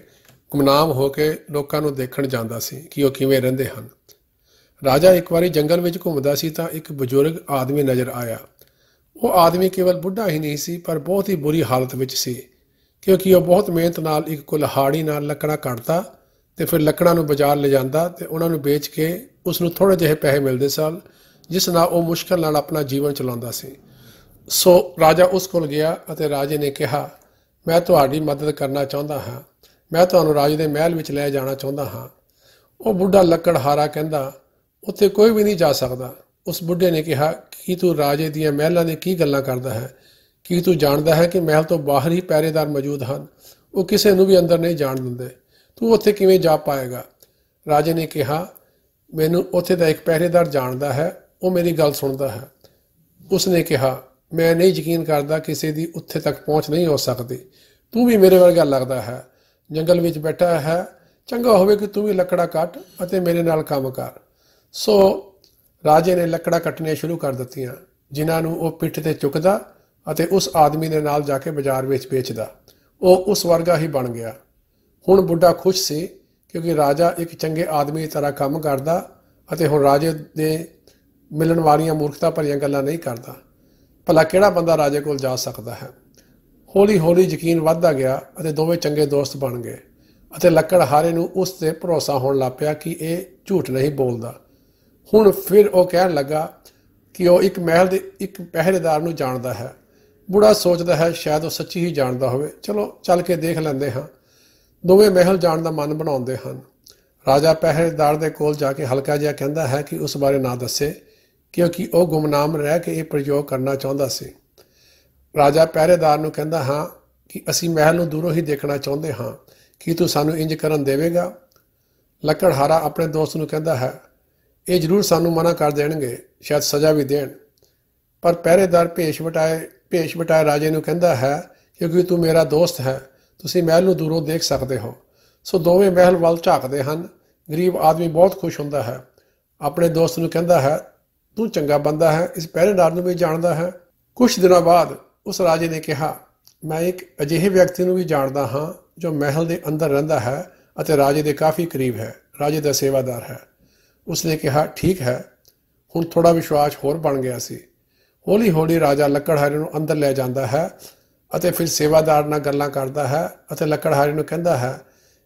ਗੁਮਨਾਮ ਹੋ ਕੇ ਲੋਕਾਂ ਨੂੰ ਦੇਖਣ ਜਾਂਦਾ ਸੀ ਕਿ ਉਹ ਕਿਵੇਂ ਰਹਿੰਦੇ ਹਨ। ਰਾਜਾ ਇੱਕ ਵਾਰੀ ਜੰਗਲ ਵਿੱਚ ਘੁੰਮਦਾ ਸੀ ਤਾਂ ਇੱਕ ਬਜ਼ੁਰਗ ਆਦਮੀ ਨਜ਼ਰ ਆਇਆ। ਉਹ ਆਦਮੀ ਕੇਵਲ ਬੁੱਢਾ ਹੀ ਨਹੀਂ ਸੀ, ਪਰ ਬਹੁਤ ਹੀ ਬੁਰੀ ਹਾਲਤ ਵਿੱਚ ਸੀ। ਕਿਉਂਕਿ ਉਹ ਬਹੁਤ ਮਿਹਨਤ ਨਾਲ ਇੱਕ ਕੁਲਹਾੜੀ ਨਾਲ ਲੱਕੜਾਂ ਕੱਟਦਾ ਤੇ ਫਿਰ ਲੱਕੜਾਂ ਨੂੰ ਬਾਜ਼ਾਰ ਲੈ ਜਾਂਦਾ ਤੇ ਉਹਨਾਂ ਨੂੰ ਵੇਚ ਕੇ ਉਸ ਨੂੰ ਥੋੜੇ ਜਿਹੇ ਪੈਸੇ ਮਿਲਦੇ ਸਨ, ਜਿਸ ਨਾਲ ਉਹ ਮੁਸ਼ਕਲ ਨਾਲ ਆਪਣਾ ਜੀਵਨ ਚਲਾਉਂਦਾ ਸੀ। ਸੋ ਰਾਜਾ ਉਸ ਕੋਲ ਗਿਆ ਅਤੇ ਰਾਜੇ ਨੇ ਕਿਹਾ, ਮੈਂ ਤੁਹਾਡੀ ਮਦਦ ਕਰਨਾ ਚਾਹੁੰਦਾ ਹਾਂ। ਮੈਂ ਤੁਹਾਨੂੰ ਰਾਜ ਦੇ ਮਹਿਲ ਵਿੱਚ ਲੈ ਜਾਣਾ ਚਾਹੁੰਦਾ ਹਾਂ। ਉਹ ਬੁੱਢਾ ਲੱਕੜਹਾਰਾ ਕਹਿੰਦਾ, ਉੱਥੇ ਕੋਈ ਵੀ ਨਹੀਂ ਜਾ ਸਕਦਾ। ਉਸ ਬੁੱਢੇ ਨੇ ਕਿਹਾ ਕਿ ਤੂੰ ਰਾਜੇ ਦੀਆਂ ਮਹਿਲਾਂ ਦੀ ਕੀ ਗੱਲਾਂ ਕਰਦਾ ਹੈ? ਕੀ ਤੂੰ ਜਾਣਦਾ ਹੈ ਕਿ ਮਹਿਲ ਤੋਂ ਬਾਹਰ ਹੀ ਪਹਿਰੇਦਾਰ ਮੌਜੂਦ ਹਨ? ਉਹ ਕਿਸੇ ਨੂੰ ਵੀ ਅੰਦਰ ਨਹੀਂ ਜਾਣ ਦਿੰਦੇ। ਤੂੰ ਉੱਥੇ ਕਿਵੇਂ ਜਾ ਪਾਏਗਾ? ਰਾਜੇ ਨੇ ਕਿਹਾ, ਮੈਨੂੰ ਉੱਥੇ ਦਾ ਇੱਕ ਪਹਿਰੇਦਾਰ ਜਾਣਦਾ ਹੈ। ਉਹ ਮੇਰੀ ਗੱਲ ਸੁਣਦਾ ਹੈ। ਉਸ ਨੇ ਕਿਹਾ, ਮੈਂ ਨਹੀਂ ਯਕੀਨ ਕਰਦਾ ਕਿਸੇ ਦੀ ਉੱਥੇ ਤੱਕ ਪਹੁੰਚ ਨਹੀਂ ਹੋ ਸਕਦੀ। ਤੂੰ ਵੀ ਮੇਰੇ ਵਰਗਾ ਲੱਗਦਾ ਹੈ। ਜੰਗਲ ਵਿੱਚ ਬੈਠਾ ਹੈ। ਚੰਗਾ ਹੋਵੇ ਕਿ ਤੂੰ ਵੀ ਲੱਕੜਾ ਕੱਟ ਅਤੇ ਮੇਰੇ ਨਾਲ ਕੰਮ ਕਰ। ਸੋ ਰਾਜੇ ਨੇ ਲੱਕੜਾਂ ਕੱਟਣੀਆਂ ਸ਼ੁਰੂ ਕਰ ਦਿੱਤੀਆਂ, ਜਿਨ੍ਹਾਂ ਨੂੰ ਉਹ ਪਿੱਠ ਤੇ ਚੁੱਕਦਾ ਅਤੇ ਉਸ ਆਦਮੀ ਦੇ ਨਾਲ ਜਾ ਕੇ ਬਾਜ਼ਾਰ ਵਿੱਚ ਵੇਚਦਾ। ਉਹ ਉਸ ਵਰਗਾ ਹੀ ਬਣ ਗਿਆ। ਹੁਣ ਬੁੱਢਾ ਖੁਸ਼ ਸੀ ਕਿਉਂਕਿ ਰਾਜਾ ਇੱਕ ਚੰਗੇ ਆਦਮੀ ਦੀ ਤਰ੍ਹਾਂ ਕੰਮ ਕਰਦਾ ਅਤੇ ਹੁਣ ਰਾਜੇ ਦੇ ਮਿਲਣ ਵਾਲੀਆਂ ਮੂਰਖਤਾ ਭਰੀਆਂ ਗੱਲਾਂ ਨਹੀਂ ਕਰਦਾ। ਭਲਾ ਕਿਹੜਾ ਬੰਦਾ ਰਾਜੇ ਕੋਲ ਜਾ ਸਕਦਾ ਹੈ? ਹੌਲੀ ਹੌਲੀ ਯਕੀਨ ਵੱਧਦਾ ਗਿਆ ਅਤੇ ਦੋਵੇਂ ਚੰਗੇ ਦੋਸਤ ਬਣ ਗਏ ਅਤੇ ਲੱਕੜਹਾਰੇ ਨੂੰ ਉਸ ਤੇ ਭਰੋਸਾ ਹੋਣ ਲੱਗ ਪਿਆ ਕਿ ਇਹ ਝੂਠ ਨਹੀਂ ਬੋਲਦਾ। ਹੁਣ ਫਿਰ ਉਹ ਕਹਿਣ ਲੱਗਾ ਕਿ ਉਹ ਇੱਕ ਮਹਿਲ ਦੇ, ਇੱਕ ਪਹਿਰੇਦਾਰ ਨੂੰ ਜਾਣਦਾ ਹੈ। ਬੁੜਾ ਸੋਚਦਾ ਹੈ ਸ਼ਾਇਦ ਉਹ ਸੱਚੀ ਹੀ ਜਾਣਦਾ ਹੋਵੇ। ਚਲੋ, ਚੱਲ ਕੇ ਦੇਖ ਲੈਂਦੇ ਹਾਂ। ਦੋਵੇਂ ਮਹਿਲ ਜਾਣ ਦਾ ਮਨ ਬਣਾਉਂਦੇ ਹਨ। ਰਾਜਾ ਪਹਿਰੇਦਾਰ ਦੇ ਕੋਲ ਜਾ ਕੇ ਹਲਕਾ ਜਿਹਾ ਕਹਿੰਦਾ ਹੈ ਕਿ ਉਸ ਬਾਰੇ ਨਾ ਦੱਸੇ, ਕਿਉਂਕਿ ਉਹ ਗੁੰਮਨਾਮ ਰਹਿ ਕੇ ਇਹ ਪ੍ਰਯੋਗ ਕਰਨਾ ਚਾਹੁੰਦਾ ਸੀ। ਰਾਜਾ ਪਹਿਰੇਦਾਰ ਨੂੰ ਕਹਿੰਦਾ ਹਾਂ ਕਿ ਅਸੀਂ ਮਹਿਲ ਨੂੰ ਦੂਰੋਂ ਹੀ ਦੇਖਣਾ ਚਾਹੁੰਦੇ ਹਾਂ। ਕੀ ਤੂੰ ਸਾਨੂੰ ਇੰਜ ਕਰਨ ਦੇਵੇਗਾ? ਲੱਕੜਹਾਰਾ ਆਪਣੇ ਦੋਸਤ ਨੂੰ ਕਹਿੰਦਾ ਹੈ ਇਹ ਜ਼ਰੂਰ ਸਾਨੂੰ ਮਨਾ ਕਰ ਦੇਣਗੇ, ਸ਼ਾਇਦ ਸਜ਼ਾ ਵੀ ਦੇਣ। ਪਰ ਪਹਿਰੇਦਾਰ ਭੇਸ਼ ਵਟਾਏ ਭੇਸ਼ ਵਟਾਏ ਰਾਜੇ ਨੂੰ ਕਹਿੰਦਾ ਹੈ, ਕਿਉਂਕਿ ਤੂੰ ਮੇਰਾ ਦੋਸਤ ਹੈ, ਤੁਸੀਂ ਮਹਿਲ ਨੂੰ ਦੂਰੋਂ ਦੇਖ ਸਕਦੇ ਹੋ। ਸੋ ਦੋਵੇਂ ਮਹਿਲ ਵੱਲ ਝਾਕਦੇ ਹਨ। ਗਰੀਬ ਆਦਮੀ ਬਹੁਤ ਖੁਸ਼ ਹੁੰਦਾ ਹੈ। ਆਪਣੇ ਦੋਸਤ ਨੂੰ ਕਹਿੰਦਾ ਹੈ, ਤੂੰ ਚੰਗਾ ਬੰਦਾ ਹੈ, ਇਸ ਪਹਿਰੇਦਾਰ ਨੂੰ ਵੀ ਜਾਣਦਾ ਹੈ। ਕੁਝ ਦਿਨਾਂ ਬਾਅਦ ਉਸ ਰਾਜੇ ਨੇ ਕਿਹਾ, ਮੈਂ ਇੱਕ ਅਜਿਹੇ ਵਿਅਕਤੀ ਨੂੰ ਵੀ ਜਾਣਦਾ ਹਾਂ, ਜੋ ਮਹਿਲ ਦੇ ਅੰਦਰ ਰਹਿੰਦਾ ਹੈ ਅਤੇ ਰਾਜੇ ਦੇ ਕਾਫੀ ਕਰੀਬ ਹੈ। ਰਾਜੇ ਦਾ ਸੇਵਾਦਾਰ ਹੈ। ਉਸਨੇ ਕਿਹਾ, ਠੀਕ ਹੈ। ਹੁਣ ਥੋੜਾ ਵਿਸ਼ਵਾਸ ਹੋਰ ਬਣ ਗਿਆ ਸੀ। ਹੌਲੀ ਹੌਲੀ ਰਾਜਾ ਲੱਕੜਹਾਰੇ ਨੂੰ ਅੰਦਰ ਲੈ ਜਾਂਦਾ ਹੈ ਅਤੇ ਫਿਰ ਸੇਵਾਦਾਰ ਨਾਲ ਗੱਲਾਂ ਕਰਦਾ ਹੈ ਅਤੇ ਲੱਕੜਹਾਰੇ ਨੂੰ ਕਹਿੰਦਾ ਹੈ,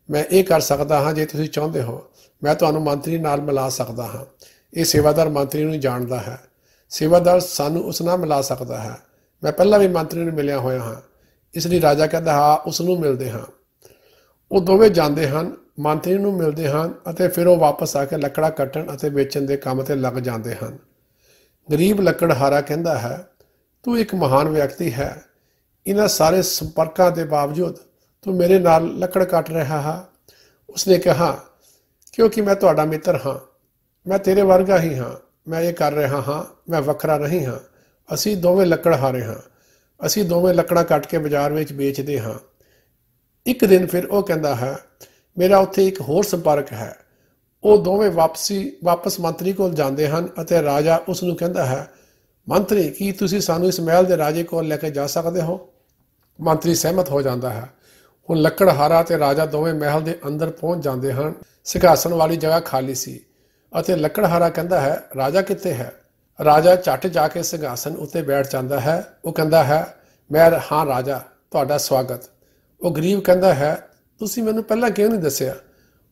ਮੈਂ ਇਹ ਕਰ ਸਕਦਾ ਹਾਂ ਜੇ ਤੁਸੀਂ ਚਾਹੁੰਦੇ ਹੋ। ਮੈਂ ਤੁਹਾਨੂੰ ਮੰਤਰੀ ਨਾਲ ਮਿਲਾ ਸਕਦਾ ਹਾਂ ਇਹ ਸੇਵਾਦਾਰ ਮੰਤਰੀ ਨੂੰ ਜਾਣਦਾ ਹੈ। ਸੇਵਾਦਾਰ ਸਾਨੂੰ ਉਸ ਨਾਲ ਮਿਲਾ ਸਕਦਾ ਹੈ। ਮੈਂ ਪਹਿਲਾਂ ਵੀ ਮੰਤਰੀ ਨੂੰ ਮਿਲਿਆ ਹੋਇਆ ਹਾਂ। ਇਸ ਲਈ ਰਾਜਾ ਕਹਿੰਦਾ, ਹਾਂ, ਉਸ ਨੂੰ ਮਿਲਦੇ ਹਾਂ। ਉਹ ਦੋਵੇਂ ਜਾਂਦੇ ਹਨ ਮੰਤਰੀ ਨੂੰ ਮਿਲਦੇ ਹਨ ਅਤੇ ਫਿਰ ਉਹ ਵਾਪਸ ਆ ਕੇ ਲੱਕੜਾ ਕੱਟਣ ਅਤੇ ਵੇਚਣ ਦੇ ਕੰਮ ਤੇ ਲੱਗ ਜਾਂਦੇ ਹਨ। ਗਰੀਬ ਲੱਕੜਹਾਰਾ ਕਹਿੰਦਾ ਹੈ, ਤੂੰ ਇੱਕ ਮਹਾਨ ਵਿਅਕਤੀ ਹੈ। ਇਹਨਾਂ ਸਾਰੇ ਸੰਪਰਕਾਂ ਦੇ ਬਾਵਜੂਦ ਤੂੰ ਮੇਰੇ ਨਾਲ ਲੱਕੜ ਕੱਟ ਰਿਹਾ ਹੈ। ਉਸਨੇ ਕਿਹਾ, ਕਿਉਂਕਿ ਮੈਂ ਤੁਹਾਡਾ ਮਿੱਤਰ ਹਾਂ। ਮੈਂ ਤੇਰੇ ਵਰਗਾ ਹੀ ਹਾਂ। ਮੈਂ ਇਹ ਕਰ ਰਿਹਾ ਹਾਂ। ਮੈਂ ਵੱਖਰਾ ਨਹੀਂ ਹਾਂ। ਅਸੀਂ ਦੋਵੇਂ ਲੱਕੜ ਹਾਰੇ ਹਾਂ। ਅਸੀਂ ਦੋਵੇਂ ਲੱਕੜਾਂ ਕੱਟ ਕੇ ਬਾਜ਼ਾਰ ਵਿੱਚ ਵੇਚਦੇ ਹਾਂ। ਇੱਕ ਦਿਨ ਫਿਰ ਉਹ ਕਹਿੰਦਾ ਹੈ ਮੇਰਾ ਉੱਥੇ ਇੱਕ ਹੋਰ ਸੰਪਰਕ ਹੈ। ਉਹ ਦੋਵੇਂ ਵਾਪਸੀ, ਵਾਪਸ ਮੰਤਰੀ ਕੋਲ ਜਾਂਦੇ ਹਨ ਅਤੇ ਰਾਜਾ ਉਸ ਨੂੰ ਕਹਿੰਦਾ ਹੈ, ਮੰਤਰੀ, ਕੀ ਤੁਸੀਂ ਸਾਨੂੰ ਇਸ ਮਹਿਲ ਦੇ ਰਾਜੇ ਕੋਲ ਲੈ ਕੇ ਜਾ ਸਕਦੇ ਹੋ? ਮੰਤਰੀ ਸਹਿਮਤ ਹੋ ਜਾਂਦਾ ਹੈ। ਹੁਣ ਲੱਕੜਹਾਰਾ ਤੇ ਰਾਜਾ ਦੋਵੇਂ ਮਹਿਲ ਦੇ ਅੰਦਰ ਪਹੁੰਚ ਜਾਂਦੇ ਹਨ। ਸਿੰਘਾਸਣ ਵਾਲੀ ਜਗ੍ਹਾ ਖਾਲੀ ਸੀ ਅਤੇ ਲੱਕੜਹਾਰਾ ਕਹਿੰਦਾ ਹੈ, ਰਾਜਾ ਕਿੱਥੇ ਹੈ? ਰਾਜਾ ਝੱਟ ਜਾ ਕੇ ਸਿੰਘਾਸਣ ਉੱਤੇ ਬੈਠ ਜਾਂਦਾ ਹੈ। ਉਹ ਕਹਿੰਦਾ ਹੈ, ਮੈਂ, ਹਾਂ ਰਾਜਾ, ਤੁਹਾਡਾ ਸਵਾਗਤ। ਉਹ ਗਰੀਬ ਕਹਿੰਦਾ ਹੈ ਤੁਸੀਂ ਮੈਨੂੰ ਪਹਿਲਾਂ ਕਿਉਂ ਨਹੀਂ ਦੱਸਿਆ?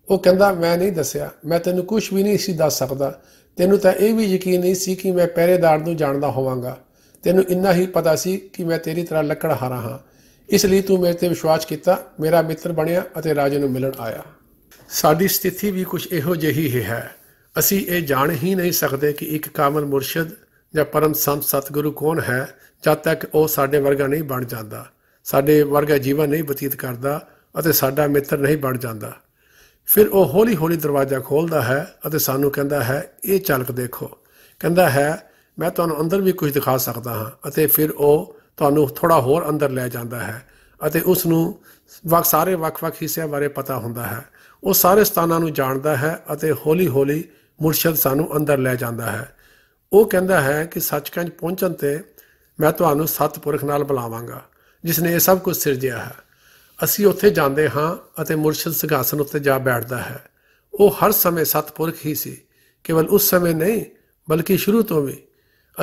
ਉਹ ਕਹਿੰਦਾ, ਮੈਂ ਨਹੀਂ ਦੱਸਿਆ। ਮੈਂ ਤੈਨੂੰ ਕੁਝ ਵੀ ਨਹੀਂ ਸੀ ਦੱਸ ਸਕਦਾ। ਤੈਨੂੰ ਤਾਂ ਇਹ ਵੀ ਯਕੀਨ ਨਹੀਂ ਸੀ ਕਿ ਮੈਂ ਪਹਿਰੇਦਾਰ ਨੂੰ ਜਾਣਦਾ ਹੋਵਾਂਗਾ। ਤੈਨੂੰ ਇੰਨਾ ਹੀ ਪਤਾ ਸੀ ਕਿ ਮੈਂ ਤੇਰੀ ਤਰ੍ਹਾਂ ਲੱਕੜ ਹਾਰਾ ਹਾਂ। ਇਸ ਲਈ ਤੂੰ ਮੇਰੇ ਤੇ ਵਿਸ਼ਵਾਸ ਕੀਤਾ, ਮੇਰਾ ਮਿੱਤਰ ਬਣਿਆ ਅਤੇ ਰਾਜੇ ਨੂੰ ਮਿਲਣ ਆਇਆ। ਸਾਡੀ ਸਥਿਤੀ ਵੀ ਕੁਝ ਇਹੋ ਜਿਹੀ ਹੀ ਹੈ। ਅਸੀਂ ਇਹ ਜਾਣ ਹੀ ਨਹੀਂ ਸਕਦੇ ਕਿ ਇੱਕ ਕਾਮਲ ਮੁਰਸ਼ਿਦ ਜਾਂ ਪਰਮ ਸੰਤ ਸਤਿਗੁਰੂ ਕੌਣ ਹੈ, ਜਦ ਤੱਕ ਉਹ ਸਾਡੇ ਵਰਗਾ ਨਹੀਂ ਬਣ ਜਾਂਦਾ। ਸਾਡੇ ਵਰਗਾ ਜੀਵਨ ਨਹੀਂ ਬਤੀਤ ਕਰਦਾ। ਅਤੇ ਸਾਡਾ ਮਿੱਤਰ ਨਹੀਂ ਬਣ ਜਾਂਦਾ। ਫਿਰ ਉਹ ਹੌਲੀ-ਹੌਲੀ ਦਰਵਾਜ਼ਾ ਖੋਲਦਾ ਹੈ ਅਤੇ ਸਾਨੂੰ ਕਹਿੰਦਾ ਹੈ, ਇਹ ਝਲਕ ਦੇਖੋ। ਕਹਿੰਦਾ ਹੈ, ਮੈਂ ਤੁਹਾਨੂੰ ਅੰਦਰ ਵੀ ਕੁਝ ਦਿਖਾ ਸਕਦਾ ਹਾਂ। ਅਤੇ ਫਿਰ ਉਹ ਤੁਹਾਨੂੰ ਥੋੜਾ ਹੋਰ ਅੰਦਰ ਲੈ ਜਾਂਦਾ ਹੈ ਅਤੇ ਉਸ ਨੂੰ ਵਕ, ਸਾਰੇ ਵੱਖ-ਵੱਖ ਹਿੱਸਿਆਂ ਬਾਰੇ ਪਤਾ ਹੁੰਦਾ ਹੈ। ਉਹ ਸਾਰੇ ਸਥਾਨਾਂ ਨੂੰ ਜਾਣਦਾ ਹੈ ਅਤੇ ਹੌਲੀ-ਹੌਲੀ ਮੁਰਸ਼ਦ ਸਾਨੂੰ ਅੰਦਰ ਲੈ ਜਾਂਦਾ ਹੈ। ਉਹ ਕਹਿੰਦਾ ਹੈ ਕਿ ਸੱਚਖੰਡ ਪਹੁੰਚਣ ਤੇ ਮੈਂ ਤੁਹਾਨੂੰ ਸਤਪੁਰਖ ਨਾਲ ਬੁਲਾਵਾਂਗਾ, ਜਿਸ ਨੇ ਇਹ ਸਭ ਕੁਝ ਸਿਰਜਿਆ ਹੈ। ਅਸੀਂ ਉੱਥੇ ਜਾਂਦੇ ਹਾਂ ਅਤੇ ਮੁਰਸ਼ਿਦ ਸਿੰਘਾਸਨ ਉੱਤੇ ਜਾ ਬੈਠਦਾ ਹੈ। ਉਹ ਹਰ ਸਮੇਂ ਸਤਪੁਰਖ ਹੀ ਸੀ। ਕੇਵਲ ਉਸ ਸਮੇਂ ਨਹੀਂ, ਬਲਕਿ ਸ਼ੁਰੂ ਤੋਂ ਵੀ।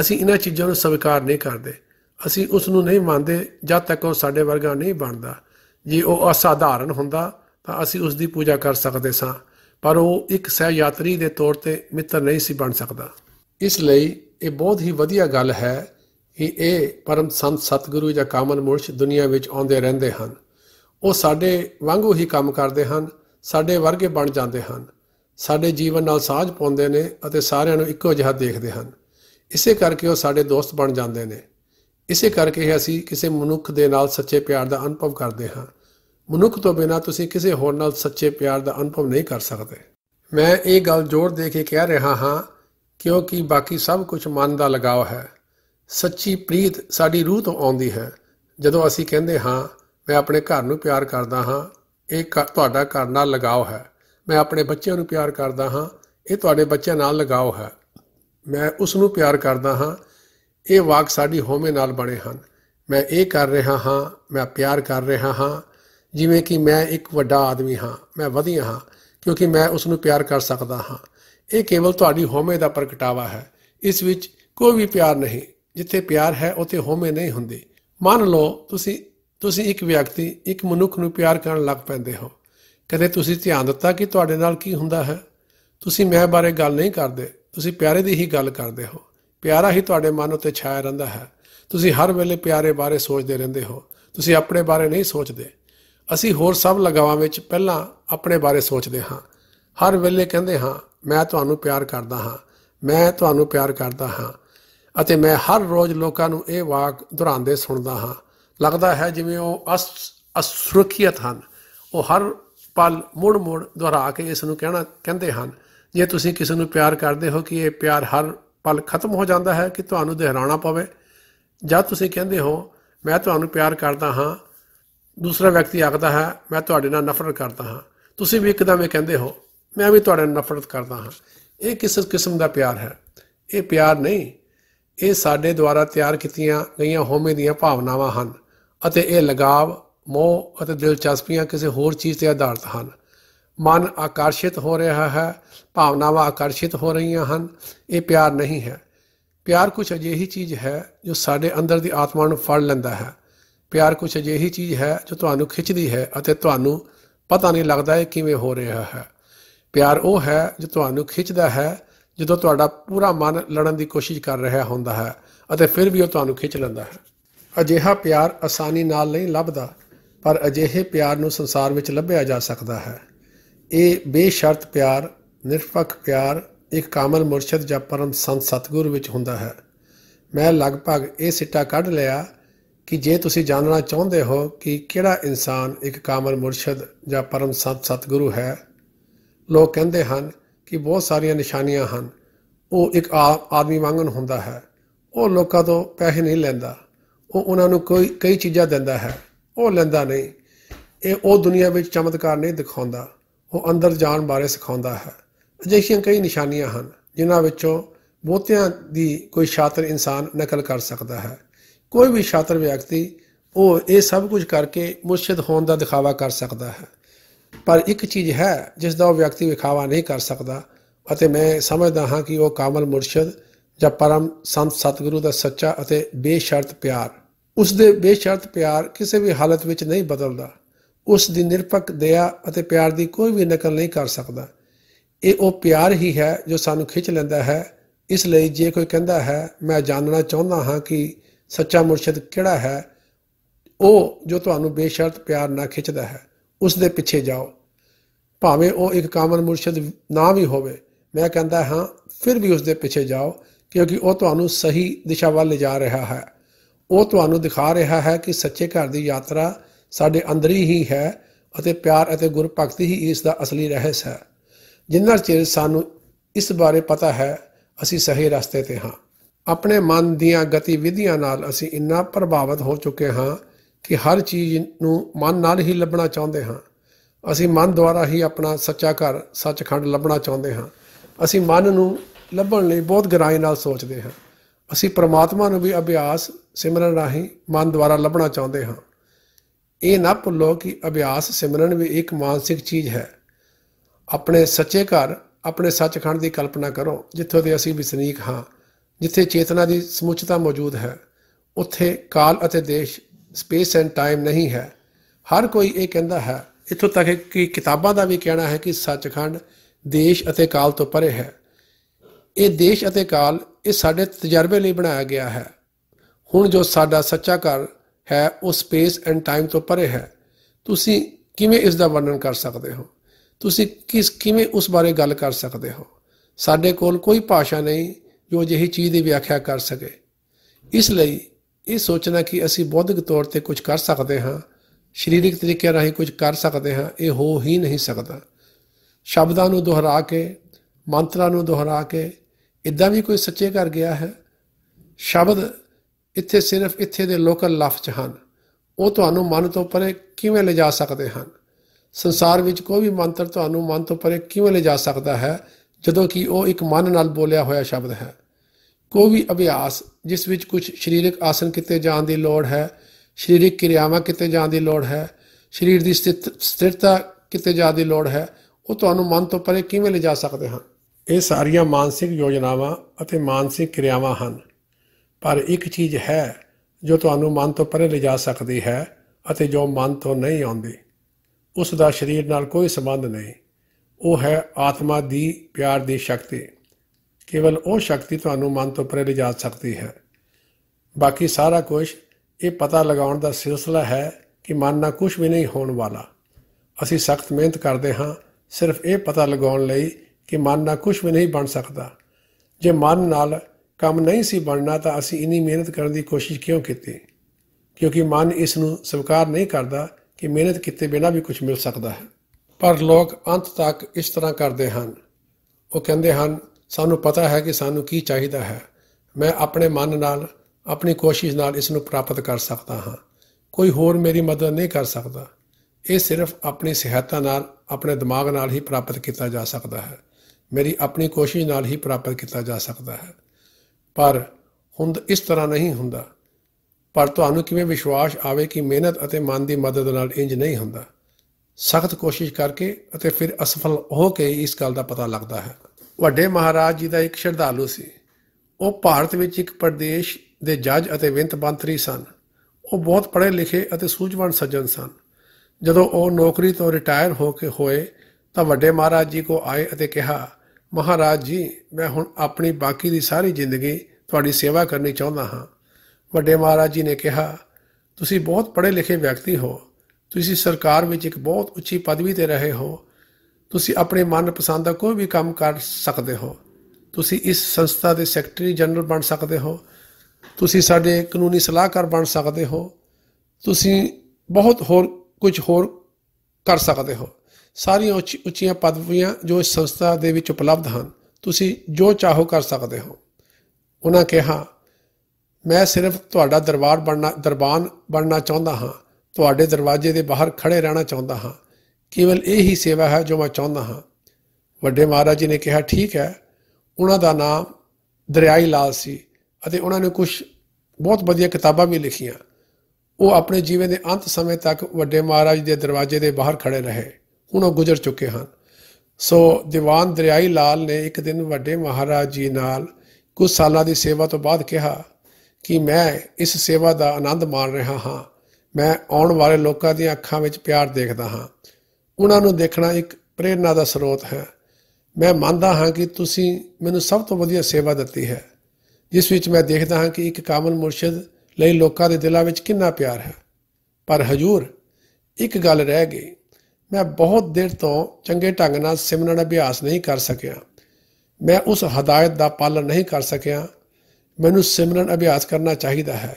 ਅਸੀਂ ਇਹਨਾਂ ਚੀਜ਼ਾਂ ਨੂੰ ਸਵੀਕਾਰ ਨਹੀਂ ਕਰਦੇ। ਅਸੀਂ ਉਸ ਨੂੰ ਨਹੀਂ ਮੰਨਦੇ, ਜਦ ਤੱਕ ਉਹ ਸਾਡੇ ਵਰਗਾ ਨਹੀਂ ਬਣਦਾ। ਜੇ ਉਹ ਅਸਾਧਾਰਨ ਹੁੰਦਾ, ਤਾਂ ਅਸੀਂ ਉਸ ਦੀ ਪੂਜਾ ਕਰ ਸਕਦੇ ਸਾਂ। ਪਰ ਉਹ ਇੱਕ ਸਹਿਯਾਤਰੀ ਦੇ ਤੌਰ ਤੇ ਮਿੱਤਰ ਨਹੀਂ ਸੀ ਬਣ ਸਕਦਾ। ਇਸ ਲਈ ਇਹ ਬਹੁਤ ਹੀ ਵਧੀਆ ਗੱਲ ਹੈ ਕਿ ਇਹ ਪਰਮ ਸੰਤ ਸਤਿਗੁਰੂ ਜਾਂ ਕਾਮਨ ਮੁਰਸ਼ ਦੁਨੀਆ ਵਿੱਚ ਆਉਂਦੇ ਰਹਿੰਦੇ ਹਨ। ਉਹ ਸਾਡੇ ਵਾਂਗੂ ਹੀ ਕੰਮ ਕਰਦੇ ਹਨ, ਸਾਡੇ ਵਰਗੇ ਬਣ ਜਾਂਦੇ ਹਨ, ਸਾਡੇ ਜੀਵਨ ਨਾਲ ਸਾਝ ਪਾਉਂਦੇ ਨੇ ਅਤੇ ਸਾਰਿਆਂ ਨੂੰ ਇੱਕੋ ਜਿਹਾ ਦੇਖਦੇ ਹਨ। ਇਸੇ ਕਰਕੇ ਉਹ ਸਾਡੇ ਦੋਸਤ ਬਣ ਜਾਂਦੇ ਨੇ। ਇਸੇ ਕਰਕੇ ਅਸੀਂ ਕਿਸੇ ਮਨੁੱਖ ਦੇ ਨਾਲ ਸੱਚੇ ਪਿਆਰ ਦਾ ਅਨੁਭਵ ਕਰਦੇ ਹਾਂ। ਮਨੁੱਖ ਤੋਂ ਬਿਨਾ ਤੁਸੀਂ ਕਿਸੇ ਹੋਰ ਨਾਲ ਸੱਚੇ ਪਿਆਰ ਦਾ ਅਨੁਭਵ ਨਹੀਂ ਕਰ ਸਕਦੇ। ਮੈਂ ਇਹ ਗੱਲ ਜ਼ੋਰ ਦੇ ਕੇ ਕਹਿ ਰਿਹਾ ਹਾਂ, ਕਿਉਂਕਿ ਬਾਕੀ ਸਭ ਕੁਝ ਮਨ ਦਾ ਲਗਾਵ ਹੈ। ਸੱਚੀ ਪ੍ਰੀਤ ਸਾਡੀ ਰੂਹ ਤੋਂ ਆਉਂਦੀ ਹੈ। ਜਦੋਂ ਅਸੀਂ ਕਹਿੰਦੇ ਹਾਂ ਮੈਂ ਆਪਣੇ ਘਰ ਨੂੰ ਪਿਆਰ ਕਰਦਾ ਹਾਂ। ਇਹ ਤੁਹਾਡਾ ਘਰ ਨਾਲ ਲਗਾਓ ਹੈ। ਮੈਂ ਆਪਣੇ ਬੱਚਿਆਂ ਨੂੰ ਪਿਆਰ ਕਰਦਾ ਹਾਂ। ਇਹ ਤੁਹਾਡੇ ਬੱਚਿਆਂ ਨਾਲ ਲਗਾਓ ਹੈ। ਮੈਂ ਉਸ ਨੂੰ ਪਿਆਰ ਕਰਦਾ ਹਾਂ। ਇਹ ਵਾਕ ਸਾਡੀ ਹੋਮੇ ਨਾਲ ਬਣੇ ਹਨ। ਮੈਂ ਇਹ ਕਰ ਰਿਹਾ ਹਾਂ। ਮੈਂ ਪਿਆਰ ਕਰ ਰਿਹਾ ਹਾਂ। ਜਿਵੇਂ ਕਿ ਮੈਂ ਇੱਕ ਵੱਡਾ ਆਦਮੀ ਹਾਂ। ਮੈਂ ਵਧੀਆ ਹਾਂ। ਕਿਉਂਕਿ ਮੈਂ ਉਸ ਨੂੰ ਪਿਆਰ ਕਰ ਸਕਦਾ ਹਾਂ। ਇਹ ਕੇਵਲ ਤੁਹਾਡੀ ਹੋਮੇ ਦਾ ਪ੍ਰਗਟਾਵਾ ਹੈ। ਇਸ ਵਿੱਚ ਕੋਈ ਵੀ ਪਿਆਰ ਨਹੀਂ। ਜਿੱਥੇ ਪਿਆਰ ਹੈ, ਉੱਥੇ ਹੋਮੇ ਨਹੀਂ ਹੁੰਦੇ। ਮੰਨ ਲਓ ਤੁਸੀਂ ਤੁਸੀਂ ਇੱਕ ਵਿਅਕਤੀ, ਇੱਕ ਮਨੁੱਖ ਨੂੰ ਪਿਆਰ ਕਰਨ ਲੱਗ ਪੈਂਦੇ ਹੋ। ਕਦੇ ਤੁਸੀਂ ਧਿਆਨ ਦਿੱਤਾ ਕਿ ਤੁਹਾਡੇ ਨਾਲ ਕੀ ਹੁੰਦਾ ਹੈ? ਤੁਸੀਂ ਮੈਂ ਬਾਰੇ ਗੱਲ ਨਹੀਂ ਕਰਦੇ, ਤੁਸੀਂ ਪਿਆਰੇ ਦੀ ਹੀ ਗੱਲ ਕਰਦੇ ਹੋ। ਪਿਆਰਾ ਹੀ ਤੁਹਾਡੇ ਮਨ ਉੱਤੇ ਛਾਇਆ ਰਹਿੰਦਾ ਹੈ। ਤੁਸੀਂ ਹਰ ਵੇਲੇ ਪਿਆਰੇ ਬਾਰੇ ਸੋਚਦੇ ਰਹਿੰਦੇ ਹੋ। ਤੁਸੀਂ ਆਪਣੇ ਬਾਰੇ ਨਹੀਂ ਸੋਚਦੇ। ਅਸੀਂ ਹੋਰ ਸਭ ਲਗਾਵਾਂ ਵਿੱਚ ਪਹਿਲਾਂ ਆਪਣੇ ਬਾਰੇ ਸੋਚਦੇ ਹਾਂ। ਹਰ ਵੇਲੇ ਕਹਿੰਦੇ ਹਾਂ, ਮੈਂ ਤੁਹਾਨੂੰ ਪਿਆਰ ਕਰਦਾ ਹਾਂ। ਮੈਂ ਤੁਹਾਨੂੰ ਪਿਆਰ ਕਰਦਾ ਹਾਂ। ਅਤੇ ਮੈਂ ਹਰ ਰੋਜ਼ ਲੋਕਾਂ ਨੂੰ ਇਹ ਵਾਕ ਦੁਹਰਾਉਂਦੇ ਸੁਣਦਾ ਹਾਂ। ਲੱਗਦਾ ਹੈ ਜਿਵੇਂ ਉਹ ਅਸੁਰੱਖਿਅਤ ਹਨ। ਉਹ ਹਰ ਪਲ ਮੁੜ-ਮੁੜ ਦੁਹਰਾ ਕੇ ਇਸ ਨੂੰ ਕਹਿਣਾ, ਕਹਿੰਦੇ ਹਨ, ਜੇ ਤੁਸੀਂ ਕਿਸੇ ਨੂੰ ਪਿਆਰ ਕਰਦੇ ਹੋ ਕਿ ਇਹ ਪਿਆਰ ਹਰ ਪਲ ਖਤਮ ਹੋ ਜਾਂਦਾ ਹੈ, ਕਿ ਤੁਹਾਨੂੰ ਦੁਹਰਾਉਣਾ ਪਵੇ। ਜਦ ਤੁਸੀਂ ਕਹਿੰਦੇ ਹੋ, ਮੈਂ ਤੁਹਾਨੂੰ ਪਿਆਰ ਕਰਦਾ ਹਾਂ, ਦੂਸਰਾ ਵਿਅਕਤੀ ਆਖਦਾ ਹੈ, ਮੈਂ ਤੁਹਾਡੇ ਨਾਲ ਨਫ਼ਰਤ ਕਰਦਾ ਹਾਂ। ਤੁਸੀਂ ਵੀ ਇੱਕਦਮ ਇਹ ਕਹਿੰਦੇ ਹੋ, ਮੈਂ ਵੀ ਤੁਹਾਡੇ ਨਾਲ ਨਫ਼ਰਤ ਕਰਦਾ ਹਾਂ। ਇਹ ਕਿਸ ਕਿਸਮ ਦਾ ਪਿਆਰ ਹੈ? ਇਹ ਪਿਆਰ ਨਹੀਂ, ਇਹ ਸਾਡੇ ਦੁਆਰਾ ਤਿਆਰ ਕੀਤੀਆਂ ਗਈਆਂ ਹੋਮੇ ਦੀਆਂ ਭਾਵਨਾਵਾਂ ਹਨ। ਅਤੇ ਇਹ ਲਗਾਵ, ਮੋਹ ਅਤੇ ਦਿਲਚਸਪੀਆਂ ਕਿਸੇ ਹੋਰ ਚੀਜ਼ ਤੇ ਆਧਾਰਿਤ ਹਨ। ਮਨ ਆਕਰਸ਼ਿਤ ਹੋ ਰਿਹਾ ਹੈ, ਭਾਵਨਾਵਾਂ ਆਕਰਸ਼ਿਤ ਹੋ ਰਹੀਆਂ ਹਨ, ਇਹ ਪਿਆਰ ਨਹੀਂ ਹੈ। ਪਿਆਰ ਕੁਝ ਅਜਿਹੀ ਚੀਜ਼ ਹੈ ਜੋ ਸਾਡੇ ਅੰਦਰ ਦੀ ਆਤਮਾ ਨੂੰ ਫੜ ਲੈਂਦਾ ਹੈ। ਪਿਆਰ ਕੁਝ ਅਜਿਹੀ ਚੀਜ਼ ਹੈ ਜੋ ਤੁਹਾਨੂੰ ਖਿੱਚਦੀ ਹੈ ਅਤੇ ਤੁਹਾਨੂੰ ਪਤਾ ਨਹੀਂ ਲੱਗਦਾ ਇਹ ਕਿਵੇਂ ਹੋ ਰਿਹਾ ਹੈ। ਪਿਆਰ ਉਹ ਹੈ ਜੋ ਤੁਹਾਨੂੰ ਖਿੱਚਦਾ ਹੈ ਜਦੋਂ ਤੁਹਾਡਾ ਪੂਰਾ ਮਨ ਲੜਨ ਦੀ ਕੋਸ਼ਿਸ਼ ਕਰ ਰਿਹਾ ਹੁੰਦਾ ਹੈ ਅਤੇ ਫਿਰ ਵੀ ਉਹ ਤੁਹਾਨੂੰ ਖਿੱਚ ਲੈਂਦਾ ਹੈ। ਅਜਿਹਾ ਪਿਆਰ ਆਸਾਨੀ ਨਾਲ ਨਹੀਂ ਲੱਭਦਾ, ਪਰ ਅਜਿਹੇ ਪਿਆਰ ਨੂੰ ਸੰਸਾਰ ਵਿੱਚ ਲੱਭਿਆ ਜਾ ਸਕਦਾ ਹੈ। ਇਹ ਬੇਸ਼ਰਤ ਪਿਆਰ, ਨਿਰਪੱਖ ਪਿਆਰ, ਇੱਕ ਕਾਮਲ ਮੁਰਸ਼ਿਦ ਜਾਂ ਪਰਮ ਸੰਤ ਸਤਗੁਰ ਵਿੱਚ ਹੁੰਦਾ ਹੈ। ਮੈਂ ਲਗਭਗ ਇਹ ਸਿੱਟਾ ਕੱਢ ਲਿਆ ਕਿ ਜੇ ਤੁਸੀਂ ਜਾਣਨਾ ਚਾਹੁੰਦੇ ਹੋ ਕਿ ਕਿਹੜਾ ਇਨਸਾਨ ਇੱਕ ਕਾਮਲ ਮੁਰਸ਼ਿਦ ਜਾਂ ਪਰਮ ਸੰਤ ਸਤਗੁਰੂ ਹੈ, ਲੋਕ ਕਹਿੰਦੇ ਹਨ ਕਿ ਬਹੁਤ ਸਾਰੀਆਂ ਨਿਸ਼ਾਨੀਆਂ ਹਨ। ਉਹ ਇੱਕ ਆਦਮੀ ਵਾਂਗਣ ਹੁੰਦਾ ਹੈ। ਉਹ ਲੋਕਾਂ ਤੋਂ ਪੈਸੇ ਨਹੀਂ ਲੈਂਦਾ। ਉਹ ਉਹਨਾਂ ਨੂੰ ਕੋਈ, ਕਈ ਚੀਜ਼ਾਂ ਦਿੰਦਾ ਹੈ। ਉਹ ਲੈਂਦਾ ਨਹੀਂ। ਇਹ ਉਹ ਦੁਨੀਆ ਵਿੱਚ ਚਮਤਕਾਰ ਨਹੀਂ ਦਿਖਾਉਂਦਾ। ਉਹ ਅੰਦਰ ਜਾਣ ਬਾਰੇ ਸਿਖਾਉਂਦਾ ਹੈ। ਅਜਿਹੀਆਂ ਕਈ ਨਿਸ਼ਾਨੀਆਂ ਹਨ, ਜਿਨ੍ਹਾਂ ਵਿੱਚੋਂ ਬਹੁਤਿਆਂ ਦੀ ਕੋਈ ਸ਼ਾਤਰ ਇਨਸਾਨ ਨਕਲ ਕਰ ਸਕਦਾ ਹੈ। ਕੋਈ ਵੀ ਸ਼ਾਤਰ ਵਿਅਕਤੀ ਉਹ ਇਹ ਸਭ ਕੁਝ ਕਰਕੇ ਮੁਰਸ਼ਿਦ ਹੋਣ ਦਾ ਦਿਖਾਵਾ ਕਰ ਸਕਦਾ ਹੈ। ਪਰ ਇੱਕ ਚੀਜ਼ ਹੈ ਜਿਸ ਦਾ ਉਹ ਵਿਅਕਤੀ ਵਿਖਾਵਾ ਨਹੀਂ ਕਰ ਸਕਦਾ। ਅਤੇ ਮੈਂ ਸਮਝਦਾ ਹਾਂ ਕਿ ਉਹ ਕਾਮਲ ਮੁਰਸ਼ਿਦ ਜਾਂ ਪਰਮ ਸੰਤ ਸਤਿਗੁਰੂ ਦਾ ਸੱਚਾ ਅਤੇ ਬੇਸ਼ਰਤ ਪਿਆਰ, ਉਸ ਦੇ ਬੇਸ਼ਰਤ ਪਿਆਰ ਕਿਸੇ ਵੀ ਹਾਲਤ ਵਿੱਚ ਨਹੀਂ ਬਦਲਦਾ। ਉਸ ਦੀ ਨਿਰਪੱਖ ਦਇਆ ਅਤੇ ਪਿਆਰ ਦੀ ਕੋਈ ਵੀ ਨਕਲ ਨਹੀਂ ਕਰ ਸਕਦਾ। ਇਹ ਉਹ ਪਿਆਰ ਹੀ ਹੈ ਜੋ ਸਾਨੂੰ ਖਿੱਚ ਲੈਂਦਾ ਹੈ। ਇਸ ਲਈ ਜੇ ਕੋਈ ਕਹਿੰਦਾ ਹੈ, ਮੈਂ ਜਾਣਨਾ ਚਾਹੁੰਦਾ ਹਾਂ ਕਿ ਸੱਚਾ ਮੁਰਸ਼ਿਦ ਕਿਹੜਾ ਹੈ, ਉਹ ਜੋ ਤੁਹਾਨੂੰ ਬੇਸ਼ਰਤ ਪਿਆਰ ਨਾਲ ਖਿੱਚਦਾ ਹੈ, ਉਸ ਦੇ ਪਿੱਛੇ ਜਾਓ। ਭਾਵੇਂ ਉਹ ਇੱਕ ਕਾਮਨ ਮੁਰਸ਼ਿਦ ਨਾ ਵੀ ਹੋਵੇ, ਮੈਂ ਕਹਿੰਦਾ ਹਾਂ, ਫਿਰ ਵੀ ਉਸ ਦੇ ਪਿੱਛੇ ਜਾਓ। ਕਿਉਂਕਿ ਉਹ ਤੁਹਾਨੂੰ ਸਹੀ ਦਿਸ਼ਾ ਵੱਲ ਲਿਜਾ ਰਿਹਾ ਹੈ। ਉਹ ਤੁਹਾਨੂੰ ਦਿਖਾ ਰਿਹਾ ਹੈ ਕਿ ਸੱਚੇ ਘਰ ਦੀ ਯਾਤਰਾ ਸਾਡੇ ਅੰਦਰ ਹੀ ਹੈ ਅਤੇ ਪਿਆਰ ਅਤੇ ਗੁਰਭਗਤੀ ਹੀ ਇਸ ਦਾ ਅਸਲੀ ਰਹੱਸ ਹੈ। ਜਿੰਨਾ ਚਿਰ ਸਾਨੂੰ ਇਸ ਬਾਰੇ ਪਤਾ ਹੈ, ਅਸੀਂ ਸਹੀ ਰਸਤੇ ਤੇ ਹਾਂ। ਆਪਣੇ ਮਨ ਦੀਆਂ ਗਤੀਵਿਧੀਆਂ ਨਾਲ ਅਸੀਂ ਇੰਨਾ ਪ੍ਰਭਾਵਿਤ ਹੋ ਚੁੱਕੇ ਹਾਂ ਕਿ ਹਰ ਚੀਜ਼ ਨੂੰ ਮਨ ਨਾਲ ਹੀ ਲੱਭਣਾ ਚਾਹੁੰਦੇ ਹਾਂ। ਅਸੀਂ ਮਨ ਦੁਆਰਾ ਹੀ ਆਪਣਾ ਸੱਚਾ ਘਰ, ਸੱਚਖੰਡ ਲੱਭਣਾ ਚਾਹੁੰਦੇ ਹਾਂ। ਅਸੀਂ ਮਨ ਨੂੰ ਲੱਭਣ ਲਈ ਬਹੁਤ ਗਹਿਰਾਈ ਨਾਲ ਸੋਚਦੇ ਹਾਂ। ਅਸੀਂ ਪ੍ਰਮਾਤਮਾ ਨੂੰ ਵੀ ਅਭਿਆਸ ਸਿਮਰਨ ਰਾਹੀਂ ਮਨ ਦੁਆਰਾ ਲੱਭਣਾ ਚਾਹੁੰਦੇ ਹਾਂ। ਇਹ ਨਾ ਭੁੱਲੋ ਕਿ ਅਭਿਆਸ ਸਿਮਰਨ ਵੀ ਇੱਕ ਮਾਨਸਿਕ ਚੀਜ਼ ਹੈ। ਆਪਣੇ ਸੱਚੇ ਘਰ, ਆਪਣੇ ਸੱਚਖੰਡ ਦੀ ਕਲਪਨਾ ਕਰੋ, ਜਿੱਥੋਂ ਦੇ ਅਸੀਂ ਵਿਸਨੀਕ ਹਾਂ, ਜਿੱਥੇ ਚੇਤਨਾ ਦੀ ਸਮੁੱਚਤਾ ਮੌਜੂਦ ਹੈ। ਉੱਥੇ ਕਾਲ ਅਤੇ ਦੇਸ਼ ਸਪੇਸ ਐਂਡ ਟਾਈਮ ਨਹੀਂ ਹੈ। ਹਰ ਕੋਈ ਇਹ ਕਹਿੰਦਾ ਹੈ, ਇਥੋਂ ਤੱਕ ਕਿ ਕਿਤਾਬਾਂ ਦਾ ਵੀ ਕਹਿਣਾ ਹੈ ਕਿ ਸੱਚਖੰਡ ਦੇਸ਼ ਅਤੇ ਕਾਲ ਤੋਂ ਪਰੇ ਹੈ। ਇਹ ਦੇਸ਼ ਅਤੇ ਕਾਲ ਇਹ ਸਾਡੇ ਤਜਰਬੇ ਲਈ ਬਣਾਇਆ ਗਿਆ ਹੈ। ਹੁਣ ਜੋ ਸਾਡਾ ਸੱਚਾ ਘਰ ਹੈ, ਉਹ ਸਪੇਸ ਐਂਡ ਟਾਈਮ ਤੋਂ ਪਰੇ ਹੈ। ਤੁਸੀਂ ਕਿਵੇਂ ਇਸ ਦਾ ਵਰਣਨ ਕਰ ਸਕਦੇ ਹੋ? ਤੁਸੀਂ ਕਿਸ ਕਿਵੇਂ ਉਸ ਬਾਰੇ ਗੱਲ ਕਰ ਸਕਦੇ ਹੋ? ਸਾਡੇ ਕੋਲ ਕੋਈ ਭਾਸ਼ਾ ਨਹੀਂ ਜੋ ਅਜਿਹੀ ਚੀਜ਼ ਦੀ ਵਿਆਖਿਆ ਕਰ ਸਕੇ। ਇਸ ਲਈ ਇਹ ਸੋਚਣਾ ਕਿ ਅਸੀਂ ਬੌਧਿਕ ਤੌਰ ਤੇ ਕੁਝ ਕਰ ਸਕਦੇ ਹਾਂ, ਸਰੀਰਕ ਤਰੀਕੇ ਰਾਹੀਂ ਕੁਝ ਕਰ ਸਕਦੇ ਹਾਂ, ਇਹ ਹੋ ਹੀ ਨਹੀਂ ਸਕਦਾ। ਸ਼ਬਦਾਂ ਨੂੰ ਦੁਹਰਾ ਕੇ, ਮੰਤਰਾਂ ਨੂੰ ਦੁਹਰਾ ਕੇ ਇਦਾਂ ਵੀ ਕੋਈ ਸੱਚੇ ਘਰ ਗਿਆ ਹੈ? ਸ਼ਬਦ ਇੱਥੇ ਸਿਰਫ ਇੱਥੇ ਦੇ ਲੋਕਲ ਲਫ਼ਜ਼ ਹਨ। ਉਹ ਤੁਹਾਨੂੰ ਮਨ ਤੋਂ ਪਰੇ ਕਿਵੇਂ ਲਿਜਾ ਸਕਦੇ ਹਨ? ਸੰਸਾਰ ਵਿੱਚ ਕੋਈ ਵੀ ਮੰਤਰ ਤੁਹਾਨੂੰ ਮਨ ਤੋਂ ਪਰੇ ਕਿਵੇਂ ਲਿਜਾ ਸਕਦਾ ਹੈ, ਜਦੋਂ ਕਿ ਉਹ ਇੱਕ ਮਨ ਨਾਲ ਬੋਲਿਆ ਹੋਇਆ ਸ਼ਬਦ ਹੈ। ਕੋਈ ਵੀ ਅਭਿਆਸ ਜਿਸ ਵਿੱਚ ਕੁਝ ਸਰੀਰਕ ਆਸਨ ਕੀਤੇ ਜਾਣ ਦੀ ਲੋੜ ਹੈ, ਸਰੀਰਕ ਕਿਰਿਆਵਾਂ ਕੀਤੇ ਜਾਣ ਦੀ ਲੋੜ ਹੈ, ਸਰੀਰ ਦੀ ਸਥਿਰਤਾ ਕੀਤੇ ਜਾਣ ਦੀ ਲੋੜ ਹੈ, ਉਹ ਤੁਹਾਨੂੰ ਮਨ ਤੋਂ ਪਰੇ ਕਿਵੇਂ ਲਿਜਾ ਸਕਦੇ ਹਨ? ਇਹ ਸਾਰੀਆਂ ਮਾਨਸਿਕ ਯੋਜਨਾਵਾਂ ਅਤੇ ਮਾਨਸਿਕ ਕਿਰਿਆਵਾਂ ਹਨ। ਪਰ ਇੱਕ ਚੀਜ਼ ਹੈ ਜੋ ਤੁਹਾਨੂੰ ਮਨ ਤੋਂ ਪਰੇ ਲਿਜਾ ਸਕਦੀ ਹੈ ਅਤੇ ਜੋ ਮਨ ਤੋਂ ਨਹੀਂ ਆਉਂਦੀ। ਉਸ ਦਾ ਸਰੀਰ ਨਾਲ ਕੋਈ ਸੰਬੰਧ ਨਹੀਂ। ਉਹ ਹੈ ਆਤਮਾ ਦੀ ਪਿਆਰ ਦੀ ਸ਼ਕਤੀ। ਕੇਵਲ ਉਹ ਸ਼ਕਤੀ ਤੁਹਾਨੂੰ ਮਨ ਤੋਂ ਪਰੇ ਲਿਜਾ ਸਕਦੀ ਹੈ। ਬਾਕੀ ਸਾਰਾ ਕੁਝ ਇਹ ਪਤਾ ਲਗਾਉਣ ਦਾ ਸਿਲਸਿਲਾ ਹੈ ਕਿ ਮਨ ਨਾਲ ਕੁਝ ਵੀ ਨਹੀਂ ਹੋਣ ਵਾਲਾ। ਅਸੀਂ ਸਖਤ ਮਿਹਨਤ ਕਰਦੇ ਹਾਂ। ਸਿਰਫ ਇਹ ਪਤਾ ਲਗਾਉਣ ਲਈ ਕਿ ਮਨ ਨਾਲ ਕੁਝ ਵੀ ਨਹੀਂ ਬਣ ਸਕਦਾ। ਜੇ ਮਨ ਨਾਲ ਕੰਮ ਨਹੀਂ ਸੀ ਬਣਨਾ ਤਾਂ ਅਸੀਂ ਇਨੀ ਮਿਹਨਤ ਕਰਨ ਦੀ ਕੋਸ਼ਿਸ਼ ਕਿਉਂ ਕੀਤੀ? ਕਿਉਂਕਿ ਮਨ ਇਸ ਨੂੰ ਸਵੀਕਾਰ ਨਹੀਂ ਕਰਦਾ ਕਿ ਮਿਹਨਤ ਕੀਤੇ ਬਿਨਾਂ ਵੀ ਕੁਝ ਮਿਲ ਸਕਦਾ ਹੈ। ਪਰ ਲੋਕ ਅੰਤ ਤੱਕ ਇਸ ਤਰ੍ਹਾਂ ਕਰਦੇ ਹਨ। ਉਹ ਕਹਿੰਦੇ ਹਨ, ਸਾਨੂੰ ਪਤਾ ਹੈ ਕਿ ਸਾਨੂੰ ਕੀ ਚਾਹੀਦਾ ਹੈ। ਮੈਂ ਆਪਣੇ ਮਨ ਨਾਲ, ਆਪਣੀ ਕੋਸ਼ਿਸ਼ ਨਾਲ ਇਸ ਨੂੰ ਪ੍ਰਾਪਤ ਕਰ ਸਕਦਾ ਹਾਂ। ਕੋਈ ਹੋਰ ਮੇਰੀ ਮਦਦ ਨਹੀਂ ਕਰ ਸਕਦਾ। ਇਹ ਸਿਰਫ ਆਪਣੀ ਸਿਹਤਾਂ ਨਾਲ, ਆਪਣੇ ਦਿਮਾਗ ਨਾਲ ਹੀ ਪ੍ਰਾਪਤ ਕੀਤਾ ਜਾ ਸਕਦਾ ਹੈ। ਮੇਰੀ ਆਪਣੀ ਕੋਸ਼ਿਸ਼ ਨਾਲ ਹੀ ਪ੍ਰਾਪਤ ਕੀਤਾ ਜਾ ਸਕਦਾ ਹੈ। ਪਰ ਹੁੰਦ ਇਸ ਤਰ੍ਹਾਂ ਨਹੀਂ ਹੁੰਦਾ। ਪਰ ਤੁਹਾਨੂੰ ਕਿਵੇਂ ਵਿਸ਼ਵਾਸ ਆਵੇ ਕਿ ਮਿਹਨਤ ਅਤੇ ਮਨ ਦੀ ਮਦਦ ਨਾਲ ਇੰਜ ਨਹੀਂ ਹੁੰਦਾ। ਸਖਤ ਕੋਸ਼ਿਸ਼ ਕਰਕੇ ਅਤੇ ਫਿਰ ਅਸਫਲ ਹੋ ਕੇ ਇਸ ਗੱਲ ਦਾ ਪਤਾ ਲੱਗਦਾ ਹੈ। ਵੱਡੇ ਮਹਾਰਾਜ ਜੀ ਦਾ ਇੱਕ ਸ਼ਰਧਾਲੂ ਸੀ। ਉਹ ਭਾਰਤ ਵਿੱਚ ਇੱਕ ਪ੍ਰਦੇਸ਼ ਦੇ ਜੱਜ ਅਤੇ ਵਿੰਤ ਮੰਤਰੀ ਸਨ। ਉਹ ਬਹੁਤ ਪੜ੍ਹੇ ਲਿਖੇ ਅਤੇ ਸੂਝਵਾਨ ਸੱਜਣ ਸਨ। ਜਦੋਂ ਉਹ ਨੌਕਰੀ ਤੋਂ ਰਿਟਾਇਰ ਹੋ ਕੇ ਹੋਏ ਤਾਂ ਵੱਡੇ ਮਹਾਰਾਜ ਜੀ ਕੋ ਆਏ ਅਤੇ ਕਿਹਾ ਮਹਾਰਾਜ ਜੀ, ਮੈਂ ਹੁਣ ਆਪਣੀ ਬਾਕੀ ਦੀ ਸਾਰੀ ਜ਼ਿੰਦਗੀ ਤੁਹਾਡੀ ਸੇਵਾ ਕਰਨੀ ਚਾਹੁੰਦਾ ਹਾਂ। ਵੱਡੇ ਮਹਾਰਾਜ ਜੀ ਨੇ ਕਿਹਾ, ਤੁਸੀਂ ਬਹੁਤ ਪੜ੍ਹੇ ਲਿਖੇ ਵਿਅਕਤੀ ਹੋ। ਤੁਸੀਂ ਸਰਕਾਰ ਵਿੱਚ ਇੱਕ ਬਹੁਤ ਉੱਚੀ ਪਦਵੀ ਤੇ ਰਹੇ ਹੋ। ਤੁਸੀਂ ਆਪਣੇ ਮਨਪਸੰਦ ਦਾ ਕੋਈ ਵੀ ਕੰਮ ਕਰ ਸਕਦੇ ਹੋ। ਤੁਸੀਂ ਇਸ ਸੰਸਥਾ ਦੇ ਸੈਕਟਰੀ ਜਨਰਲ ਬਣ ਸਕਦੇ ਹੋ। ਤੁਸੀਂ ਸਾਡੇ ਕਾਨੂੰਨੀ ਸਲਾਹਕਾਰ ਬਣ ਸਕਦੇ ਹੋ। ਤੁਸੀਂ ਬਹੁਤ ਹੋਰ, ਕੁਝ ਹੋਰ ਕਰ ਸਕਦੇ ਹੋ। ਸਾਰੀਆਂ ਉੱਚੀਆਂ ਪਦਵੀਆਂ ਜੋ ਇਸ ਸੰਸਥਾ ਦੇ ਵਿੱਚ ਉਪਲਬਧ ਹਨ, ਤੁਸੀਂ ਜੋ ਚਾਹੋ ਕਰ ਸਕਦੇ ਹੋ। ਉਹਨਾਂ ਕਿਹਾ, ਮੈਂ ਸਿਰਫ ਤੁਹਾਡਾ ਦਰਬਾਰ ਬਣਨਾ ਦਰਬਾਨ ਬਣਨਾ ਚਾਹੁੰਦਾ ਹਾਂ, ਤੁਹਾਡੇ ਦਰਵਾਜ਼ੇ ਦੇ ਬਾਹਰ ਖੜੇ ਰਹਿਣਾ ਚਾਹੁੰਦਾ ਹਾਂ। ਕੇਵਲ ਇਹ ਹੀ ਸੇਵਾ ਹੈ ਜੋ ਮੈਂ ਚਾਹੁੰਦਾ ਹਾਂ। ਵੱਡੇ ਮਹਾਰਾਜ ਜੀ ਨੇ ਕਿਹਾ, ਠੀਕ ਹੈ। ਉਹਨਾਂ ਦਾ ਨਾਮ ਦਰਿਆਈ ਲਾਲ ਸੀ ਅਤੇ ਉਹਨਾਂ ਨੇ ਕੁਝ ਬਹੁਤ ਵਧੀਆ ਕਿਤਾਬਾਂ ਵੀ ਲਿਖੀਆਂ। ਉਹ ਆਪਣੇ ਜੀਵਨ ਦੇ ਅੰਤ ਸਮੇਂ ਤੱਕ ਵੱਡੇ ਮਹਾਰਾਜ ਦੇ ਦਰਵਾਜ਼ੇ ਦੇ ਬਾਹਰ ਖੜੇ ਰਹੇ। ਹੁਣ ਉਹ ਗੁਜ਼ਰ ਚੁੱਕੇ ਹਨ। ਸੋ ਦੀਵਾਨ ਦਰਿਆਈ ਲਾਲ ਨੇ ਇੱਕ ਦਿਨ ਵੱਡੇ ਮਹਾਰਾਜ ਜੀ ਨਾਲ ਕੁਝ ਸਾਲਾਂ ਦੀ ਸੇਵਾ ਤੋਂ ਬਾਅਦ ਕਿਹਾ ਕਿ ਮੈਂ ਇਸ ਸੇਵਾ ਦਾ ਆਨੰਦ ਮਾਣ ਰਿਹਾ ਹਾਂ। ਮੈਂ ਆਉਣ ਵਾਲੇ ਲੋਕਾਂ ਦੀਆਂ ਅੱਖਾਂ ਵਿੱਚ ਪਿਆਰ ਦੇਖਦਾ ਹਾਂ। ਉਹਨਾਂ ਨੂੰ ਦੇਖਣਾ ਇੱਕ ਪ੍ਰੇਰਣਾ ਦਾ ਸਰੋਤ ਹੈ। ਮੈਂ ਮੰਨਦਾ ਹਾਂ ਕਿ ਤੁਸੀਂ ਮੈਨੂੰ ਸਭ ਤੋਂ ਵਧੀਆ ਸੇਵਾ ਦਿੱਤੀ ਹੈ। ਜਿਸ ਵਿੱਚ ਮੈਂ ਦੇਖਦਾ ਹਾਂ ਕਿ ਇੱਕ ਕਾਮਲ ਮੁਰਸ਼ਿਦ ਲਈ ਲੋਕਾਂ ਦੇ ਦਿਲਾਂ ਵਿੱਚ ਕਿੰਨਾ ਪਿਆਰ ਹੈ। ਪਰ ਹਜੂਰ, ਇੱਕ ਗੱਲ ਰਹਿ ਗਈ। ਮੈਂ ਬਹੁਤ ਦੇਰ ਤੋਂ ਚੰਗੇ ਢੰਗ ਨਾਲ ਸਿਮਰਨ ਅਭਿਆਸ ਨਹੀਂ ਕਰ ਸਕਿਆ। ਮੈਂ ਉਸ ਹਦਾਇਤ ਦਾ ਪਾਲਣ ਨਹੀਂ ਕਰ ਸਕਿਆ। ਮੈਨੂੰ ਸਿਮਰਨ ਅਭਿਆਸ ਕਰਨਾ ਚਾਹੀਦਾ ਹੈ।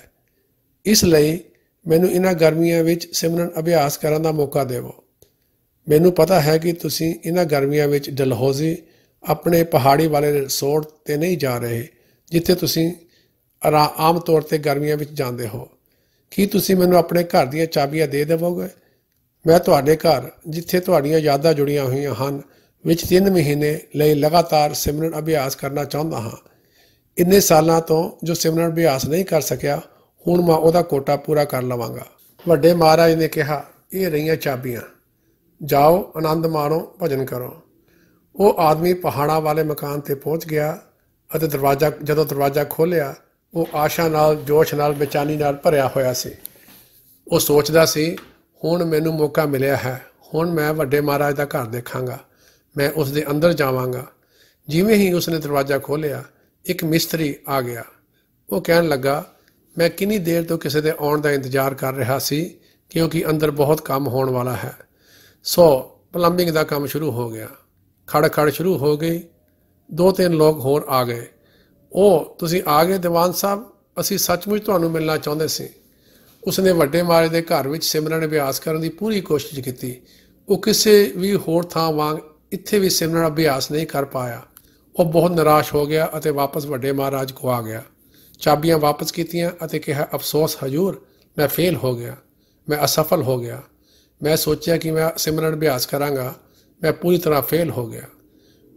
ਇਸ ਲਈ ਮੈਨੂੰ ਇਹਨਾਂ ਗਰਮੀਆਂ ਵਿੱਚ ਸਿਮਰਨ ਅਭਿਆਸ ਕਰਨ ਦਾ ਮੌਕਾ ਦੇਵੋ। ਮੈਨੂੰ ਪਤਾ ਹੈ ਕਿ ਤੁਸੀਂ ਇਹਨਾਂ ਗਰਮੀਆਂ ਵਿੱਚ ਡਲਹੌਜ਼ੀ, ਆਪਣੇ ਪਹਾੜੀ ਵਾਲੇ ਰਿਸੋਰਟ ਤੇ ਨਹੀਂ ਜਾ ਰਹੇ, ਜਿੱਥੇ ਤੁਸੀਂ ਆਮ ਤੌਰ ਤੇ ਗਰਮੀਆਂ ਵਿੱਚ ਜਾਂਦੇ ਹੋ। ਕੀ ਤੁਸੀਂ ਮੈਨੂੰ ਆਪਣੇ ਘਰ ਦੀਆਂ ਚਾਬੀਆਂ ਦੇ ਦੇਵੋਗੇ? ਮੈਂ ਤੁਹਾਡੇ ਘਰ, ਜਿੱਥੇ ਤੁਹਾਡੀਆਂ ਯਾਦਾਂ ਜੁੜੀਆਂ ਹੋਈਆਂ ਹਨ, ਵਿੱਚ 3 ਮਹੀਨੇ ਲਈ ਲਗਾਤਾਰ ਸਿਮਰਨ ਅਭਿਆਸ ਕਰਨਾ ਚਾਹੁੰਦਾ ਹਾਂ। ਇੰਨੇ ਸਾਲਾਂ ਤੋਂ ਜੋ ਸਿਮਰਨ ਅਭਿਆਸ ਨਹੀਂ ਕਰ ਸਕਿਆ, ਹੁਣ ਮੈਂ ਉਹਦਾ ਕੋਟਾ ਪੂਰਾ ਕਰ ਲਵਾਂਗਾ। ਵੱਡੇ ਮਹਾਰਾਜ ਨੇ ਕਿਹਾ, ਇਹ ਰਹੀਆਂ ਚਾਬੀਆਂ। ਜਾਓ, ਆਨੰਦ ਮਾਣੋ, ਭਜਨ ਕਰੋ। ਉਹ ਆਦਮੀ ਪਹਾੜਾਂ ਵਾਲੇ ਮਕਾਨ ਤੇ ਪਹੁੰਚ ਗਿਆ ਅਤੇ ਦਰਵਾਜ਼ਾ, ਜਦੋਂ ਦਰਵਾਜ਼ਾ ਖੋਲ੍ਹਿਆ, ਉਹ ਆਸ਼ਾ ਨਾਲ, ਜੋਸ਼ ਨਾਲ, ਬੇਚਾਨੀ ਨਾਲ ਭਰਿਆ ਹੋਇਆ ਸੀ। ਉਹ ਸੋਚਦਾ ਸੀ ਹੁਣ ਮੈਨੂੰ ਮੌਕਾ ਮਿਲਿਆ ਹੈ। ਹੁਣ ਮੈਂ ਵੱਡੇ ਮਹਾਰਾਜ ਦਾ ਘਰ ਦੇਖਾਂਗਾ। ਮੈਂ ਉਸ ਦੇ ਅੰਦਰ ਜਾਵਾਂਗਾ। ਜਿਵੇਂ ਹੀ ਉਸਨੇ ਦਰਵਾਜ਼ਾ ਖੋਲ੍ਹਿਆ, ਇੱਕ ਮਿਸਤਰੀ ਆ ਗਿਆ। ਉਹ ਕਹਿਣ ਲੱਗਾ, ਮੈਂ ਕਿੰਨੀ ਦੇਰ ਤੋਂ ਕਿਸੇ ਦੇ ਆਉਣ ਦਾ ਇੰਤਜ਼ਾਰ ਕਰ ਰਿਹਾ ਸੀ, ਕਿਉਂਕਿ ਅੰਦਰ ਬਹੁਤ ਕੰਮ ਹੋਣ ਵਾਲਾ ਹੈ। ਸੋ ਪਲੰਬਿੰਗ ਦਾ ਕੰਮ ਸ਼ੁਰੂ ਹੋ ਗਿਆ। ਖੜ ਖੜ ਸ਼ੁਰੂ ਹੋ ਗਈ। ਦੋ ਤਿੰਨ ਲੋਕ ਹੋਰ ਆ ਗਏ। ਉਹ, ਤੁਸੀਂ ਆ ਗਏ ਦੀਵਾਨ ਸਾਹਿਬ? ਅਸੀਂ ਸੱਚਮੁੱਚ ਤੁਹਾਨੂੰ ਮਿਲਣਾ ਚਾਹੁੰਦੇ ਸੀ। ਉਸਨੇ ਵੱਡੇ ਮਾਰੇ ਦੇ ਘਰ ਵਿੱਚ ਸਿਮਰਨ ਅਭਿਆਸ ਕਰਨ ਦੀ ਪੂਰੀ ਕੋਸ਼ਿਸ਼ ਕੀਤੀ। ਉਹ ਕਿਸੇ ਵੀ ਹੋਰ ਥਾਂ ਵਾਂਗ ਇੱਥੇ ਵੀ ਸਿਮਰਨ ਅਭਿਆਸ ਨਹੀਂ ਕਰ ਪਾਇਆ। ਉਹ ਬਹੁਤ ਨਿਰਾਸ਼ ਹੋ ਗਿਆ ਅਤੇ ਵਾਪਸ ਵੱਡੇ ਮਹਾਰਾਜ ਕੋ ਆ ਗਿਆ। ਚਾਬੀਆਂ ਵਾਪਸ ਕੀਤੀਆਂ ਅਤੇ ਕਿਹਾ, ਅਫਸੋਸ, ਹਜੂਰ, ਮੈਂ ਫੇਲ ਹੋ ਗਿਆ। ਮੈਂ ਅਸਫਲ ਹੋ ਗਿਆ। ਮੈਂ ਸੋਚਿਆ ਕਿ ਮੈਂ ਸਿਮਰਨ ਅਭਿਆਸ ਕਰਾਂਗਾ। ਮੈਂ ਪੂਰੀ ਤਰ੍ਹਾਂ ਫੇਲ ਹੋ ਗਿਆ।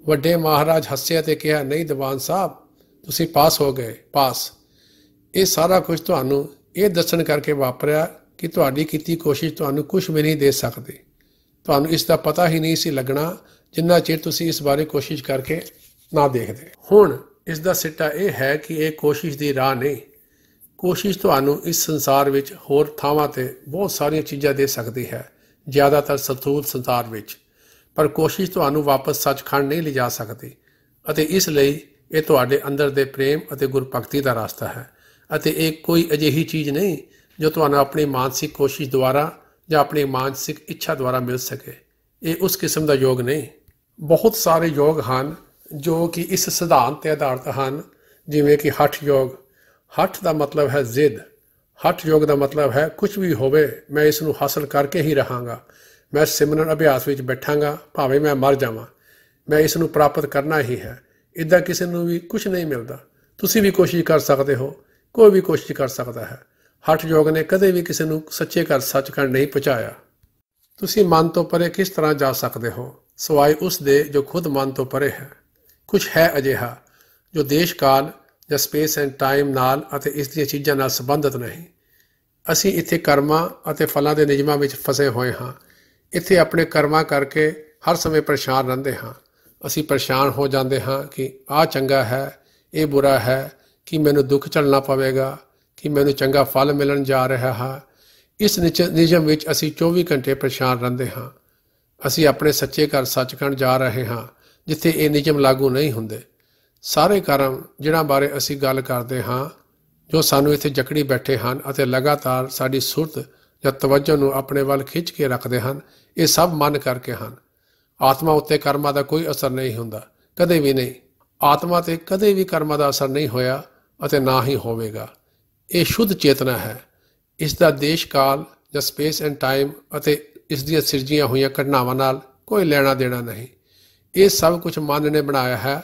ਵੱਡੇ ਮਹਾਰਾਜ ਹੱਸੇ ਅਤੇ ਕਿਹਾ, ਨਹੀਂ ਦੀਵਾਨ ਸਾਹਿਬ, ਤੁਸੀਂ ਪਾਸ ਹੋ ਗਏ, ਪਾਸ। ਇਹ ਸਾਰਾ ਕੁਝ ਤੁਹਾਨੂੰ ਇਹ ਦੱਸਣ ਕਰਕੇ ਵਾਪਰਿਆ ਕਿ ਤੁਹਾਡੀ ਕੀਤੀ ਕੋਸ਼ਿਸ਼ ਤੁਹਾਨੂੰ ਕੁਝ ਵੀ ਨਹੀਂ ਦੇ ਸਕਦੇ। ਤੁਹਾਨੂੰ ਇਸ ਦਾ ਪਤਾ ਹੀ ਨਹੀਂ ਸੀ ਲੱਗਣਾ ਜਿੰਨਾ ਚਿਰ ਤੁਸੀਂ ਇਸ ਬਾਰੇ ਕੋਸ਼ਿਸ਼ ਕਰਕੇ ਨਾ ਦੇਖਦੇ। ਹੁਣ ਇਸ ਦਾ ਸਿੱਟਾ ਇਹ ਹੈ ਕਿ ਇਹ ਕੋਸ਼ਿਸ਼ ਦੀ ਰਾਹ ਨਹੀਂ। ਕੋਸ਼ਿਸ਼ ਤੁਹਾਨੂੰ ਇਸ ਸੰਸਾਰ ਵਿੱਚ ਹੋਰ ਥਾਵਾਂ ਤੇ ਬਹੁਤ ਸਾਰੀਆਂ ਚੀਜ਼ਾਂ ਦੇ ਸਕਦੀ ਹੈ, ਜ਼ਿਆਦਾਤਰ ਸਥੂਲ ਸੰਸਾਰ ਵਿੱਚ। ਪਰ ਕੋਸ਼ਿਸ਼ ਤੁਹਾਨੂੰ ਵਾਪਸ ਸੱਚਖੰਡ ਨਹੀਂ ਲਿਜਾ ਸਕਦੀ ਅਤੇ ਇਸ ਲਈ ਇਹ ਤੁਹਾਡੇ ਅੰਦਰ ਦੇ ਪ੍ਰੇਮ ਅਤੇ ਗੁਰਭਗਤੀ ਦਾ ਰਸਤਾ ਹੈ। ਅਤੇ ਇਹ ਕੋਈ ਅਜਿਹੀ ਚੀਜ਼ ਨਹੀਂ ਜੋ ਤੁਹਾਨੂੰ ਆਪਣੀ ਮਾਨਸਿਕ ਕੋਸ਼ਿਸ਼ ਦੁਆਰਾ ਜਾਂ ਆਪਣੀ ਮਾਨਸਿਕ ਇੱਛਾ ਦੁਆਰਾ ਮਿਲ ਸਕੇ। ਇਹ ਉਸ ਕਿਸਮ ਦਾ ਯੋਗ ਨਹੀਂ। ਬਹੁਤ ਸਾਰੇ ਯੋਗ ਹਨ ਜੋ ਕਿ ਇਸ ਸਿਧਾਂਤ ਤੇ ਆਧਾਰਿਤ ਹਨ, ਜਿਵੇਂ ਕਿ ਹਠ ਯੋਗ। ਹਠ ਦਾ ਮਤਲਬ ਹੈ ਜ਼ਿੱਦ। ਹਠ ਯੋਗ ਦਾ ਮਤਲਬ ਹੈ ਕੁਝ ਵੀ ਹੋਵੇ, ਮੈਂ ਇਸ ਨੂੰ ਹਾਸਲ ਕਰਕੇ ਹੀ ਰਹਾਂਗਾ। ਮੈਂ ਸਿਮਰਨ ਅਭਿਆਸ ਵਿੱਚ ਬੈਠਾਂਗਾ, ਭਾਵੇਂ ਮੈਂ ਮਰ ਜਾਵਾਂ। ਮੈਂ ਇਸ ਨੂੰ ਪ੍ਰਾਪਤ ਕਰਨਾ ਹੀ ਹੈ। ਇਦਾਂ ਕਿਸੇ ਨੂੰ ਵੀ ਕੁਝ ਨਹੀਂ ਮਿਲਦਾ। ਤੁਸੀਂ ਵੀ ਕੋਸ਼ਿਸ਼ ਕਰ ਸਕਦੇ ਹੋ। ਕੋਈ ਵੀ ਕੋਸ਼ਿਸ਼ ਕਰ ਸਕਦਾ ਹੈ। ਹਠ ਯੋਗ ਨੇ ਕਦੇ ਵੀ ਕਿਸੇ ਨੂੰ ਸੱਚੇ ਕਰ ਸੱਚਖੰਡ ਨਹੀਂ ਪਹੁੰਚਾਇਆ। ਤੁਸੀਂ ਮਨ ਤੋਂ ਪਰੇ ਕਿਸ ਤਰ੍ਹਾਂ ਜਾ ਸਕਦੇ ਹੋ? ਸਵਾਏ ਉਸ ਦੇ ਜੋ ਖੁਦ ਮਨ ਤੋਂ ਪਰੇ ਹੈ। ਕੁਝ ਹੈ ਅਜਿਹਾ ਜੋ ਦੇਸ਼ ਕਾਲ ਜਾਂ ਸਪੇਸ ਐਂਡ ਟਾਈਮ ਨਾਲ ਅਤੇ ਇਸ ਦੀਆਂ ਚੀਜ਼ਾਂ ਨਾਲ ਸੰਬੰਧਿਤ ਨਹੀਂ। ਅਸੀਂ ਇੱਥੇ ਕਰਮਾਂ ਅਤੇ ਫਲਾਂ ਦੇ ਨਿਯਮਾਂ ਵਿੱਚ ਫਸੇ ਹੋਏ ਹਾਂ। ਇੱਥੇ ਆਪਣੇ ਕਰਮਾਂ ਕਰਕੇ ਹਰ ਸਮੇਂ ਪਰੇਸ਼ਾਨ ਰਹਿੰਦੇ ਹਾਂ। ਅਸੀਂ ਪਰੇਸ਼ਾਨ ਹੋ ਜਾਂਦੇ ਹਾਂ ਕਿ ਆਹ ਚੰਗਾ ਹੈ, ਇਹ ਬੁਰਾ ਹੈ ਕਿ ਮੈਨੂੰ ਦੁੱਖ ਝੱਲਣਾ ਪਵੇਗਾ, ਕਿ ਮੈਨੂੰ ਚੰਗਾ ਫਲ ਮਿਲਣ ਜਾ ਰਿਹਾ ਹੈ। ਇਸ ਨਿਯਮ ਵਿੱਚ ਅਸੀਂ 24 ਘੰਟੇ ਪਰੇਸ਼ਾਨ ਰਹਿੰਦੇ ਹਾਂ। ਅਸੀਂ ਆਪਣੇ ਸੱਚੇ ਘਰ ਸੱਚਖੰਡ ਜਾ ਰਹੇ ਹਾਂ, ਜਿੱਥੇ ਇਹ ਨਿਯਮ ਲਾਗੂ ਨਹੀਂ ਹੁੰਦੇ। ਸਾਰੇ ਕਰਮ ਜਿਨ੍ਹਾਂ ਬਾਰੇ ਅਸੀਂ ਗੱਲ ਕਰਦੇ ਹਾਂ, ਜੋ ਸਾਨੂੰ ਇੱਥੇ ਜਕੜੀ ਬੈਠੇ ਹਨ ਅਤੇ ਲਗਾਤਾਰ ਸਾਡੀ ਸੁਰਤ ਜਾਂ ਤਵੱਜੋ ਨੂੰ ਆਪਣੇ ਵੱਲ ਖਿੱਚ ਕੇ ਰੱਖਦੇ ਹਨ, ਇਹ ਸਭ ਮਨ ਕਰਕੇ ਹਨ। ਆਤਮਾ ਉੱਤੇ ਕਰਮਾਂ ਦਾ ਕੋਈ ਅਸਰ ਨਹੀਂ ਹੁੰਦਾ। ਕਦੇ ਵੀ ਨਹੀਂ। ਆਤਮਾ ਤੇ ਕਦੇ ਵੀ ਕਰਮਾਂ ਦਾ ਅਸਰ ਨਹੀਂ ਹੋਇਆ। ਅਤੇ ਨਾ ਹੀ ਹੋਵੇਗਾ। ਇਹ ਸ਼ੁੱਧ ਚੇਤਨਾ ਹੈ। ਇਸ ਦਾ ਦੇਸ਼ ਕਾਲ ਜਾਂ ਸਪੇਸ ਐਂਡ ਟਾਈਮ ਅਤੇ ਇਸ ਦੀਆਂ ਸਿਰਜੀਆਂ ਹੋਈਆਂ ਘਟਨਾਵਾਂ ਨਾਲ ਕੋਈ ਲੈਣਾ ਦੇਣਾ ਨਹੀਂ। ਇਹ ਸਭ ਕੁਝ ਮਨ ਨੇ ਬਣਾਇਆ ਹੈ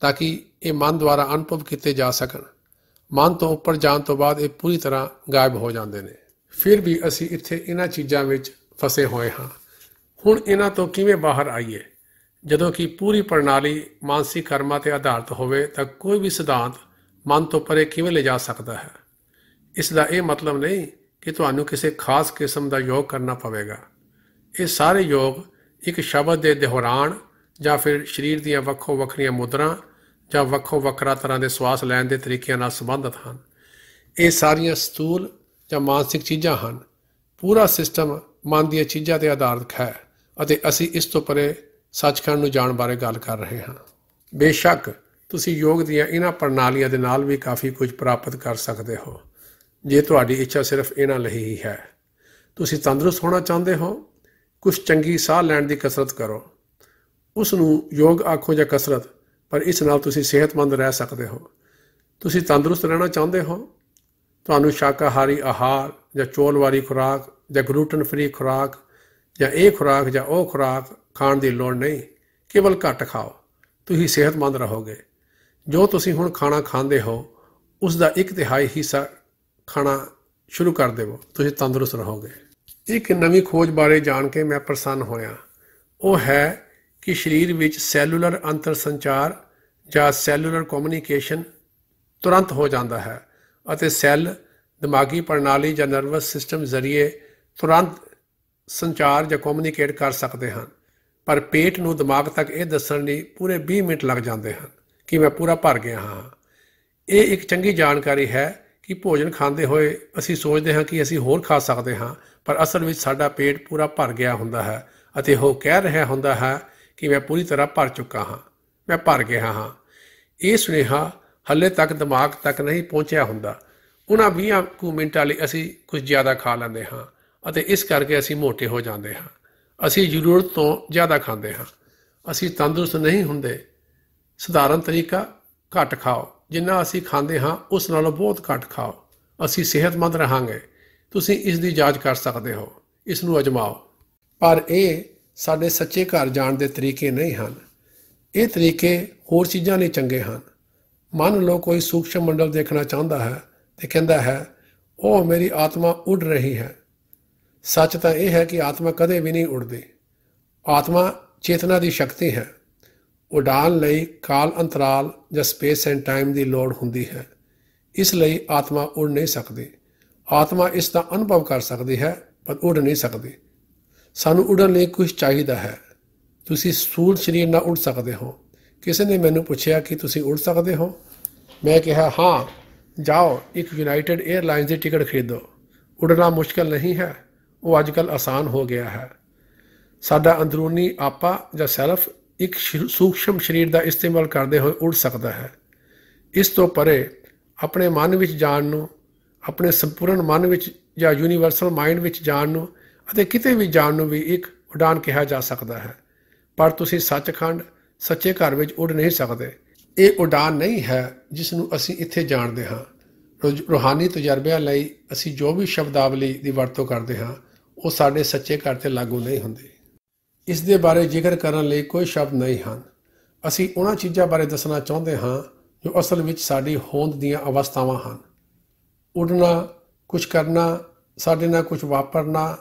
ਤਾਂ ਕਿ ਇਹ ਮਨ ਦੁਆਰਾ ਅਨੁਭਵ ਕੀਤੇ ਜਾ ਸਕਣ। ਮਨ ਤੋਂ ਉੱਪਰ ਜਾਣ ਤੋਂ ਬਾਅਦ ਇਹ ਪੂਰੀ ਤਰ੍ਹਾਂ ਗਾਇਬ ਹੋ ਜਾਂਦੇ ਨੇ। ਫਿਰ ਵੀ ਅਸੀਂ ਇੱਥੇ ਇਹਨਾਂ ਚੀਜ਼ਾਂ ਵਿੱਚ ਫਸੇ ਹੋਏ ਹਾਂ। ਹੁਣ ਇਹਨਾਂ ਤੋਂ ਕਿਵੇਂ ਬਾਹਰ ਆਈਏ? ਜਦੋਂ ਕਿ ਪੂਰੀ ਪ੍ਰਣਾਲੀ ਮਾਨਸਿਕ ਕਰਮਾਂ ਤੇ ਆਧਾਰਿਤ ਹੋਵੇ ਤਾਂ ਕੋਈ ਵੀ ਸਿਧਾਂਤ ਮਨ ਤੋਂ ਪਰੇ ਕਿਵੇਂ ਲੈ ਜਾ ਸਕਦਾ ਹੈ? ਇਸ ਦਾ ਇਹ ਮਤਲਬ ਨਹੀਂ ਕਿ ਤੁਹਾਨੂੰ ਕਿਸੇ ਖਾਸ ਕਿਸਮ ਦਾ ਯੋਗ ਕਰਨਾ ਪਵੇਗਾ। ਇਹ ਸਾਰੇ ਯੋਗ ਇੱਕ ਸ਼ਬਦ ਦੇ ਦੁਹਰਾਨ ਜਾਂ ਫਿਰ ਸਰੀਰ ਦੀਆਂ ਵੱਖੋ ਵੱਖਰੀਆਂ ਮੁਦਰਾਂ ਜਾਂ ਵੱਖੋ ਵੱਖਰਾ ਤਰ੍ਹਾਂ ਦੇ ਸਵਾਸ ਲੈਣ ਦੇ ਤਰੀਕਿਆਂ ਨਾਲ ਸੰਬੰਧਿਤ ਹਨ। ਇਹ ਸਾਰੀਆਂ ਸਤੂਲ ਜਾਂ ਮਾਨਸਿਕ ਚੀਜ਼ਾਂ ਹਨ। ਪੂਰਾ ਸਿਸਟਮ ਮਨ ਦੀਆਂ ਚੀਜ਼ਾਂ ਤੇ ਆਧਾਰਿਤ ਹੈ ਅਤੇ ਅਸੀਂ ਇਸ ਤੋਂ ਪਰੇ ਸੱਚਖੰਡ ਨੂੰ ਜਾਣ ਬਾਰੇ ਗੱਲ ਕਰ ਰਹੇ ਹਾਂ। ਬੇਸ਼ੱਕ ਤੁਸੀਂ ਯੋਗ ਦੀਆਂ ਇਹਨਾਂ ਪ੍ਰਣਾਲੀਆਂ ਦੇ ਨਾਲ ਵੀ ਕਾਫੀ ਕੁਝ ਪ੍ਰਾਪਤ ਕਰ ਸਕਦੇ ਹੋ। ਜੇ ਤੁਹਾਡੀ ਇੱਛਾ ਸਿਰਫ ਇਹਨਾਂ ਲਈ ਹੀ ਹੈ। ਤੁਸੀਂ ਤੰਦਰੁਸਤ ਹੋਣਾ ਚਾਹੁੰਦੇ ਹੋ। ਕੁਝ ਚੰਗੀ ਸਾਹ ਲੈਣ ਦੀ ਕਸਰਤ ਕਰੋ। ਉਸ ਨੂੰ ਯੋਗ ਆਖੋ ਜਾਂ ਕਸਰਤ, ਪਰ ਇਸ ਨਾਲ ਤੁਸੀਂ ਸਿਹਤਮੰਦ ਰਹਿ ਸਕਦੇ ਹੋ। ਤੁਸੀਂ ਤੰਦਰੁਸਤ ਰਹਿਣਾ ਚਾਹੁੰਦੇ ਹੋ। ਤੁਹਾਨੂੰ ਸ਼ਾਕਾਹਾਰੀ ਆਹਾਰ ਜਾਂ ਚੋਲਵਾਰੀ ਖੁਰਾਕ ਜਾਂ ਗਲੂਟਨ ਫ੍ਰੀ ਖੁਰਾਕ ਜਾਂ ਇਹ ਖੁਰਾਕ ਜਾਂ ਉਹ ਖੁਰਾਕ ਖਾਣ ਦੀ ਲੋੜ ਨਹੀਂ। ਕੇਵਲ ਘੱਟ ਖਾਓ। ਤੁਸੀਂ ਸਿਹਤਮੰਦ ਰਹੋਗੇ। ਜੋ ਤੁਸੀਂ ਹੁਣ ਖਾਣਾ ਖਾਂਦੇ ਹੋ, ਉਸ ਦਾ ਇੱਕ ਤਿਹਾਈ ਹਿੱਸਾ ਖਾਣਾ ਸ਼ੁਰੂ ਕਰ ਦੇਵੋ, ਤੁਸੀਂ ਤੰਦਰੁਸਤ ਰਹੋਗੇ। ਇੱਕ ਨਵੀਂ ਖੋਜ ਬਾਰੇ ਜਾਣ ਕੇ ਮੈਂ ਪ੍ਰਸੰਨ ਹੋਇਆ। ਉਹ ਹੈ ਕਿ ਸਰੀਰ ਵਿੱਚ ਸੈਲੂਲਰ ਅੰਤਰ ਸੰਚਾਰ ਜਾਂ ਸੈਲੂਲਰ ਕਮਿਊਨੀਕੇਸ਼ਨ ਤੁਰੰਤ ਹੋ ਜਾਂਦਾ ਹੈ ਅਤੇ ਸੈੱਲ ਦਿਮਾਗੀ ਪ੍ਰਣਾਲੀ ਜਾਂ ਨਰਵਸ ਸਿਸਟਮ ਜ਼ਰੀਏ ਤੁਰੰਤ ਸੰਚਾਰ ਜਾਂ ਕਮਿਊਨੀਕੇਟ ਕਰ ਸਕਦੇ ਹਨ। ਪਰ ਪੇਟ ਨੂੰ ਦਿਮਾਗ ਤੱਕ ਇਹ ਦੱਸਣ ਲਈ ਪੂਰੇ 20 ਮਿੰਟ ਲੱਗ ਜਾਂਦੇ ਹਨ। ਕਿ ਮੈਂ ਪੂਰਾ ਭਰ ਗਿਆ ਹਾਂ। ਇਹ ਇੱਕ ਚੰਗੀ ਜਾਣਕਾਰੀ ਹੈ ਕਿ ਭੋਜਨ ਖਾਂਦੇ ਹੋਏ ਅਸੀਂ ਸੋਚਦੇ ਹਾਂ ਕਿ ਅਸੀਂ ਹੋਰ ਖਾ ਸਕਦੇ ਹਾਂ, ਪਰ ਅਸਲ ਵਿੱਚ ਸਾਡਾ ਪੇਟ ਪੂਰਾ ਭਰ ਗਿਆ ਹੁੰਦਾ ਹੈ ਅਤੇ ਉਹ ਕਹਿ ਰਿਹਾ ਹੁੰਦਾ ਹੈ ਕਿ ਮੈਂ ਪੂਰੀ ਤਰ੍ਹਾਂ ਭਰ ਚੁੱਕਾ ਹਾਂ। ਮੈਂ ਭਰ ਗਿਆ ਹਾਂ। ਇਹ ਸੁਨੇਹਾ ਹੱਲੇ ਤੱਕ ਦਿਮਾਗ ਤੱਕ ਨਹੀਂ ਪਹੁੰਚਿਆ ਹੁੰਦਾ। ਉਹਨਾਂ 20 ਕੁ ਮਿੰਟਾਂ ਲਈ ਅਸੀਂ ਕੁਝ ਜ਼ਿਆਦਾ ਖਾ ਲੈਂਦੇ ਹਾਂ ਅਤੇ ਇਸ ਕਰਕੇ ਅਸੀਂ ਮੋਟੇ ਹੋ ਜਾਂਦੇ ਹਾਂ। ਅਸੀਂ ਜ਼ਰੂਰਤ ਤੋਂ ਜ਼ਿਆਦਾ ਖਾਂਦੇ ਹਾਂ। ਅਸੀਂ ਤੰਦਰੁਸਤ ਨਹੀਂ ਹੁੰਦੇ ਸਧਾਰਨ ਤਰੀਕਾ ਘੱਟ ਖਾਓ। ਜਿੰਨਾ ਅਸੀਂ ਖਾਂਦੇ ਹਾਂ, ਉਸ ਨਾਲੋਂ ਬਹੁਤ ਘੱਟ ਖਾਓ। ਅਸੀਂ ਸਿਹਤਮੰਦ ਰਹਾਂਗੇ। ਤੁਸੀਂ ਇਸ ਦੀ ਜਾਂਚ ਕਰ ਸਕਦੇ ਹੋ। ਇਸ ਨੂੰ ਅਜਮਾਓ। ਪਰ ਇਹ ਸਾਡੇ ਸੱਚੇ ਘਰ ਜਾਣ ਦੇ ਤਰੀਕੇ ਨਹੀਂ ਹਨ। ਇਹ ਤਰੀਕੇ ਹੋਰ ਚੀਜ਼ਾਂ ਲਈ ਚੰਗੇ ਹਨ। ਮੰਨ ਲਓ ਕੋਈ ਸੂਖਸ਼ਮ ਮੰਡਲ ਦੇਖਣਾ ਚਾਹੁੰਦਾ ਹੈ ਤੇ ਕਹਿੰਦਾ ਹੈ ਉਹ ਮੇਰੀ ਆਤਮਾ ਉੱਡ ਰਹੀ ਹੈ। ਸੱਚ ਤਾਂ ਇਹ ਹੈ ਕਿ ਆਤਮਾ ਕਦੇ ਵੀ ਨਹੀਂ ਉੱਡਦੀ। ਆਤਮਾ ਚੇਤਨਾ ਦੀ ਸ਼ਕਤੀ ਹੈ। ਉਡਾਨ ਲਈ ਕਾਲ ਅੰਤਰਾਲ ਜਾਂ ਸਪੇਸ ਐਂਡ ਟਾਈਮ ਦੀ ਲੋੜ ਹੁੰਦੀ ਹੈ। ਇਸ ਲਈ ਆਤਮਾ ਉੜ ਨਹੀਂ ਸਕਦੀ। ਆਤਮਾ ਇਸ ਦਾ ਅਨੁਭਵ ਕਰ ਸਕਦੀ ਹੈ, ਪਰ ਉੜ ਨਹੀਂ ਸਕਦੀ। ਸਾਨੂੰ ਉੜਨ ਲਈ ਕੁਝ ਚਾਹੀਦਾ ਹੈ। ਤੁਸੀਂ ਸੂਲ ਸਰੀਰ ਨਾਲ ਉੜ ਸਕਦੇ ਹੋ। ਕਿਸੇ ਨੇ ਮੈਨੂੰ ਪੁੱਛਿਆ ਕਿ ਤੁਸੀਂ ਉੜ ਸਕਦੇ ਹੋ? ਮੈਂ ਕਿਹਾ, ਹਾਂ, ਜਾਓ, ਇੱਕ ਯੂਨਾਈਟਿਡ 에ਅਰਲਾਈਨਸ ਦੀ ਟਿਕਟ ਖਰੀਦੋ। ਉਡਣਾ ਮੁਸ਼ਕਲ ਨਹੀਂ ਹੈ। ਉਹ ਅੱਜਕੱਲ ਆਸਾਨ ਹੋ ਗਿਆ ਹੈ। ਸਾਡਾ ਅੰਦਰੂਨੀ ਆਪਾ ਜਾਂ ਸੈਲਫ ਇੱਕ ਸੂਖਸ਼ਮ ਸਰੀਰ ਦਾ ਇਸਤੇਮਾਲ ਕਰਦੇ ਹੋਏ ਉੱਡ ਸਕਦਾ ਹੈ। ਇਸ ਤੋਂ ਪਰੇ ਆਪਣੇ ਮਨ ਵਿੱਚ ਜਾਣ ਨੂੰ, ਆਪਣੇ ਸੰਪੂਰਨ ਮਨ ਵਿੱਚ ਜਾਂ ਯੂਨੀਵਰਸਲ ਮਾਈਂਡ ਵਿੱਚ ਜਾਣ ਨੂੰ ਅਤੇ ਕਿਤੇ ਵੀ ਜਾਣ ਨੂੰ ਵੀ ਇੱਕ ਉਡਾਨ ਕਿਹਾ ਜਾ ਸਕਦਾ ਹੈ। ਪਰ ਤੁਸੀਂ ਸੱਚਖੰਡ, ਸੱਚੇ ਘਰ ਵਿੱਚ ਉੱਡ ਨਹੀਂ ਸਕਦੇ। ਇਹ ਉਡਾਨ ਨਹੀਂ ਹੈ ਜਿਸ ਨੂੰ ਅਸੀਂ ਇੱਥੇ ਜਾਣਦੇ ਹਾਂ। ਰੂਹਾਨੀ ਤਜਰਬਿਆਂ ਲਈ ਅਸੀਂ ਜੋ ਵੀ ਸ਼ਬਦਾਵਲੀ ਦੀ ਵਰਤੋਂ ਕਰਦੇ ਹਾਂ, ਉਹ ਸਾਡੇ ਸੱਚੇ ਘਰ ਤੇ ਲਾਗੂ ਨਹੀਂ ਹੁੰਦੀ। ਇਸ ਦੇ ਬਾਰੇ ਜ਼ਿਕਰ ਕਰਨ ਲਈ ਕੋਈ ਸ਼ਬਦ ਨਹੀਂ ਹਨ। ਅਸੀਂ ਉਹਨਾਂ ਚੀਜ਼ਾਂ ਬਾਰੇ ਦੱਸਣਾ ਚਾਹੁੰਦੇ ਹਾਂ ਜੋ ਅਸਲ ਵਿੱਚ ਸਾਡੀ ਹੋਂਦ ਦੀਆਂ ਅਵਸਥਾਵਾਂ ਹਨ। ਉੱਡਣਾ ਕੁਝ ਕਰਨਾ, ਸਾਡੇ ਨਾਲ ਕੁਝ ਵਾਪਰਨਾ,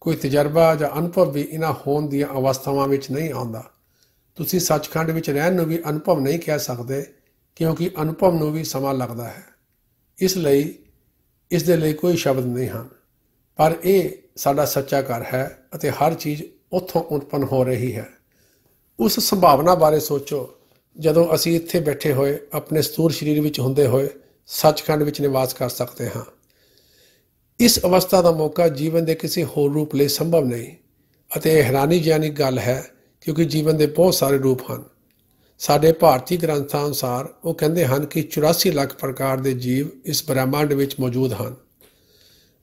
ਕੋਈ ਤਜਰਬਾ ਜਾਂ ਅਨੁਭਵ ਵੀ ਇਹਨਾਂ ਹੋਂਦ ਦੀਆਂ ਅਵਸਥਾਵਾਂ ਵਿੱਚ ਨਹੀਂ ਆਉਂਦਾ। ਤੁਸੀਂ ਸੱਚਖੰਡ ਵਿੱਚ ਰਹਿਣ ਨੂੰ ਵੀ ਅਨੁਭਵ ਨਹੀਂ ਕਹਿ ਸਕਦੇ, ਕਿਉਂਕਿ ਅਨੁਭਵ ਨੂੰ ਵੀ ਸਮਾਂ ਲੱਗਦਾ ਹੈ। ਇਸ ਲਈ ਇਸ ਦੇ ਲਈ ਕੋਈ ਸ਼ਬਦ ਨਹੀਂ ਹਨ। ਪਰ ਇਹ ਸਾਡਾ ਸੱਚਾ ਘਰ ਹੈ ਅਤੇ ਹਰ ਚੀਜ਼ ਉੱਥੋਂ ਉਤਪਨ ਹੋ ਰਹੀ ਹੈ। ਉਸ ਸੰਭਾਵਨਾ ਬਾਰੇ ਸੋਚੋ, ਜਦੋਂ ਅਸੀਂ ਇੱਥੇ ਬੈਠੇ ਹੋਏ, ਆਪਣੇ ਸਤੂਰ ਸਰੀਰ ਵਿੱਚ ਹੁੰਦੇ ਹੋਏ, ਸੱਚਖੰਡ ਵਿੱਚ ਨਿਵਾਸ ਕਰ ਸਕਦੇ ਹਾਂ। ਇਸ ਅਵਸਥਾ ਦਾ ਮੌਕਾ ਜੀਵਨ ਦੇ ਕਿਸੇ ਹੋਰ ਰੂਪ ਲਈ ਸੰਭਵ ਨਹੀਂ ਅਤੇ ਇਹ ਹੈਰਾਨੀਜਨਕ ਗੱਲ ਹੈ ਕਿਉਂਕਿ ਜੀਵਨ ਦੇ ਬਹੁਤ ਸਾਰੇ ਰੂਪ ਹਨ। ਸਾਡੇ ਭਾਰਤੀ ਗ੍ਰੰਥਾਂ ਅਨੁਸਾਰ ਉਹ ਕਹਿੰਦੇ ਹਨ ਕਿ 84 ਲੱਖ ਪ੍ਰਕਾਰ ਦੇ ਜੀਵ ਇਸ ਬ੍ਰਹਿਮੰਡ ਵਿੱਚ ਮੌਜੂਦ ਹਨ।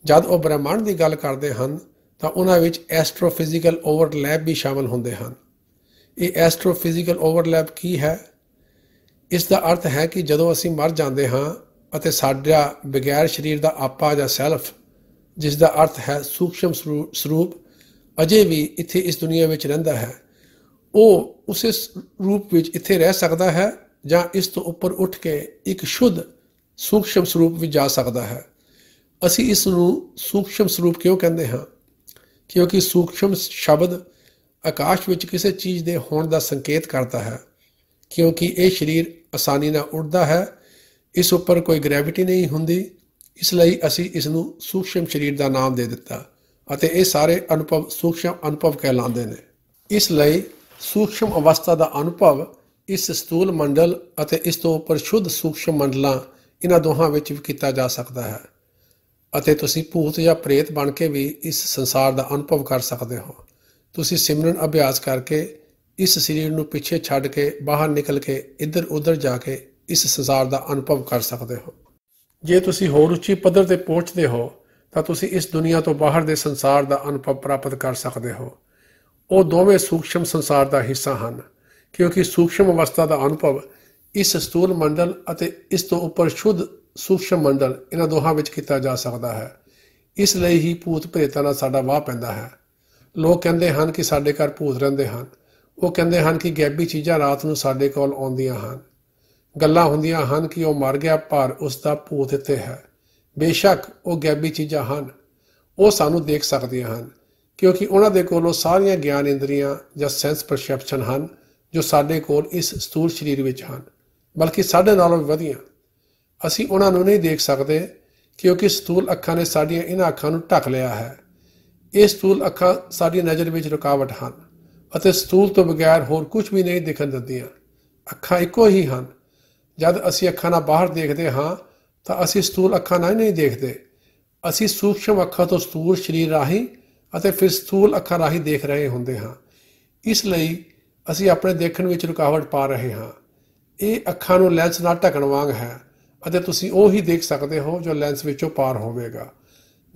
ਜਦ ਉਹ ਬ੍ਰਹਿਮੰਡ ਦੀ ਗੱਲ ਕਰਦੇ ਹਨ ਤਾਂ ਉਹਨਾਂ ਵਿੱਚ ਐਸਟ੍ਰੋਫਿਜ਼ੀਕਲ ਓਵਰਲੈਪ ਵੀ ਸ਼ਾਮਲ ਹੁੰਦੇ ਹਨ। ਇਹ ਐਸਟ੍ਰੋਫਿਜ਼ੀਕਲ ਓਵਰਲੈਪ ਕੀ ਹੈ? ਇਸ ਦਾ ਅਰਥ ਹੈ ਕਿ ਜਦੋਂ ਅਸੀਂ ਮਰ ਜਾਂਦੇ ਹਾਂ ਅਤੇ ਸਾਡਾ ਬਗੈਰ ਸਰੀਰ ਦਾ ਆਪਾ ਜਾਂ ਸੈਲਫ, ਜਿਸ ਦਾ ਅਰਥ ਹੈ ਸੂਖਸ਼ਮ ਸਰੂਪ, ਅਜੇ ਵੀ ਇੱਥੇ ਇਸ ਦੁਨੀਆ ਵਿੱਚ ਰਹਿੰਦਾ ਹੈ, ਉਹ ਉਸੇ ਰੂਪ ਵਿੱਚ ਇੱਥੇ ਰਹਿ ਸਕਦਾ ਹੈ ਜਾਂ ਇਸ ਤੋਂ ਉੱਪਰ ਉੱਠ ਕੇ ਇੱਕ ਸ਼ੁੱਧ ਸੂਖਸ਼ਮ ਸਰੂਪ ਵਿੱਚ ਜਾ ਸਕਦਾ ਹੈ। ਅਸੀਂ ਇਸ ਨੂੰ ਸੂਖਸ਼ਮ ਸਰੂਪ ਕਿਉਂ ਕਹਿੰਦੇ ਹਾਂ? ਕਿਉਂਕਿ ਸੂਖਸ਼ਮ ਸ਼ਬਦ ਆਕਾਸ਼ ਵਿੱਚ ਕਿਸੇ ਚੀਜ਼ ਦੇ ਹੋਣ ਦਾ ਸੰਕੇਤ ਕਰਦਾ ਹੈ, ਕਿਉਂਕਿ ਇਹ ਸਰੀਰ ਆਸਾਨੀ ਨਾਲ ਉੱਡਦਾ ਹੈ, ਇਸ ਉੱਪਰ ਕੋਈ ਗ੍ਰੈਵਿਟੀ ਨਹੀਂ ਹੁੰਦੀ, ਇਸ ਲਈ ਅਸੀਂ ਇਸ ਨੂੰ ਸੂਖਸ਼ਮ ਸਰੀਰ ਦਾ ਨਾਮ ਦੇ ਦਿੱਤਾ ਅਤੇ ਇਹ ਸਾਰੇ ਅਨੁਭਵ ਸੂਖਸ਼ਮ ਅਨੁਭਵ ਕਹਿਲਾਉਂਦੇ ਨੇ। ਇਸ ਲਈ ਸੂਖਸ਼ਮ ਅਵਸਥਾ ਦਾ ਅਨੁਭਵ ਇਸ ਸਥੂਲ ਮੰਡਲ ਅਤੇ ਇਸ ਤੋਂ ਉੱਪਰ ਸ਼ੁੱਧ ਸੂਖਸ਼ਮ ਮੰਡਲਾਂ ਇਹਨਾਂ ਦੋਹਾਂ ਵਿੱਚ ਵੀ ਕੀਤਾ ਜਾ ਸਕਦਾ ਹੈ। ਅਤੇ ਤੁਸੀਂ ਭੂਤ ਜਾਂ ਪ੍ਰੇਤ ਬਣ ਕੇ ਵੀ ਇਸ ਸੰਸਾਰ ਦਾ ਅਨੁਭਵ ਕਰ ਸਕਦੇ ਹੋ। ਤੁਸੀਂ ਸਿਮਰਨ ਅਭਿਆਸ ਕਰਕੇ ਇਸ ਸਰੀਰ ਨੂੰ ਪਿੱਛੇ ਛੱਡ ਕੇ ਬਾਹਰ ਨਿਕਲ ਕੇ ਇੱਧਰ ਉੱਧਰ ਜਾ ਕੇ ਇਸ ਸੰਸਾਰ ਦਾ ਅਨੁਭਵ ਕਰ ਸਕਦੇ ਹੋ। ਜੇ ਤੁਸੀਂ ਹੋਰ ਉੱਚੀ ਪੱਧਰ ਤੇ ਪਹੁੰਚਦੇ ਹੋ, ਤਾਂ ਤੁਸੀਂ ਇਸ ਦੁਨੀਆ ਤੋਂ ਬਾਹਰ ਦੇ ਸੰਸਾਰ ਦਾ ਅਨੁਭਵ ਪ੍ਰਾਪਤ ਕਰ ਸਕਦੇ ਹੋ। ਉਹ ਦੋਵੇਂ ਸੂਖਸ਼ਮ ਸੰਸਾਰ ਦਾ ਹਿੱਸਾ ਹਨ, ਕਿਉਂਕਿ ਸੂਖਸ਼ਮ ਅਵਸਥਾ ਦਾ ਅਨੁਭਵ ਇਸ ਸਥੂਲ ਮੰਡਲ ਅਤੇ ਇਸ ਤੋਂ ਉੱਪਰ ਸ਼ੁੱਧ ਸੂਖਸ਼ਮ ਮੰਡਲ ਇਹਨਾਂ ਦੋਹਾਂ ਵਿੱਚ ਕੀਤਾ ਜਾ ਸਕਦਾ ਹੈ। ਇਸ ਲਈ ਹੀ ਭੂਤ ਪ੍ਰੇਤਾਂ ਨਾਲ ਸਾਡਾ ਵਾਹ ਪੈਂਦਾ ਹੈ। ਲੋਕ ਕਹਿੰਦੇ ਹਨ ਕਿ ਸਾਡੇ ਘਰ ਭੂਤ ਰਹਿੰਦੇ ਹਨ। ਉਹ ਕਹਿੰਦੇ ਹਨ ਕਿ ਗੈਬੀ ਚੀਜ਼ਾਂ ਰਾਤ ਨੂੰ ਸਾਡੇ ਕੋਲ ਆਉਂਦੀਆਂ ਹਨ। ਗੱਲਾਂ ਹੁੰਦੀਆਂ ਹਨ ਕਿ ਉਹ ਮਰ ਗਿਆ ਪਰ ਉਸ ਦਾ ਭੂਤ ਇੱਥੇ ਹੈ। ਬੇਸ਼ੱਕ ਉਹ ਗੈਬੀ ਚੀਜ਼ਾਂ ਹਨ। ਉਹ ਸਾਨੂੰ ਦੇਖ ਸਕਦੀਆਂ ਹਨ, ਕਿਉਂਕਿ ਉਹਨਾਂ ਦੇ ਕੋਲ ਉਹ ਸਾਰੀਆਂ ਗਿਆਨ ਇੰਦਰੀਆਂ ਜਾਂ ਸੈਂਸ ਪਰਸੈਪਸ਼ਨ ਹਨ ਜੋ ਸਾਡੇ ਕੋਲ ਇਸ ਸਥੂਲ ਸਰੀਰ ਵਿੱਚ ਹਨ, ਬਲਕਿ ਸਾਡੇ ਨਾਲੋਂ ਵੀ ਵਧੀਆ। ਅਸੀਂ ਉਹਨਾਂ ਨੂੰ ਨਹੀਂ ਦੇਖ ਸਕਦੇ ਕਿਉਂਕਿ ਸਥੂਲ ਅੱਖਾਂ ਨੇ ਸਾਡੀਆਂ ਇਹਨਾਂ ਅੱਖਾਂ ਨੂੰ ਢੱਕ ਲਿਆ ਹੈ। ਇਹ ਸਥੂਲ ਅੱਖਾਂ ਸਾਡੀ ਨਜ਼ਰ ਵਿੱਚ ਰੁਕਾਵਟ ਹਨ ਅਤੇ ਸਥੂਲ ਤੋਂ ਬਗੈਰ ਹੋਰ ਕੁਝ ਵੀ ਨਹੀਂ ਦਿਖਣ ਦਿੰਦੀਆਂ। ਅੱਖਾਂ ਇੱਕੋ ਹੀ ਹਨ। ਜਦ ਅਸੀਂ ਅੱਖਾਂ ਨਾਲ ਬਾਹਰ ਦੇਖਦੇ ਹਾਂ, ਤਾਂ ਅਸੀਂ ਸਥੂਲ ਅੱਖਾਂ ਨਾਲ ਨਹੀਂ ਦੇਖਦੇ। ਅਸੀਂ ਸੂਖਸ਼ਮ ਅੱਖਾਂ ਤੋਂ ਸਥੂਲ ਸਰੀਰ ਰਾਹੀਂ ਅਤੇ ਫਿਰ ਸਥੂਲ ਅੱਖਾਂ ਰਾਹੀਂ ਦੇਖ ਰਹੇ ਹੁੰਦੇ ਹਾਂ। ਇਸ ਲਈ ਅਸੀਂ ਆਪਣੇ ਦੇਖਣ ਵਿੱਚ ਰੁਕਾਵਟ ਪਾ ਰਹੇ ਹਾਂ। ਇਹ ਅੱਖਾਂ ਨੂੰ ਲੈਂਸ ਨਾਲ ਢਕਣ ਵਾਂਗ ਹੈ। ਅਤੇ ਤੁਸੀਂ ਉਹ ਹੀ ਦੇਖ ਸਕਦੇ ਹੋ ਜੋ ਲੈਂਸ ਵਿੱਚੋਂ ਪਾਰ ਹੋਵੇਗਾ।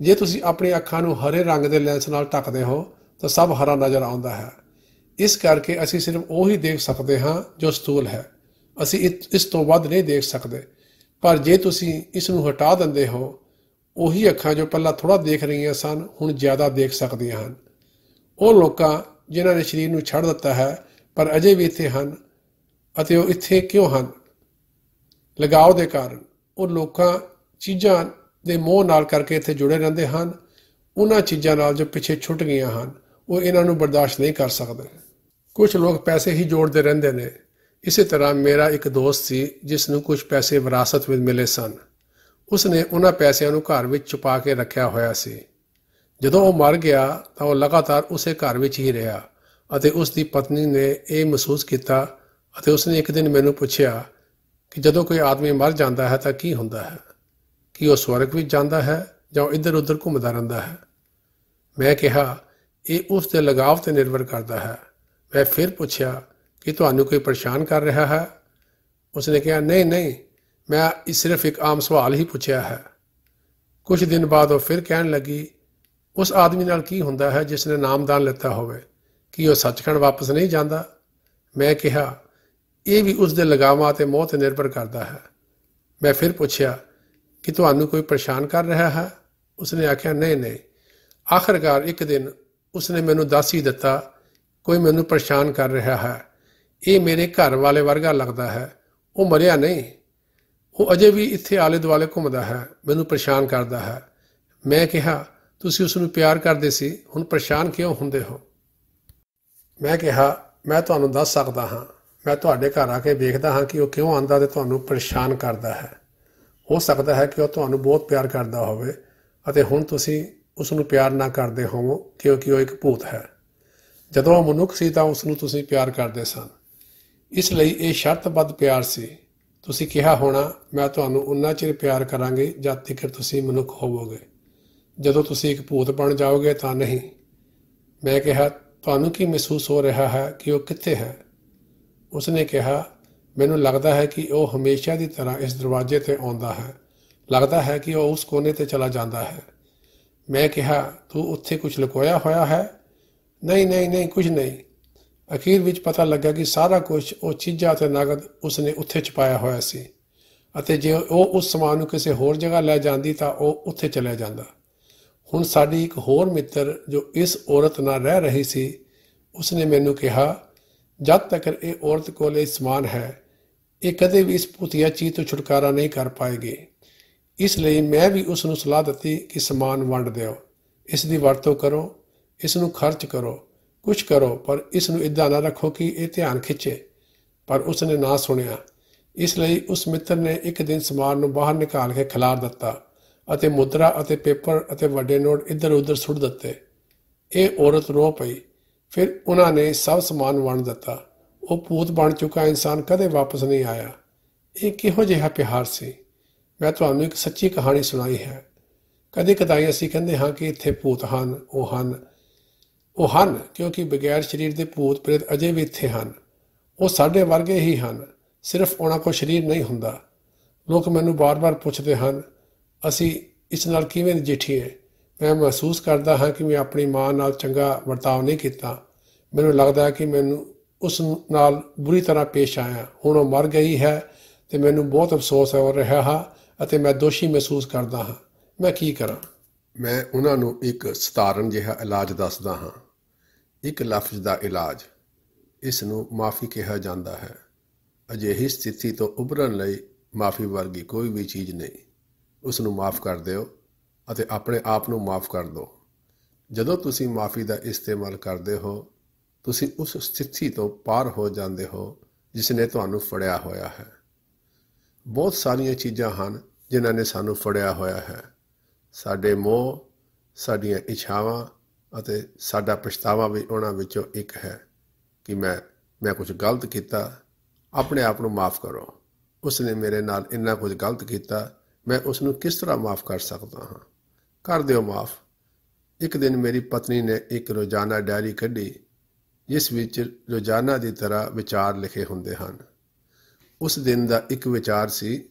ਜੇ ਤੁਸੀਂ ਆਪਣੀ ਅੱਖਾਂ ਨੂੰ ਹਰੇ ਰੰਗ ਦੇ ਲੈਂਸ ਨਾਲ ਢੱਕਦੇ ਹੋ, ਤਾਂ ਸਭ ਹਰਾ ਨਜ਼ਰ ਆਉਂਦਾ ਹੈ। ਇਸ ਕਰਕੇ ਅਸੀਂ ਸਿਰਫ ਉਹ ਹੀ ਦੇਖ ਸਕਦੇ ਹਾਂ ਜੋ ਸਥੂਲ ਹੈ। ਅਸੀਂ ਇਸ ਤੋਂ ਵੱਧ ਨਹੀਂ ਦੇਖ ਸਕਦੇ। ਪਰ ਜੇ ਤੁਸੀਂ ਇਸ ਨੂੰ ਹਟਾ ਦਿੰਦੇ ਹੋ, ਉਹੀ ਅੱਖਾਂ ਜੋ ਪਹਿਲਾਂ ਥੋੜਾ ਦੇਖ ਰਹੀਆਂ ਸਨ, ਹੁਣ ਜ਼ਿਆਦਾ ਦੇਖ ਸਕਦੀਆਂ ਹਨ। ਉਹ ਲੋਕਾਂ ਜਿਨ੍ਹਾਂ ਨੇ ਸਰੀਰ ਨੂੰ ਛੱਡ ਦਿੱਤਾ ਹੈ, ਪਰ ਅਜੇ ਵੀ ਇੱਥੇ ਹਨ, ਅਤੇ ਉਹ ਇੱਥੇ ਕਿਉਂ ਹਨ? ਲਗਾਓ ਦੇ ਕਾਰਨ ਉਹ ਲੋਕਾਂ ਚੀਜ਼ਾਂ ਦੇ ਮੋਹ ਨਾਲ ਕਰਕੇ ਇੱਥੇ ਜੁੜੇ ਰਹਿੰਦੇ ਹਨ। ਉਹਨਾਂ ਚੀਜ਼ਾਂ ਨਾਲ ਜੋ ਪਿੱਛੇ ਛੁੱਟ ਗਈਆਂ ਹਨ, ਉਹ ਇਹਨਾਂ ਨੂੰ ਬਰਦਾਸ਼ਤ ਨਹੀਂ ਕਰ ਸਕਦੇ। ਕੁਝ ਲੋਕ ਪੈਸੇ ਹੀ ਜੋੜਦੇ ਰਹਿੰਦੇ ਨੇ। ਇਸੇ ਤਰ੍ਹਾਂ ਮੇਰਾ ਇੱਕ ਦੋਸਤ ਸੀ, ਜਿਸ ਨੂੰ ਕੁਝ ਪੈਸੇ ਵਿਰਾਸਤ ਵਿੱਚ ਮਿਲੇ ਸਨ। ਉਸ ਨੇ ਉਹਨਾਂ ਪੈਸਿਆਂ ਨੂੰ ਘਰ ਵਿੱਚ ਛੁਪਾ ਕੇ ਰੱਖਿਆ ਹੋਇਆ ਸੀ। ਜਦੋਂ ਉਹ ਮਰ ਗਿਆ, ਤਾਂ ਉਹ ਲਗਾਤਾਰ ਉਸੇ ਘਰ ਵਿੱਚ ਹੀ ਰਿਹਾ ਅਤੇ ਉਸ ਦੀ ਪਤਨੀ ਨੇ ਇਹ ਮਹਿਸੂਸ ਕੀਤਾ ਅਤੇ ਉਸ ਨੇ ਇੱਕ ਦਿਨ ਮੈਨੂੰ ਪੁੱਛਿਆ ਕਿ ਜਦੋਂ ਕੋਈ ਆਦਮੀ ਮਰ ਜਾਂਦਾ ਹੈ ਤਾਂ ਕੀ ਹੁੰਦਾ ਹੈ? ਕੀ ਉਹ ਸਵਰਗ ਵਿੱਚ ਜਾਂਦਾ ਹੈ ਜਾਂ ਇੱਧਰ ਉੱਧਰ ਘੁੰਮਦਾ ਰਹਿੰਦਾ ਹੈ? ਮੈਂ ਕਿਹਾ, ਇਹ ਉਸ ਦੇ ਲਗਾਵ ਤੇ ਨਿਰਭਰ ਕਰਦਾ ਹੈ। ਮੈਂ ਫਿਰ ਪੁੱਛਿਆ, ਕਿ ਤੁਹਾਨੂੰ ਕੋਈ ਪਰੇਸ਼ਾਨ ਕਰ ਰਿਹਾ ਹੈ? ਉਸਨੇ ਕਿਹਾ, ਨਹੀਂ ਨਹੀਂ, ਮੈਂ ਇਸ ਸਿਰਫ ਇੱਕ ਆਮ ਸਵਾਲ ਹੀ ਪੁੱਛਿਆ ਹੈ। ਕੁਝ ਦਿਨ ਬਾਅਦ ਉਹ ਫਿਰ ਕਹਿਣ ਲੱਗੀ, ਉਸ ਆਦਮੀ ਨਾਲ ਕੀ ਹੁੰਦਾ ਹੈ ਜਿਸ ਨੇ ਨਾਮਦਾਨ ਲਿੱਤਾ ਹੋਵੇ? ਕੀ ਉਹ ਸੱਚਖੰਡ ਵਾਪਸ ਨਹੀਂ ਜਾਂਦਾ? ਮੈਂ ਕਿਹਾ ਇਹ ਵੀ ਉਸ ਦੇ ਲਗਾਵਾਂ ਤੇ ਮੋਹ ਤੇ ਨਿਰਭਰ ਕਰਦਾ ਹੈ। ਮੈਂ ਫਿਰ ਪੁੱਛਿਆ, ਕਿ ਤੁਹਾਨੂੰ ਕੋਈ ਪਰੇਸ਼ਾਨ ਕਰ ਰਿਹਾ ਹੈ? ਉਸਨੇ ਆਖਿਆ, ਨਹੀਂ ਨਹੀਂ। ਆਖਰਕਾਰ ਇੱਕ ਦਿਨ ਉਸਨੇ ਮੈਨੂੰ ਦੱਸ ਹੀ ਦਿੱਤਾ, ਕੋਈ ਮੈਨੂੰ ਪਰੇਸ਼ਾਨ ਕਰ ਰਿਹਾ ਹੈ। ਇਹ ਮੇਰੇ ਘਰ ਵਾਲੇ ਵਰਗਾ ਲੱਗਦਾ ਹੈ। ਉਹ ਮਰਿਆ ਨਹੀਂ। ਉਹ ਅਜੇ ਵੀ ਇੱਥੇ ਆਲੇ ਦੁਆਲੇ ਘੁੰਮਦਾ ਹੈ। ਮੈਨੂੰ ਪਰੇਸ਼ਾਨ ਕਰਦਾ ਹੈ। ਮੈਂ ਕਿਹਾ, ਤੁਸੀਂ ਉਸ ਨੂੰ ਪਿਆਰ ਕਰਦੇ ਸੀ। ਹੁਣ ਪਰੇਸ਼ਾਨ ਕਿਉਂ ਹੁੰਦੇ ਹੋ? ਮੈਂ ਕਿਹਾ, ਮੈਂ ਤੁਹਾਨੂੰ ਦੱਸ ਸਕਦਾ ਹਾਂ। ਮੈਂ ਤੁਹਾਡੇ ਘਰ ਆ ਕੇ ਵੇਖਦਾ ਹਾਂ ਕਿ ਉਹ ਕਿਉਂ ਆਂਦਾ ਤੇ ਤੁਹਾਨੂੰ ਪਰੇਸ਼ਾਨ ਕਰਦਾ ਹੈ। ਹੋ ਸਕਦਾ ਹੈ ਕਿ ਉਹ ਤੁਹਾਨੂੰ ਬਹੁਤ ਪਿਆਰ ਕਰਦਾ ਹੋਵੇ ਅਤੇ ਹੁਣ ਤੁਸੀਂ ਉਸ ਨੂੰ ਪਿਆਰ ਨਾ ਕਰਦੇ ਹੋਵੋ, ਕਿਉਂਕਿ ਉਹ ਇੱਕ ਭੂਤ ਹੈ। ਜਦੋਂ ਉਹ ਮਨੁੱਖ ਸੀ ਤਾਂ ਉਸ ਨੂੰ ਤੁਸੀਂ ਪਿਆਰ ਕਰਦੇ ਸਨ। ਇਸ ਲਈ ਇਹ ਸ਼ਰਤਬੱਧ ਪਿਆਰ ਸੀ। ਤੁਸੀਂ ਕਿਹਾ ਹੋਣਾ, ਮੈਂ ਤੁਹਾਨੂੰ ਉਨਾ ਚਿਰ ਪਿਆਰ ਕਰਾਂਗੇ ਜਦ ਤੱਕ ਤੁਸੀਂ ਮਨੁੱਖ ਹੋਵੋਗੇ। ਜਦੋਂ ਤੁਸੀਂ ਇੱਕ ਭੂਤ ਬਣ ਜਾਓਗੇ ਤਾਂ ਨਹੀਂ। ਮੈਂ ਕਿਹਾ, ਤੁਹਾਨੂੰ ਕੀ ਮਹਿਸੂਸ ਹੋ ਰਿਹਾ ਹੈ ਕਿ ਉਹ ਕਿੱਥੇ ਹੈ? ਉਸਨੇ ਕਿਹਾ, ਮੈਨੂੰ ਲੱਗਦਾ ਹੈ ਕਿ ਉਹ ਹਮੇਸ਼ਾ ਦੀ ਤਰ੍ਹਾਂ ਇਸ ਦਰਵਾਜ਼ੇ ਤੇ ਆਉਂਦਾ ਹੈ। ਲੱਗਦਾ ਹੈ ਕਿ ਉਹ ਉਸ ਕੋਨੇ ਤੇ ਚਲਾ ਜਾਂਦਾ ਹੈ। ਮੈਂ ਕਿਹਾ, ਤੂੰ ਉੱਥੇ ਕੁਝ ਲੁਕੋਇਆ ਹੋਇਆ ਹੈ? ਨਹੀਂ ਨਹੀਂ ਨਹੀਂ ਕੁਝ ਨਹੀਂ। ਅਖੀਰ ਵਿੱਚ ਪਤਾ ਲੱਗਾ ਕਿ ਸਾਰਾ ਕੁਝ ਉਹ ਚੀਜ਼ਾਂ ਤੇ ਨਗਦ ਉਸਨੇ ਉੱਥੇ ਛਪਾਇਆ ਹੋਇਆ ਸੀ। ਅਤੇ ਜੇ ਉਹ ਉਸ ਸਮਾਨ ਨੂੰ ਕਿਸੇ ਹੋਰ ਜਗ੍ਹਾ ਲੈ ਜਾਂਦੀ ਤਾਂ ਉਹ ਉੱਥੇ ਚਲਾ ਜਾਂਦਾ। ਹੁਣ ਸਾਡੀ ਇੱਕ ਹੋਰ ਮਿੱਤਰ ਜੋ ਇਸ ਔਰਤ ਨਾਲ ਰਹਿ ਰਹੀ ਸੀ, ਉਸਨੇ ਮੈਨੂੰ ਕਿਹਾ ਜਦ ਤੱਕ ਇਹ ਔਰਤ ਕੋਲ ਇਹ ਸਮਾਨ ਹੈ, ਇਹ ਕਦੇ ਵੀ ਇਸ ਪੁੱਤੀਆ ਚੀਜ਼ ਤੋਂ ਛੁਟਕਾਰਾ ਨਹੀਂ ਕਰ ਪਾਏਗੀ। ਇਸ ਲਈ ਮੈਂ ਵੀ ਉਸ ਨੂੰ ਸਲਾਹ ਦਿੱਤੀ ਕਿ ਸਮਾਨ ਵੰਡ ਦਿਓ। ਇਸ ਦੀ ਵਰਤੋਂ ਕਰੋ, ਇਸ ਨੂੰ ਖਰਚ ਕਰੋ ਕੁਝ ਕਰੋ, ਪਰ ਇਸ ਨੂੰ ਇਦਾਂ ਨਾ ਰੱਖੋ ਕਿ ਇਹ ਧਿਆਨ ਖਿੱਚੇ। ਪਰ ਉਸ ਨੇ ਨਾ ਸੁਣਿਆ। ਇਸ ਲਈ ਉਸ ਮਿੱਤਰ ਨੇ ਇੱਕ ਦਿਨ ਸਮਾਨ ਨੂੰ ਬਾਹਰ ਨਿਕਾਲ ਕੇ ਖਿਲਾਰ ਦਿੱਤਾ ਅਤੇ ਮੁਦਰਾ ਅਤੇ ਪੇਪਰ ਅਤੇ ਵੱਡੇ ਨੋਟ ਇੱਧਰ ਉੱਧਰ ਸੁੱਟ ਦਿੱਤੇ। ਇਹ ਔਰਤ ਰੋ ਪਈ। ਫਿਰ ਉਹਨਾਂ ਨੇ ਸਭ ਸਮਾਨ ਵੰਡ ਦਿੱਤਾ। ਉਹ ਭੂਤ ਬਣ ਚੁੱਕਾ ਇਨਸਾਨ ਕਦੇ ਵਾਪਸ ਨਹੀਂ ਆਇਆ। ਇਹ ਕਿਹੋ ਜਿਹਾ ਪਿਹਾਰ ਸੀ? ਮੈਂ ਤੁਹਾਨੂੰ ਇੱਕ ਸੱਚੀ ਕਹਾਣੀ ਸੁਣਾਈ ਹੈ। ਕਦੇ ਕਦਾਈ ਅਸੀਂ ਕਹਿੰਦੇ ਹਾਂ ਕਿ ਇੱਥੇ ਭੂਤ ਹਨ, ਉਹ ਹਨ। ਉਹ ਹਨ ਕਿਉਂਕਿ ਬਗੈਰ ਸਰੀਰ ਦੇ ਭੂਤ ਪ੍ਰੇਤ ਅਜੇ ਵੀ ਇੱਥੇ ਹਨ। ਉਹ ਸਾਡੇ ਵਰਗੇ ਹੀ ਹਨ, ਸਿਰਫ ਉਹਨਾਂ ਕੋਲ ਸਰੀਰ ਨਹੀਂ ਹੁੰਦਾ। ਲੋਕ ਮੈਨੂੰ ਬਾਰ-ਬਾਰ ਪੁੱਛਦੇ ਹਨ, ਅਸੀਂ ਇਸ ਨਾਲ ਕਿਵੇਂ ਨਜਿੱਠੀਏ? ਮੈਂ ਮਹਿਸੂਸ ਕਰਦਾ ਹਾਂ ਕਿ ਮੈਂ ਆਪਣੀ ਮਾਂ ਨਾਲ ਚੰਗਾ ਵਰਤਾਅ ਨਹੀਂ ਕੀਤਾ। ਮੈਨੂੰ ਲੱਗਦਾ ਹੈ ਕਿ ਮੈਨੂੰ ਉਸ ਨਾਲ ਬੁਰੀ ਤਰ੍ਹਾਂ ਪੇਸ਼ ਆਇਆ। ਹੁਣ ਉਹ ਮਰ ਗਈ ਹੈ ਤੇ ਮੈਨੂੰ ਬਹੁਤ ਅਫਸੋਸ ਹੋ ਰਿਹਾ ਹੈ ਅਤੇ ਮੈਂ ਦੋਸ਼ੀ ਮਹਿਸੂਸ ਕਰਦਾ ਹਾਂ। ਮੈਂ ਕੀ ਕਰਾਂ? ਮੈਂ ਉਹਨਾਂ ਨੂੰ ਇੱਕ ਸਧਾਰਨ ਜਿਹਾ ਇਲਾਜ ਦੱਸਦਾ ਹਾਂ। ਇੱਕ ਲਫ਼ਜ਼ ਦਾ ਇਲਾਜ। ਇਸ ਨੂੰ ਮਾਫੀ ਕਿਹਾ ਜਾਂਦਾ ਹੈ। ਅਜਿਹੀ ਸਥਿਤੀ ਤੋਂ ਉਭਰਨ ਲਈ ਮਾਫੀ ਵਰਗੀ ਕੋਈ ਵੀ ਚੀਜ਼ ਨਹੀਂ। ਉਸ ਨੂੰ ਮਾਫ ਕਰ ਦਿਓ ਅਤੇ ਆਪਣੇ ਆਪ ਨੂੰ ਮਾਫ ਕਰ ਦਿਓ। ਜਦੋਂ ਤੁਸੀਂ ਮਾਫੀ ਦਾ ਇਸਤੇਮਾਲ ਕਰਦੇ ਹੋ ਤੁਸੀਂ ਉਸ ਸਥਿਤੀ ਤੋਂ ਪਾਰ ਹੋ ਜਾਂਦੇ ਹੋ ਜਿਸ ਨੇ ਤੁਹਾਨੂੰ ਫੜਿਆ ਹੋਇਆ ਹੈ। ਬਹੁਤ ਸਾਰੀਆਂ ਚੀਜ਼ਾਂ ਹਨ ਜਿਨ੍ਹਾਂ ਨੇ ਸਾਨੂੰ ਫੜਿਆ ਹੋਇਆ ਹੈ। ਸਾਡੇ ਮੋਹ, ਸਾਡੀਆਂ ਇੱਛਾਵਾਂ ਅਤੇ ਸਾਡਾ ਪਛਤਾਵਾ ਵੀ ਉਹਨਾਂ ਵਿੱਚੋਂ ਇੱਕ ਹੈ ਕਿ ਮੈਂ ਮੈਂ ਕੁਝ ਗਲਤ ਕੀਤਾ, ਆਪਣੇ ਆਪ ਨੂੰ ਮਾਫ ਕਰੋ। ਉਸ ਨੇ ਮੇਰੇ ਨਾਲ ਇੰਨਾ ਕੁਝ ਗਲਤ ਕੀਤਾ, ਮੈਂ ਉਸ ਨੂੰ ਕਿਸ ਤਰ੍ਹਾਂ ਮਾਫ ਕਰ ਸਕਦਾ ਹਾਂ? ਕਰ ਦਿਓ ਮਾਫ। ਇੱਕ ਦਿਨ ਮੇਰੀ ਪਤਨੀ ਨੇ ਇੱਕ ਰੋਜ਼ਾਨਾ ਡਾਇਰੀ ਕੱਢੀ ਜਿਸ ਵਿੱਚ ਰੋਜ਼ਾਨਾ ਦੀ ਤਰ੍ਹਾਂ ਵਿਚਾਰ ਲਿਖੇ ਹੁੰਦੇ ਹਨ। ਉਸ ਦਿਨ ਦਾ ਇੱਕ ਵਿਚਾਰ ਸੀ,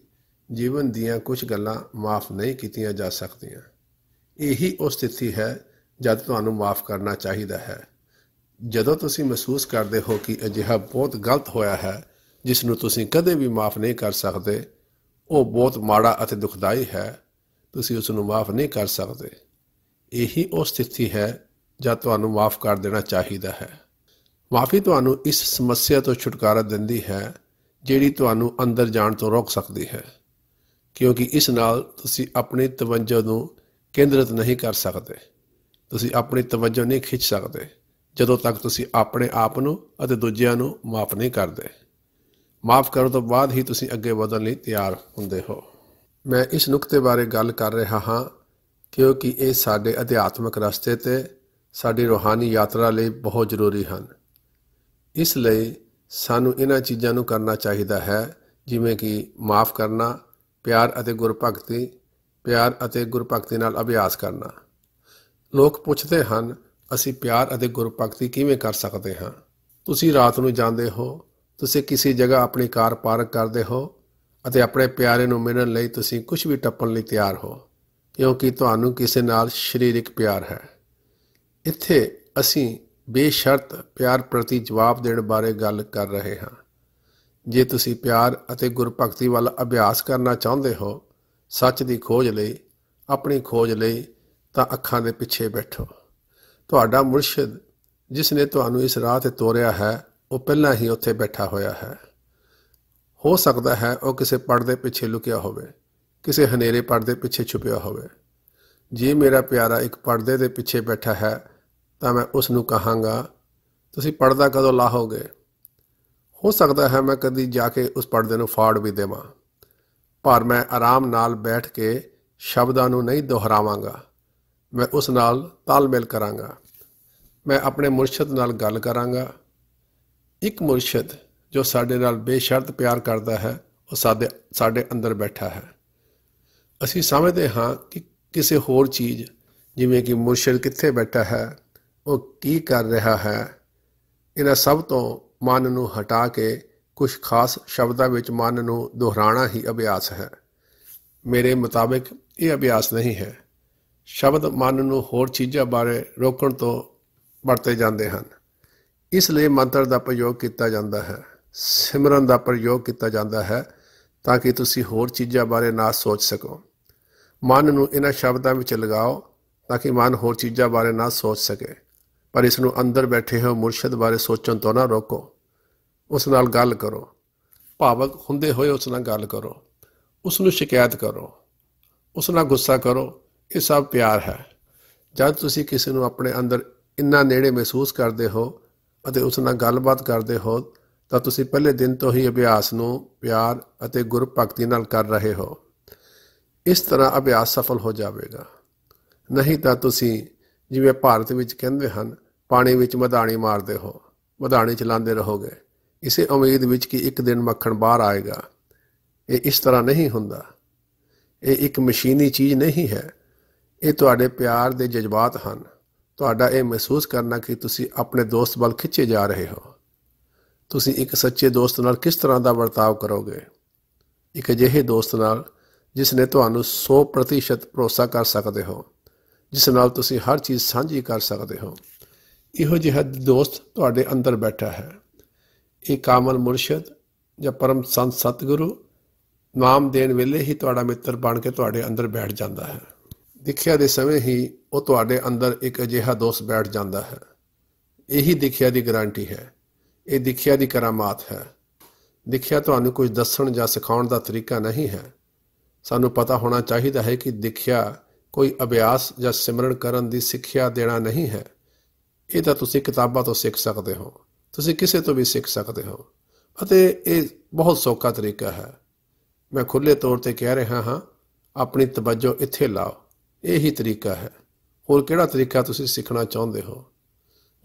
ਜੀਵਨ ਦੀਆਂ ਕੁਝ ਗੱਲਾਂ ਮਾਫ ਨਹੀਂ ਕੀਤੀਆਂ ਜਾ ਸਕਦੀਆਂ। ਇਹੀ ਉਹ ਸਥਿਤੀ ਹੈ ਜਦ ਤੁਹਾਨੂੰ ਮਾਫ ਕਰਨਾ ਚਾਹੀਦਾ ਹੈ। ਜਦੋਂ ਤੁਸੀਂ ਮਹਿਸੂਸ ਕਰਦੇ ਹੋ ਕਿ ਅਜਿਹਾ ਬਹੁਤ ਗਲਤ ਹੋਇਆ ਹੈ, ਜਿਸ ਨੂੰ ਤੁਸੀਂ ਕਦੇ ਵੀ ਮਾਫ ਨਹੀਂ ਕਰ ਸਕਦੇ, ਉਹ ਬਹੁਤ ਮਾੜਾ ਅਤੇ ਦੁਖਦਾਈ ਹੈ, ਤੁਸੀਂ ਉਸ ਨੂੰ ਮਾਫ ਨਹੀਂ ਕਰ ਸਕਦੇ। ਇਹੀ ਉਹ ਸਥਿਤੀ ਹੈ ਜਦ ਤੁਹਾਨੂੰ ਮਾਫ ਕਰ ਦੇਣਾ ਚਾਹੀਦਾ ਹੈ। ਮਾਫੀ ਤੁਹਾਨੂੰ ਇਸ ਸਮੱਸਿਆ ਤੋਂ ਛੁਟਕਾਰਾ ਦਿੰਦੀ ਹੈ, ਜਿਹੜੀ ਤੁਹਾਨੂੰ ਅੰਦਰ ਜਾਣ ਤੋਂ ਰੋਕ ਸਕਦੀ ਹੈ, ਕਿਉਂਕਿ ਇਸ ਨਾਲ ਤੁਸੀਂ ਆਪਣੀ ਤਵੱਜੋ ਨੂੰ ਕੇਂਦਰਿਤ ਨਹੀਂ ਕਰ ਸਕਦੇ। ਤੁਸੀਂ ਆਪਣੀ ਤਵੱਜੋ ਨਹੀਂ ਖਿੱਚ ਸਕਦੇ, ਜਦੋਂ ਤੱਕ ਤੁਸੀਂ ਆਪਣੇ ਆਪ ਨੂੰ ਅਤੇ ਦੂਜਿਆਂ ਨੂੰ ਮਾਫ ਨਹੀਂ ਕਰਦੇ। ਮਾਫ ਕਰਨ ਤੋਂ ਬਾਅਦ ਹੀ ਤੁਸੀਂ ਅੱਗੇ ਵਧਣ ਲਈ ਤਿਆਰ ਹੁੰਦੇ ਹੋ। ਮੈਂ ਇਸ ਨੁਕਤੇ ਬਾਰੇ ਗੱਲ ਕਰ ਰਿਹਾ ਹਾਂ, ਕਿਉਂਕਿ ਇਹ ਸਾਡੇ ਅਧਿਆਤਮਿਕ ਰਸਤੇ ਤੇ ਸਾਡੀ ਰੋਹਾਨੀ ਯਾਤਰਾ ਲਈ ਬਹੁਤ ਜ਼ਰੂਰੀ ਹਨ। ਇਸ ਲਈ ਸਾਨੂੰ ਇਹਨਾਂ ਚੀਜ਼ਾਂ ਨੂੰ ਕਰਨਾ ਚਾਹੀਦਾ ਹੈ, ਜਿਵੇਂ ਕਿ ਮਾਫ ਕਰਨਾ, ਪਿਆਰ ਅਤੇ ਗੁਰਭਗਤੀ, ਪਿਆਰ ਅਤੇ ਗੁਰਭਗਤੀ ਨਾਲ ਅਭਿਆਸ ਕਰਨਾ। ਲੋਕ ਪੁੱਛਦੇ ਹਨ, ਅਸੀਂ ਪਿਆਰ ਅਤੇ ਗੁਰਭਗਤੀ ਕਿਵੇਂ ਕਰ ਸਕਦੇ ਹਾਂ? ਤੁਸੀਂ ਰਾਤ ਨੂੰ ਜਾਂਦੇ ਹੋ, ਤੁਸੀਂ ਕਿਸੇ ਜਗ੍ਹਾ ਆਪਣੀ ਕਾਰ ਪਾਰਕ ਕਰਦੇ ਹੋ ਅਤੇ ਆਪਣੇ ਪਿਆਰੇ ਨੂੰ ਮਿਲਣ ਲਈ ਤੁਸੀਂ ਕੁਝ ਵੀ ਟੱਪਣ ਲਈ ਤਿਆਰ ਹੋ, ਕਿਉਂਕਿ ਤੁਹਾਨੂੰ ਕਿਸੇ ਨਾਲ ਸਰੀਰਿਕ ਪਿਆਰ ਹੈ। ਇੱਥੇ ਅਸੀਂ ਬੇਸ਼ਰਤ ਪਿਆਰ ਪ੍ਰਤੀ ਜਵਾਬ ਦੇਣ ਬਾਰੇ ਗੱਲ ਕਰ ਰਹੇ ਹਾਂ। ਜੇ ਤੁਸੀਂ ਪਿਆਰ ਅਤੇ ਗੁਰਭਗਤੀ ਵੱਲ ਅਭਿਆਸ ਕਰਨਾ ਚਾਹੁੰਦੇ ਹੋ, ਸੱਚ ਦੀ ਖੋਜ ਲਈ, ਆਪਣੀ ਖੋਜ ਲਈ, ਤਾਂ ਅੱਖਾਂ ਦੇ ਪਿੱਛੇ ਬੈਠੋ। ਤੁਹਾਡਾ ਮੁਰਸ਼ਿਦ, ਜਿਸ ਨੇ ਤੁਹਾਨੂੰ ਇਸ ਰਾਹ ਤੇ ਤੋਰਿਆ ਹੈ, ਉਹ ਪਹਿਲਾਂ ਹੀ ਉੱਥੇ ਬੈਠਾ ਹੋਇਆ ਹੈ। ਹੋ ਸਕਦਾ ਹੈ ਉਹ ਕਿਸੇ ਪਰਦੇ ਪਿੱਛੇ ਲੁਕਿਆ ਹੋਵੇ, ਕਿਸੇ ਹਨੇਰੇ ਪਰਦੇ ਪਿੱਛੇ ਛੁਪਿਆ ਹੋਵੇ। ਜੇ ਮੇਰਾ ਪਿਆਰਾ ਇੱਕ ਪਰਦੇ ਦੇ ਪਿੱਛੇ ਬੈਠਾ ਹੈ ਤਾਂ ਮੈਂ ਉਸ ਨੂੰ ਕਹਾਂਗਾ, ਤੁਸੀਂ ਪਰਦਾ ਕਦੋਂ ਲਾਹੋਗੇ? ਹੋ ਸਕਦਾ ਹੈ ਮੈਂ ਕਦੀ ਜਾ ਕੇ ਉਸ ਪਰਦੇ ਨੂੰ ਫਾੜ ਵੀ ਦੇਵਾਂ, ਪਰ ਮੈਂ ਆਰਾਮ ਨਾਲ ਬੈਠ ਕੇ ਸ਼ਬਦਾਂ ਨੂੰ ਨਹੀਂ ਦੁਹਰਾਵਾਂਗਾ। ਮੈਂ ਉਸ ਨਾਲ ਤਾਲਮੇਲ ਕਰਾਂਗਾ। ਮੈਂ ਆਪਣੇ ਮੁਰਸ਼ਿਦ ਨਾਲ ਗੱਲ ਕਰਾਂਗਾ। ਇੱਕ ਮੁਰਸ਼ਿਦ ਜੋ ਸਾਡੇ ਨਾਲ ਬੇਸ਼ਰਤ ਪਿਆਰ ਕਰਦਾ ਹੈ, ਉਹ ਸਾਡੇ ਸਾਡੇ ਅੰਦਰ ਬੈਠਾ ਹੈ। ਅਸੀਂ ਸਮਝਦੇ ਹਾਂ ਕਿ ਕਿਸੇ ਹੋਰ ਚੀਜ਼, ਜਿਵੇਂ ਕਿ ਮੁਰਸ਼ਿਦ ਕਿੱਥੇ ਬੈਠਾ ਹੈ ਉਹ ਕੀ ਕਰ ਰਿਹਾ ਹੈ? ਇਹਨਾਂ ਸਭ ਤੋਂ ਮਨ ਨੂੰ ਹਟਾ ਕੇ ਕੁਝ ਖਾਸ ਸ਼ਬਦਾਂ ਵਿੱਚ ਮਨ ਨੂੰ ਦੁਹਰਾਣਾ ਹੀ ਅਭਿਆਸ ਹੈ। ਮੇਰੇ ਮੁਤਾਬਿਕ ਇਹ ਅਭਿਆਸ ਨਹੀਂ ਹੈ। ਸ਼ਬਦ ਮਨ ਨੂੰ ਹੋਰ ਚੀਜ਼ਾਂ ਬਾਰੇ ਰੋਕਣ ਤੋਂ ਵਰਤੇ ਜਾਂਦੇ ਹਨ। ਇਸ ਲਈ ਮੰਤਰ ਦਾ ਪ੍ਰਯੋਗ ਕੀਤਾ ਜਾਂਦਾ ਹੈ। ਸਿਮਰਨ ਦਾ ਪ੍ਰਯੋਗ ਕੀਤਾ ਜਾਂਦਾ ਹੈ ਤਾਂ ਕਿ ਤੁਸੀਂ ਹੋਰ ਚੀਜ਼ਾਂ ਬਾਰੇ ਨਾ ਸੋਚ ਸਕੋ। ਮਨ ਨੂੰ ਇਹਨਾਂ ਸ਼ਬਦਾਂ ਵਿੱਚ ਲਗਾਓ ਤਾਂ ਕਿ ਮਨ ਹੋਰ ਚੀਜ਼ਾਂ ਬਾਰੇ ਨਾ ਸੋਚ ਸਕੇ। ਪਰ ਇਸ ਨੂੰ ਅੰਦਰ ਬੈਠੇ ਹੋ ਮੁਰਸ਼ਿਦ ਬਾਰੇ ਸੋਚਣ ਤੋਂ ਨਾ ਰੋਕੋ। ਉਸ ਨਾਲ ਗੱਲ ਕਰੋ। ਭਾਵਕ ਹੁੰਦੇ ਹੋਏ ਉਸ ਨਾਲ ਗੱਲ ਕਰੋ। ਉਸ ਨੂੰ ਸ਼ਿਕਾਇਤ ਕਰੋ। ਉਸ ਨਾਲ ਗੁੱਸਾ ਕਰੋ। ਇਹ ਸਭ ਪਿਆਰ ਹੈ। ਜਦ ਤੁਸੀਂ ਕਿਸੇ ਨੂੰ ਆਪਣੇ ਅੰਦਰ ਇੰਨਾ ਨੇੜੇ ਮਹਿਸੂਸ ਕਰਦੇ ਹੋ ਅਤੇ ਉਸ ਨਾਲ ਗੱਲਬਾਤ ਕਰਦੇ ਹੋ, ਤਾਂ ਤੁਸੀਂ ਪਹਿਲੇ ਦਿਨ ਤੋਂ ਹੀ ਅਭਿਆਸ ਨੂੰ ਪਿਆਰ ਅਤੇ ਗੁਰਭਗਤੀ ਨਾਲ ਕਰ ਰਹੇ ਹੋ। ਇਸ ਤਰ੍ਹਾਂ ਅਭਿਆਸ ਸਫਲ ਹੋ ਜਾਵੇਗਾ। ਨਹੀਂ ਤਾਂ ਤੁਸੀਂ, ਜਿਵੇਂ ਭਾਰਤ ਵਿੱਚ ਕਹਿੰਦੇ ਹਨ ਪਾਣੀ ਵਿੱਚ ਮਧਾਣੀ ਮਾਰਦੇ ਹੋ, ਮਧਾਣੀ ਚਲਾਉਂਦੇ ਰਹੋਗੇ। ਇਸੇ ਉਮੀਦ ਵਿੱਚ ਕਿ ਇੱਕ ਦਿਨ ਮੱਖਣ ਬਾਹਰ ਆਏਗਾ। ਇਹ ਇਸ ਤਰ੍ਹਾਂ ਨਹੀਂ ਹੁੰਦਾ। ਇਹ ਇੱਕ ਮਸ਼ੀਨੀ ਚੀਜ਼ ਨਹੀਂ ਹੈ। ਇਹ ਤੁਹਾਡੇ ਪਿਆਰ ਦੇ ਜਜ਼ਬਾਤ ਹਨ। ਤੁਹਾਡਾ ਇਹ ਮਹਿਸੂਸ ਕਰਨਾ ਕਿ ਤੁਸੀਂ ਆਪਣੇ ਦੋਸਤ ਵੱਲ ਖਿੱਚੇ ਜਾ ਰਹੇ ਹੋ। ਤੁਸੀਂ ਇੱਕ ਸੱਚੇ ਦੋਸਤ ਨਾਲ ਕਿਸ ਤਰ੍ਹਾਂ ਦਾ ਵਰਤਾਵ ਕਰੋਗੇ? ਇੱਕ ਅਜਿਹੇ ਦੋਸਤ ਨਾਲ ਜਿਸ ਨੇ ਤੁਹਾਨੂੰ 100% ਭਰੋਸਾ ਕਰ ਸਕਦੇ ਹੋ, ਜਿਸ ਨਾਲ ਤੁਸੀਂ ਹਰ ਚੀਜ਼ ਸਾਂਝੀ ਕਰ ਸਕਦੇ ਹੋ। ਇਹੋ ਜਿਹਾ ਦੋਸਤ ਤੁਹਾਡੇ ਅੰਦਰ ਬੈਠਾ ਹੈ। ਇਹ ਕਾਮਲ ਮੁਰਸ਼ਿਦ ਜਾਂ ਪਰਮ ਸੰਤ ਸਤਿਗੁਰੂ ਨਾਮ ਦੇਣ ਵੇਲੇ ਹੀ ਤੁਹਾਡਾ ਮਿੱਤਰ ਬਣ ਕੇ ਤੁਹਾਡੇ ਅੰਦਰ ਬੈਠ ਜਾਂਦਾ ਹੈ। ਦਿਖਿਆ ਦੇ ਸਮੇਂ ਹੀ ਉਹ ਤੁਹਾਡੇ ਅੰਦਰ ਇੱਕ ਅਜਿਹਾ ਦੋਸਤ ਬੈਠ ਜਾਂਦਾ ਹੈ। ਇਹੀ ਦਿਖਿਆ ਦੀ ਗਾਰੰਟੀ ਹੈ। ਇਹ ਦਿਖਿਆ ਦੀ ਕਰਾਮਾਤ ਹੈ। ਦਿਖਿਆ ਤੁਹਾਨੂੰ ਕੁਝ ਦੱਸਣ ਜਾਂ ਸਿਖਾਉਣ ਦਾ ਤਰੀਕਾ ਨਹੀਂ ਹੈ। ਸਾਨੂੰ ਪਤਾ ਹੋਣਾ ਚਾਹੀਦਾ ਹੈ ਕਿ ਦਿਖਿਆ ਕੋਈ ਅਭਿਆਸ ਜਾਂ ਸਿਮਰਨ ਕਰਨ ਦੀ ਸਿੱਖਿਆ ਦੇਣਾ ਨਹੀਂ ਹੈ। ਇਹ ਤਾਂ ਤੁਸੀਂ ਕਿਤਾਬਾਂ ਤੋਂ ਸਿੱਖ ਸਕਦੇ ਹੋ। ਤੁਸੀਂ ਕਿਸੇ ਤੋਂ ਵੀ ਸਿੱਖ ਸਕਦੇ ਹੋ। ਅਤੇ ਇਹ ਬਹੁਤ ਸੌਖਾ ਤਰੀਕਾ ਹੈ। ਮੈਂ ਖੁੱਲੇ ਤੌਰ ਤੇ ਕਹਿ ਰਿਹਾ ਹਾਂ, ਆਪਣੀ ਤਵੱਜੋ ਇੱਥੇ ਲਾਓ। ਇਹੀ ਤਰੀਕਾ ਹੈ। ਹੋਰ ਕਿਹੜਾ ਤਰੀਕਾ ਤੁਸੀਂ ਸਿੱਖਣਾ ਚਾਹੁੰਦੇ ਹੋ?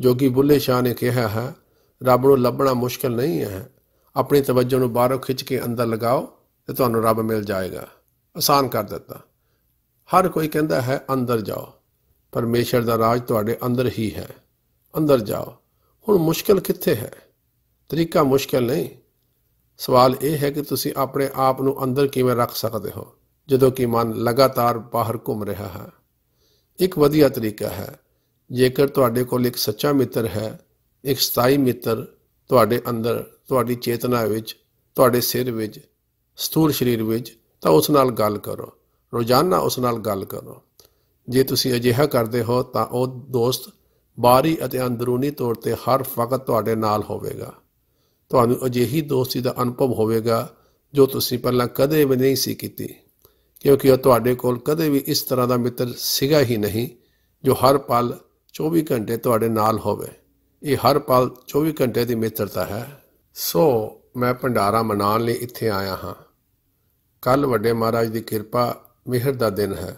ਜੋਗੀ ਬੁੱਲੇ ਸ਼ਾਹ ਨੇ ਕਿਹਾ ਹੈ, ਰੱਬ ਨੂੰ ਲੱਭਣਾ ਮੁਸ਼ਕਲ ਨਹੀਂ ਹੈ। ਆਪਣੀ ਤਵੱਜੋ ਨੂੰ ਬਾਹਰੋਂ ਖਿੱਚ ਕੇ ਅੰਦਰ ਲਗਾਓ ਤੇ ਤੁਹਾਨੂੰ ਰੱਬ ਮਿਲ ਜਾਏਗਾ। ਆਸਾਨ ਕਰ ਦਿੱਤਾ। ਹਰ ਕੋਈ ਕਹਿੰਦਾ ਹੈ, ਅੰਦਰ ਜਾਓ। ਪਰਮੇਸ਼ਰ ਦਾ ਰਾਜ ਤੁਹਾਡੇ ਅੰਦਰ ਹੀ ਹੈ। ਅੰਦਰ ਜਾਓ। ਹੁਣ ਮੁਸ਼ਕਲ ਕਿੱਥੇ ਹੈ? ਤਰੀਕਾ ਮੁਸ਼ਕਲ ਨਹੀਂ। ਸਵਾਲ ਇਹ ਹੈ ਕਿ ਤੁਸੀਂ ਆਪਣੇ ਆਪ ਨੂੰ ਅੰਦਰ ਕਿਵੇਂ ਰੱਖ ਸਕਦੇ ਹੋ, ਜਦੋਂ ਕਿ ਮਨ ਲਗਾਤਾਰ ਬਾਹਰ ਘੁੰਮ ਰਿਹਾ ਹੈ। ਇੱਕ ਵਧੀਆ ਤਰੀਕਾ ਹੈ। ਜੇਕਰ ਤੁਹਾਡੇ ਕੋਲ ਇੱਕ ਸੱਚਾ ਮਿੱਤਰ ਹੈ, ਇੱਕ ਸਥਾਈ ਮਿੱਤਰ ਤੁਹਾਡੇ ਅੰਦਰ, ਤੁਹਾਡੀ ਚੇਤਨਾ ਵਿੱਚ, ਤੁਹਾਡੇ ਸਿਰ ਵਿੱਚ, ਸਥੂਲ ਸਰੀਰ ਵਿੱਚ, ਤਾਂ ਉਸ ਨਾਲ ਗੱਲ ਕਰੋ। ਰੋਜ਼ਾਨਾ ਉਸ ਨਾਲ ਗੱਲ ਕਰੋ। ਜੇ ਤੁਸੀਂ ਅਜਿਹਾ ਕਰਦੇ ਹੋ, ਤਾਂ ਉਹ ਦੋਸਤ ਬਾਹਰੀ ਅਤੇ ਅੰਦਰੂਨੀ ਤੌਰ ਤੇ ਹਰ ਵਕਤ ਤੁਹਾਡੇ ਨਾਲ ਹੋਵੇਗਾ। ਤੁਹਾਨੂੰ ਅਜਿਹੀ ਦੋਸਤੀ ਦਾ ਅਨੁਭਵ ਹੋਵੇਗਾ ਜੋ ਤੁਸੀਂ ਪਹਿਲਾਂ ਕਦੇ ਵੀ ਨਹੀਂ ਸੀ ਕੀਤੀ, ਕਿਉਂਕਿ ਉਹ ਤੁਹਾਡੇ ਕੋਲ ਕਦੇ ਵੀ ਇਸ ਤਰ੍ਹਾਂ ਦਾ ਮਿੱਤਰ ਸਿਗਾ ਹੀ ਨਹੀਂ ਜੋ ਹਰ ਪਲ 24 ਘੰਟੇ ਤੁਹਾਡੇ ਨਾਲ ਹੋਵੇ। ਇਹ ਹਰ ਪਲ 24 ਘੰਟੇ ਦੀ ਮਿੱਤਰਤਾ ਹੈ। ਸੋ ਮੈਂ ਭੰਡਾਰਾ ਮਨਾਉਣ ਲਈ ਇੱਥੇ ਆਇਆ ਹਾਂ। ਕੱਲ ਵੱਡੇ ਮਹਾਰਾਜ ਦੀ ਕਿਰਪਾ ਮਿਹਰ ਦਾ ਦਿਨ ਹੈ।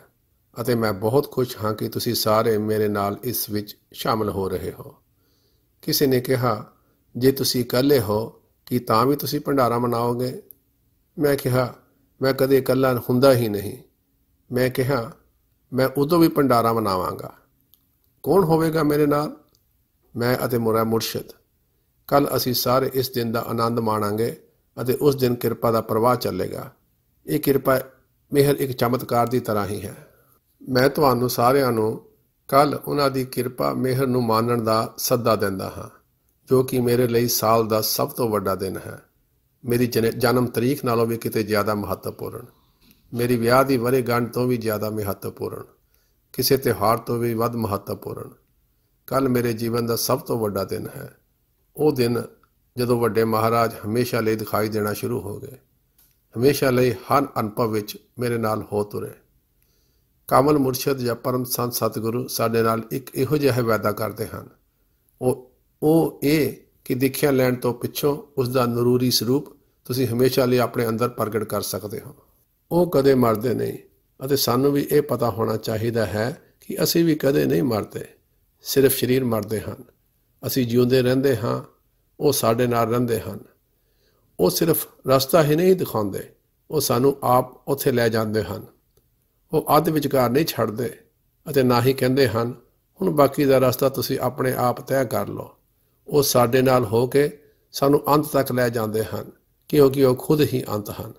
ਅਤੇ ਮੈਂ ਬਹੁਤ ਖੁਸ਼ ਹਾਂ ਕਿ ਤੁਸੀਂ ਸਾਰੇ ਮੇਰੇ ਨਾਲ ਇਸ ਵਿੱਚ ਸ਼ਾਮਲ ਹੋ ਰਹੇ ਹੋ। ਕਿਸੇ ਨੇ ਕਿਹਾ, ਜੇ ਤੁਸੀਂ ਇਕੱਲੇ ਹੋ, ਕਿ ਤਾਂ ਵੀ ਤੁਸੀਂ ਭੰਡਾਰਾ ਮਨਾਓਗੇ? ਮੈਂ ਕਿਹਾ, ਮੈਂ ਕਦੇ ਇਕੱਲਾ ਹੁੰਦਾ ਹੀ ਨਹੀਂ। ਮੈਂ ਕਿਹਾ, ਮੈਂ ਉਦੋਂ ਵੀ ਭੰਡਾਰਾ ਮਨਾਵਾਂਗਾ। ਕੌਣ ਹੋਵੇਗਾ ਮੇਰੇ ਨਾਲ? ਮੈਂ ਅਤੇ ਮੇਰਾ ਮੁਰਸ਼ਿਦ ਕੱਲ ਅਸੀਂ ਸਾਰੇ ਇਸ ਦਿਨ ਦਾ ਆਨੰਦ ਮਾਣਾਂਗੇ ਅਤੇ ਉਸ ਦਿਨ ਕਿਰਪਾ ਦਾ ਪ੍ਰਵਾਹ ਚੱਲੇਗਾ। ਇਹ ਕਿਰਪਾ ਮਿਹਰ ਇੱਕ ਚਮਤਕਾਰ ਦੀ ਤਰ੍ਹਾਂ ਹੀ ਹੈ। ਮੈਂ ਤੁਹਾਨੂੰ ਸਾਰਿਆਂ ਨੂੰ ਕੱਲ ਉਹਨਾਂ ਦੀ ਕਿਰਪਾ ਮਿਹਰ ਨੂੰ ਮਾਨਣ ਦਾ ਸੱਦਾ ਦਿੰਦਾ ਹਾਂ, ਜੋ ਕਿ ਮੇਰੇ ਲਈ ਸਾਲ ਦਾ ਸਭ ਤੋਂ ਵੱਡਾ ਦਿਨ ਹੈ। ਮੇਰੀ ਜਨਮ ਤਰੀਕ ਨਾਲੋਂ ਵੀ ਕਿਤੇ ਜ਼ਿਆਦਾ ਮਹੱਤਵਪੂਰਨ। ਮੇਰੀ ਵਿਆਹ ਦੀ ਵਰੇਗੰਢ ਤੋਂ ਵੀ ਜ਼ਿਆਦਾ ਮਹੱਤਵਪੂਰਨ। ਕਿਸੇ ਤਿਉਹਾਰ ਤੋਂ ਵੀ ਵੱਧ ਮਹੱਤਵਪੂਰਨ। ਕੱਲ ਮੇਰੇ ਜੀਵਨ ਦਾ ਸਭ ਤੋਂ ਵੱਡਾ ਦਿਨ ਹੈ। ਉਹ ਦਿਨ ਜਦੋਂ ਵੱਡੇ ਮਹਾਰਾਜ ਹਮੇਸ਼ਾ ਲਈ ਦਿਖਾਈ ਦੇਣਾ ਸ਼ੁਰੂ ਹੋ ਗਏ। ਹਮੇਸ਼ਾ ਲਈ ਹਰ ਅਨੁਭਵ ਵਿੱਚ ਮੇਰੇ ਨਾਲ ਹੋ ਤੁਰੇ। ਕਾਮਲ ਮੁਰਸ਼ਿਦ ਜਾਂ ਪਰਮ ਸੰਤ ਸਤਿਗੁਰੂ ਸਾਡੇ ਨਾਲ ਇੱਕ ਇਹੋ ਜਿਹਾ ਵਾਅਦਾ ਕਰਦੇ ਹਨ। ਉਹ ਉਹ ਇਹ ਕਿ ਦੇਖਿਆ ਲੈਣ ਤੋਂ ਪਿੱਛੋਂ ਉਸ ਦਾ ਨਰੂਰੀ ਸਰੂਪ ਤੁਸੀਂ ਹਮੇਸ਼ਾ ਲਈ ਆਪਣੇ ਅੰਦਰ ਪ੍ਰਗਟ ਕਰ ਸਕਦੇ ਹੋ। ਉਹ ਕਦੇ ਮਰਦੇ ਨਹੀਂ ਅਤੇ ਸਾਨੂੰ ਵੀ ਇਹ ਪਤਾ ਹੋਣਾ ਚਾਹੀਦਾ ਹੈ ਕਿ ਅਸੀਂ ਵੀ ਕਦੇ ਨਹੀਂ ਮਰਦੇ, ਸਿਰਫ ਸਰੀਰ ਮਰਦੇ ਹਨ। ਅਸੀਂ ਜਿਉਂਦੇ ਰਹਿੰਦੇ ਹਾਂ, ਉਹ ਸਾਡੇ ਨਾਲ ਰਹਿੰਦੇ ਹਨ। ਉਹ ਸਿਰਫ ਰਸਤਾ ਹੀ ਨਹੀਂ ਦਿਖਾਉਂਦੇ, ਉਹ ਸਾਨੂੰ ਆਪ ਉੱਥੇ ਲੈ ਜਾਂਦੇ ਹਨ। ਉਹ ਅੱਧ ਵਿਚਕਾਰ ਨਹੀਂ ਛੱਡਦੇ ਅਤੇ ਨਾ ਹੀ ਕਹਿੰਦੇ ਹਨ, ਹੁਣ ਬਾਕੀ ਦਾ ਰਸਤਾ ਤੁਸੀਂ ਆਪਣੇ ਆਪ ਤੈਅ ਕਰ ਲਓ। ਉਹ ਸਾਡੇ ਨਾਲ ਹੋ ਕੇ ਸਾਨੂੰ ਅੰਤ ਤੱਕ ਲੈ ਜਾਂਦੇ ਹਨ, ਕਿਉਂਕਿ ਉਹ ਖੁਦ ਹੀ ਅੰਤ ਹਨ।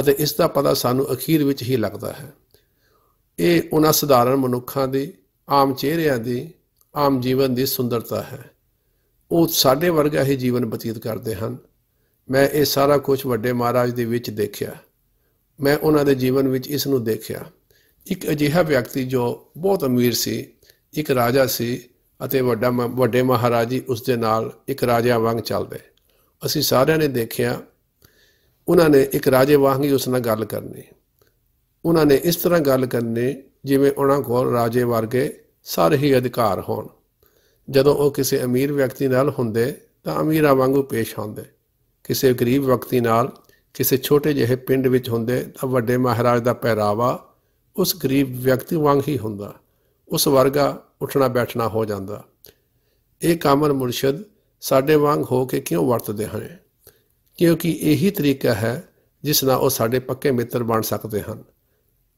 ਅਤੇ ਇਸ ਦਾ ਪਤਾ ਸਾਨੂੰ ਅਖੀਰ ਵਿੱਚ ਹੀ ਲੱਗਦਾ ਹੈ। ਇਹ ਉਹਨਾਂ ਸਧਾਰਨ ਮਨੁੱਖਾਂ ਦੀ, ਆਮ ਚਿਹਰਿਆਂ ਦੀ, ਆਮ ਜੀਵਨ ਦੀ ਸੁੰਦਰਤਾ ਹੈ। ਉਹ ਸਾਡੇ ਵਰਗਾ ਹੀ ਜੀਵਨ ਬਤੀਤ ਕਰਦੇ ਹਨ। ਮੈਂ ਇਹ ਸਾਰਾ ਕੁਝ ਵੱਡੇ ਮਹਾਰਾਜ ਦੇ ਵਿੱਚ ਦੇਖਿਆ। ਮੈਂ ਉਹਨਾਂ ਦੇ ਜੀਵਨ ਵਿੱਚ ਇਸ ਨੂੰ ਦੇਖਿਆ। ਇੱਕ ਅਜਿਹਾ ਵਿਅਕਤੀ ਜੋ ਬਹੁਤ ਅਮੀਰ ਸੀ, ਇੱਕ ਰਾਜਾ ਸੀ ਅਤੇ ਵੱਡਾ ਵੱਡੇ ਮਹਾਰਾਜੀ ਉਸ ਦੇ ਨਾਲ ਇੱਕ ਰਾਜਾ ਵਾਂਗ ਚੱਲਦੇ। ਅਸੀਂ ਸਾਰਿਆਂ ਨੇ ਦੇਖਿਆ, ਉਹਨਾਂ ਨੇ ਇੱਕ ਰਾਜੇ ਵਾਂਗ ਹੀ ਉਸ ਨਾਲ ਗੱਲ ਕਰਨੀ। ਉਹਨਾਂ ਨੇ ਇਸ ਤਰ੍ਹਾਂ ਗੱਲ ਕਰਨੀ ਜਿਵੇਂ ਉਹਨਾਂ ਕੋਲ ਰਾਜੇ ਵਰਗੇ ਸਾਰੇ ਹੀ ਅਧਿਕਾਰ ਹੋਣ। ਜਦੋਂ ਉਹ ਕਿਸੇ ਅਮੀਰ ਵਿਅਕਤੀ ਨਾਲ ਹੁੰਦੇ ਤਾਂ ਅਮੀਰਾਂ ਵਾਂਗੂ ਪੇਸ਼ ਆਉਂਦੇ। ਕਿਸੇ ਗਰੀਬ ਵਿਅਕਤੀ ਨਾਲ ਕਿਸੇ ਛੋਟੇ ਜਿਹੇ ਪਿੰਡ ਵਿੱਚ ਹੁੰਦੇ ਤਾਂ ਵੱਡੇ ਮਹਾਰਾਜ ਦਾ ਪਹਿਰਾਵਾ ਉਸ ਗਰੀਬ ਵਿਅਕਤੀ ਵਾਂਗ ਹੀ ਹੁੰਦਾ। ਉਸ ਵਰਗਾ ਉੱਠਣਾ ਬੈਠਣਾ ਹੋ ਜਾਂਦਾ। ਇਹ ਕਾਮਨ ਮੁਰਸ਼ਦ ਸਾਡੇ ਵਾਂਗ ਹੋ ਕੇ ਕਿਉਂ ਵਰਤਦੇ ਹਨ? ਕਿਉਂਕਿ ਇਹੀ ਤਰੀਕਾ ਹੈ ਜਿਸ ਨਾਲ ਉਹ ਸਾਡੇ ਪੱਕੇ ਮਿੱਤਰ ਬਣ ਸਕਦੇ ਹਨ।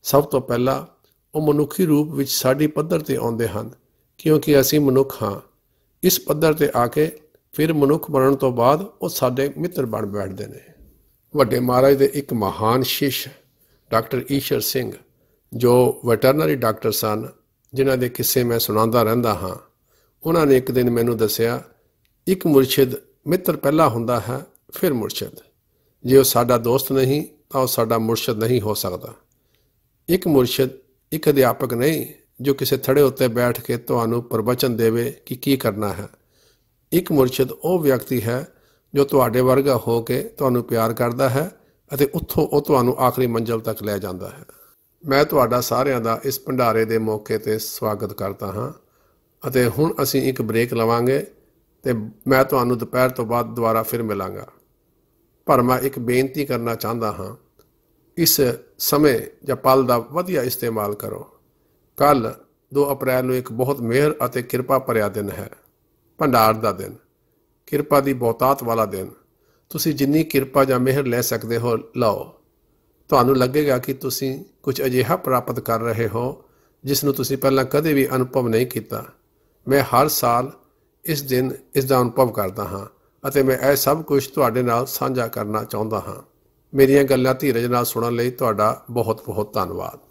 ਸਭ ਤੋਂ ਪਹਿਲਾਂ ਉਹ ਮਨੁੱਖੀ ਰੂਪ ਵਿੱਚ ਸਾਡੀ ਪੱਧਰ ਤੇ ਆਉਂਦੇ ਹਨ, ਕਿਉਂਕਿ ਅਸੀਂ ਮਨੁੱਖ ਹਾਂ। ਇਸ ਪੱਧਰ ਤੇ ਆ ਕੇ ਫਿਰ ਮਨੁੱਖ ਬਣਨ ਤੋਂ ਬਾਅਦ ਉਹ ਸਾਡੇ ਮਿੱਤਰ ਬਣ ਬੈਠਦੇ ਨੇ। ਵੱਡੇ ਮਹਾਰਾਜ ਦੇ ਇੱਕ ਮਹਾਨ ਸ਼ਿਸ਼, ਡਾਕਟਰ ਈਸ਼ਰ ਸਿੰਘ, ਜੋ ਵੈਟਰਨਰੀ ਡਾਕਟਰ ਸਨ, ਜਿਨ੍ਹਾਂ ਦੇ ਕਿੱਸੇ ਮੈਂ ਸੁਣਾਉਂਦਾ ਰਹਿੰਦਾ ਹਾਂ। ਉਹਨਾਂ ਨੇ ਇੱਕ ਦਿਨ ਮੈਨੂੰ ਦੱਸਿਆ, ਇੱਕ ਮੁਰਸ਼ਿਦ ਮਿੱਤਰ ਪਹਿਲਾਂ ਹੁੰਦਾ ਹੈ, ਫਿਰ ਮੁਰਸ਼ਿਦ। ਜੇ ਉਹ ਸਾਡਾ ਦੋਸਤ ਨਹੀਂ, ਤਾਂ ਉਹ ਸਾਡਾ ਮੁਰਸ਼ਿਦ ਨਹੀਂ ਹੋ ਸਕਦਾ। ਇੱਕ ਮੁਰਸ਼ਿਦ ਇੱਕ ਅਧਿਆਪਕ ਨਹੀਂ, ਜੋ ਕਿਸੇ ਥੜੇ ਉੱਤੇ ਬੈਠ ਕੇ ਤੁਹਾਨੂੰ ਪ੍ਰਵਚਨ ਦੇਵੇ ਕਿ ਕੀ ਕਰਨਾ ਹੈ। ਇੱਕ ਮੁਰਸ਼ਿਦ ਉਹ ਵਿਅਕਤੀ ਹੈ ਜੋ ਤੁਹਾਡੇ ਵਰਗਾ ਹੋ ਕੇ ਤੁਹਾਨੂੰ ਪਿਆਰ ਕਰਦਾ ਹੈ ਅਤੇ ਉੱਥੋਂ ਉਹ ਤੁਹਾਨੂੰ ਆਖਰੀ ਮੰਜ਼ਲ ਤੱਕ ਲੈ ਜਾਂਦਾ ਹੈ। ਮੈਂ ਤੁਹਾਡਾ ਸਾਰਿਆਂ ਦਾ ਇਸ ਭੰਡਾਰੇ ਦੇ ਮੌਕੇ ਤੇ ਸਵਾਗਤ ਕਰਦਾ ਹਾਂ ਅਤੇ ਹੁਣ ਅਸੀਂ ਇੱਕ ਬ੍ਰੇਕ ਲਵਾਂਗੇ ਤੇ ਮੈਂ ਤੁਹਾਨੂੰ ਦੁਪਹਿਰ ਤੋਂ ਬਾਅਦ ਦੁਬਾਰਾ ਫਿਰ ਮਿਲਾਂਗਾ। ਪਰ ਮੈਂ ਇੱਕ ਬੇਨਤੀ ਕਰਨਾ ਚਾਹੁੰਦਾ ਹਾਂ, ਇਸ ਸਮੇਂ ਜਾਂ ਪਲ ਦਾ ਵਧੀਆ ਇਸਤੇਮਾਲ ਕਰੋ। ਕੱਲ 2 ਅਪ੍ਰੈਲ ਨੂੰ ਇੱਕ ਬਹੁਤ ਮਿਹਰ ਅਤੇ ਕਿਰਪਾ ਭਰਿਆ ਦਿਨ ਹੈ, ਭੰਡਾਰ ਦਾ ਦਿਨ। ਕਿਰਪਾ ਦੀ ਬਹੁਤਾਤ ਵਾਲਾ ਦਿਨ। ਤੁਸੀਂ ਜਿੰਨੀ ਕਿਰਪਾ ਜਾਂ ਮਿਹਰ ਲੈ ਸਕਦੇ ਹੋ, ਲਓ। ਤੁਹਾਨੂੰ ਲੱਗੇਗਾ ਕਿ ਤੁਸੀਂ ਕੁਝ ਅਜਿਹਾ ਪ੍ਰਾਪਤ ਕਰ ਰਹੇ ਹੋ, ਜਿਸ ਨੂੰ ਤੁਸੀਂ ਪਹਿਲਾਂ ਕਦੇ ਵੀ ਅਨੁਭਵ ਨਹੀਂ ਕੀਤਾ। ਮੈਂ ਹਰ ਸਾਲ ਇਸ ਦਿਨ ਇਸ ਦਾ ਅਨੁਭਵ ਕਰਦਾ ਹਾਂ ਅਤੇ ਮੈਂ ਇਹ ਸਭ ਕੁਝ ਤੁਹਾਡੇ ਨਾਲ ਸਾਂਝਾ ਕਰਨਾ ਚਾਹੁੰਦਾ ਹਾਂ। ਮੇਰੀਆਂ ਗੱਲਾਂ ਧੀਰਜ ਨਾਲ ਸੁਣਨ ਲਈ ਤੁਹਾਡਾ ਬਹੁਤ ਬਹੁਤ ਧੰਨਵਾਦ।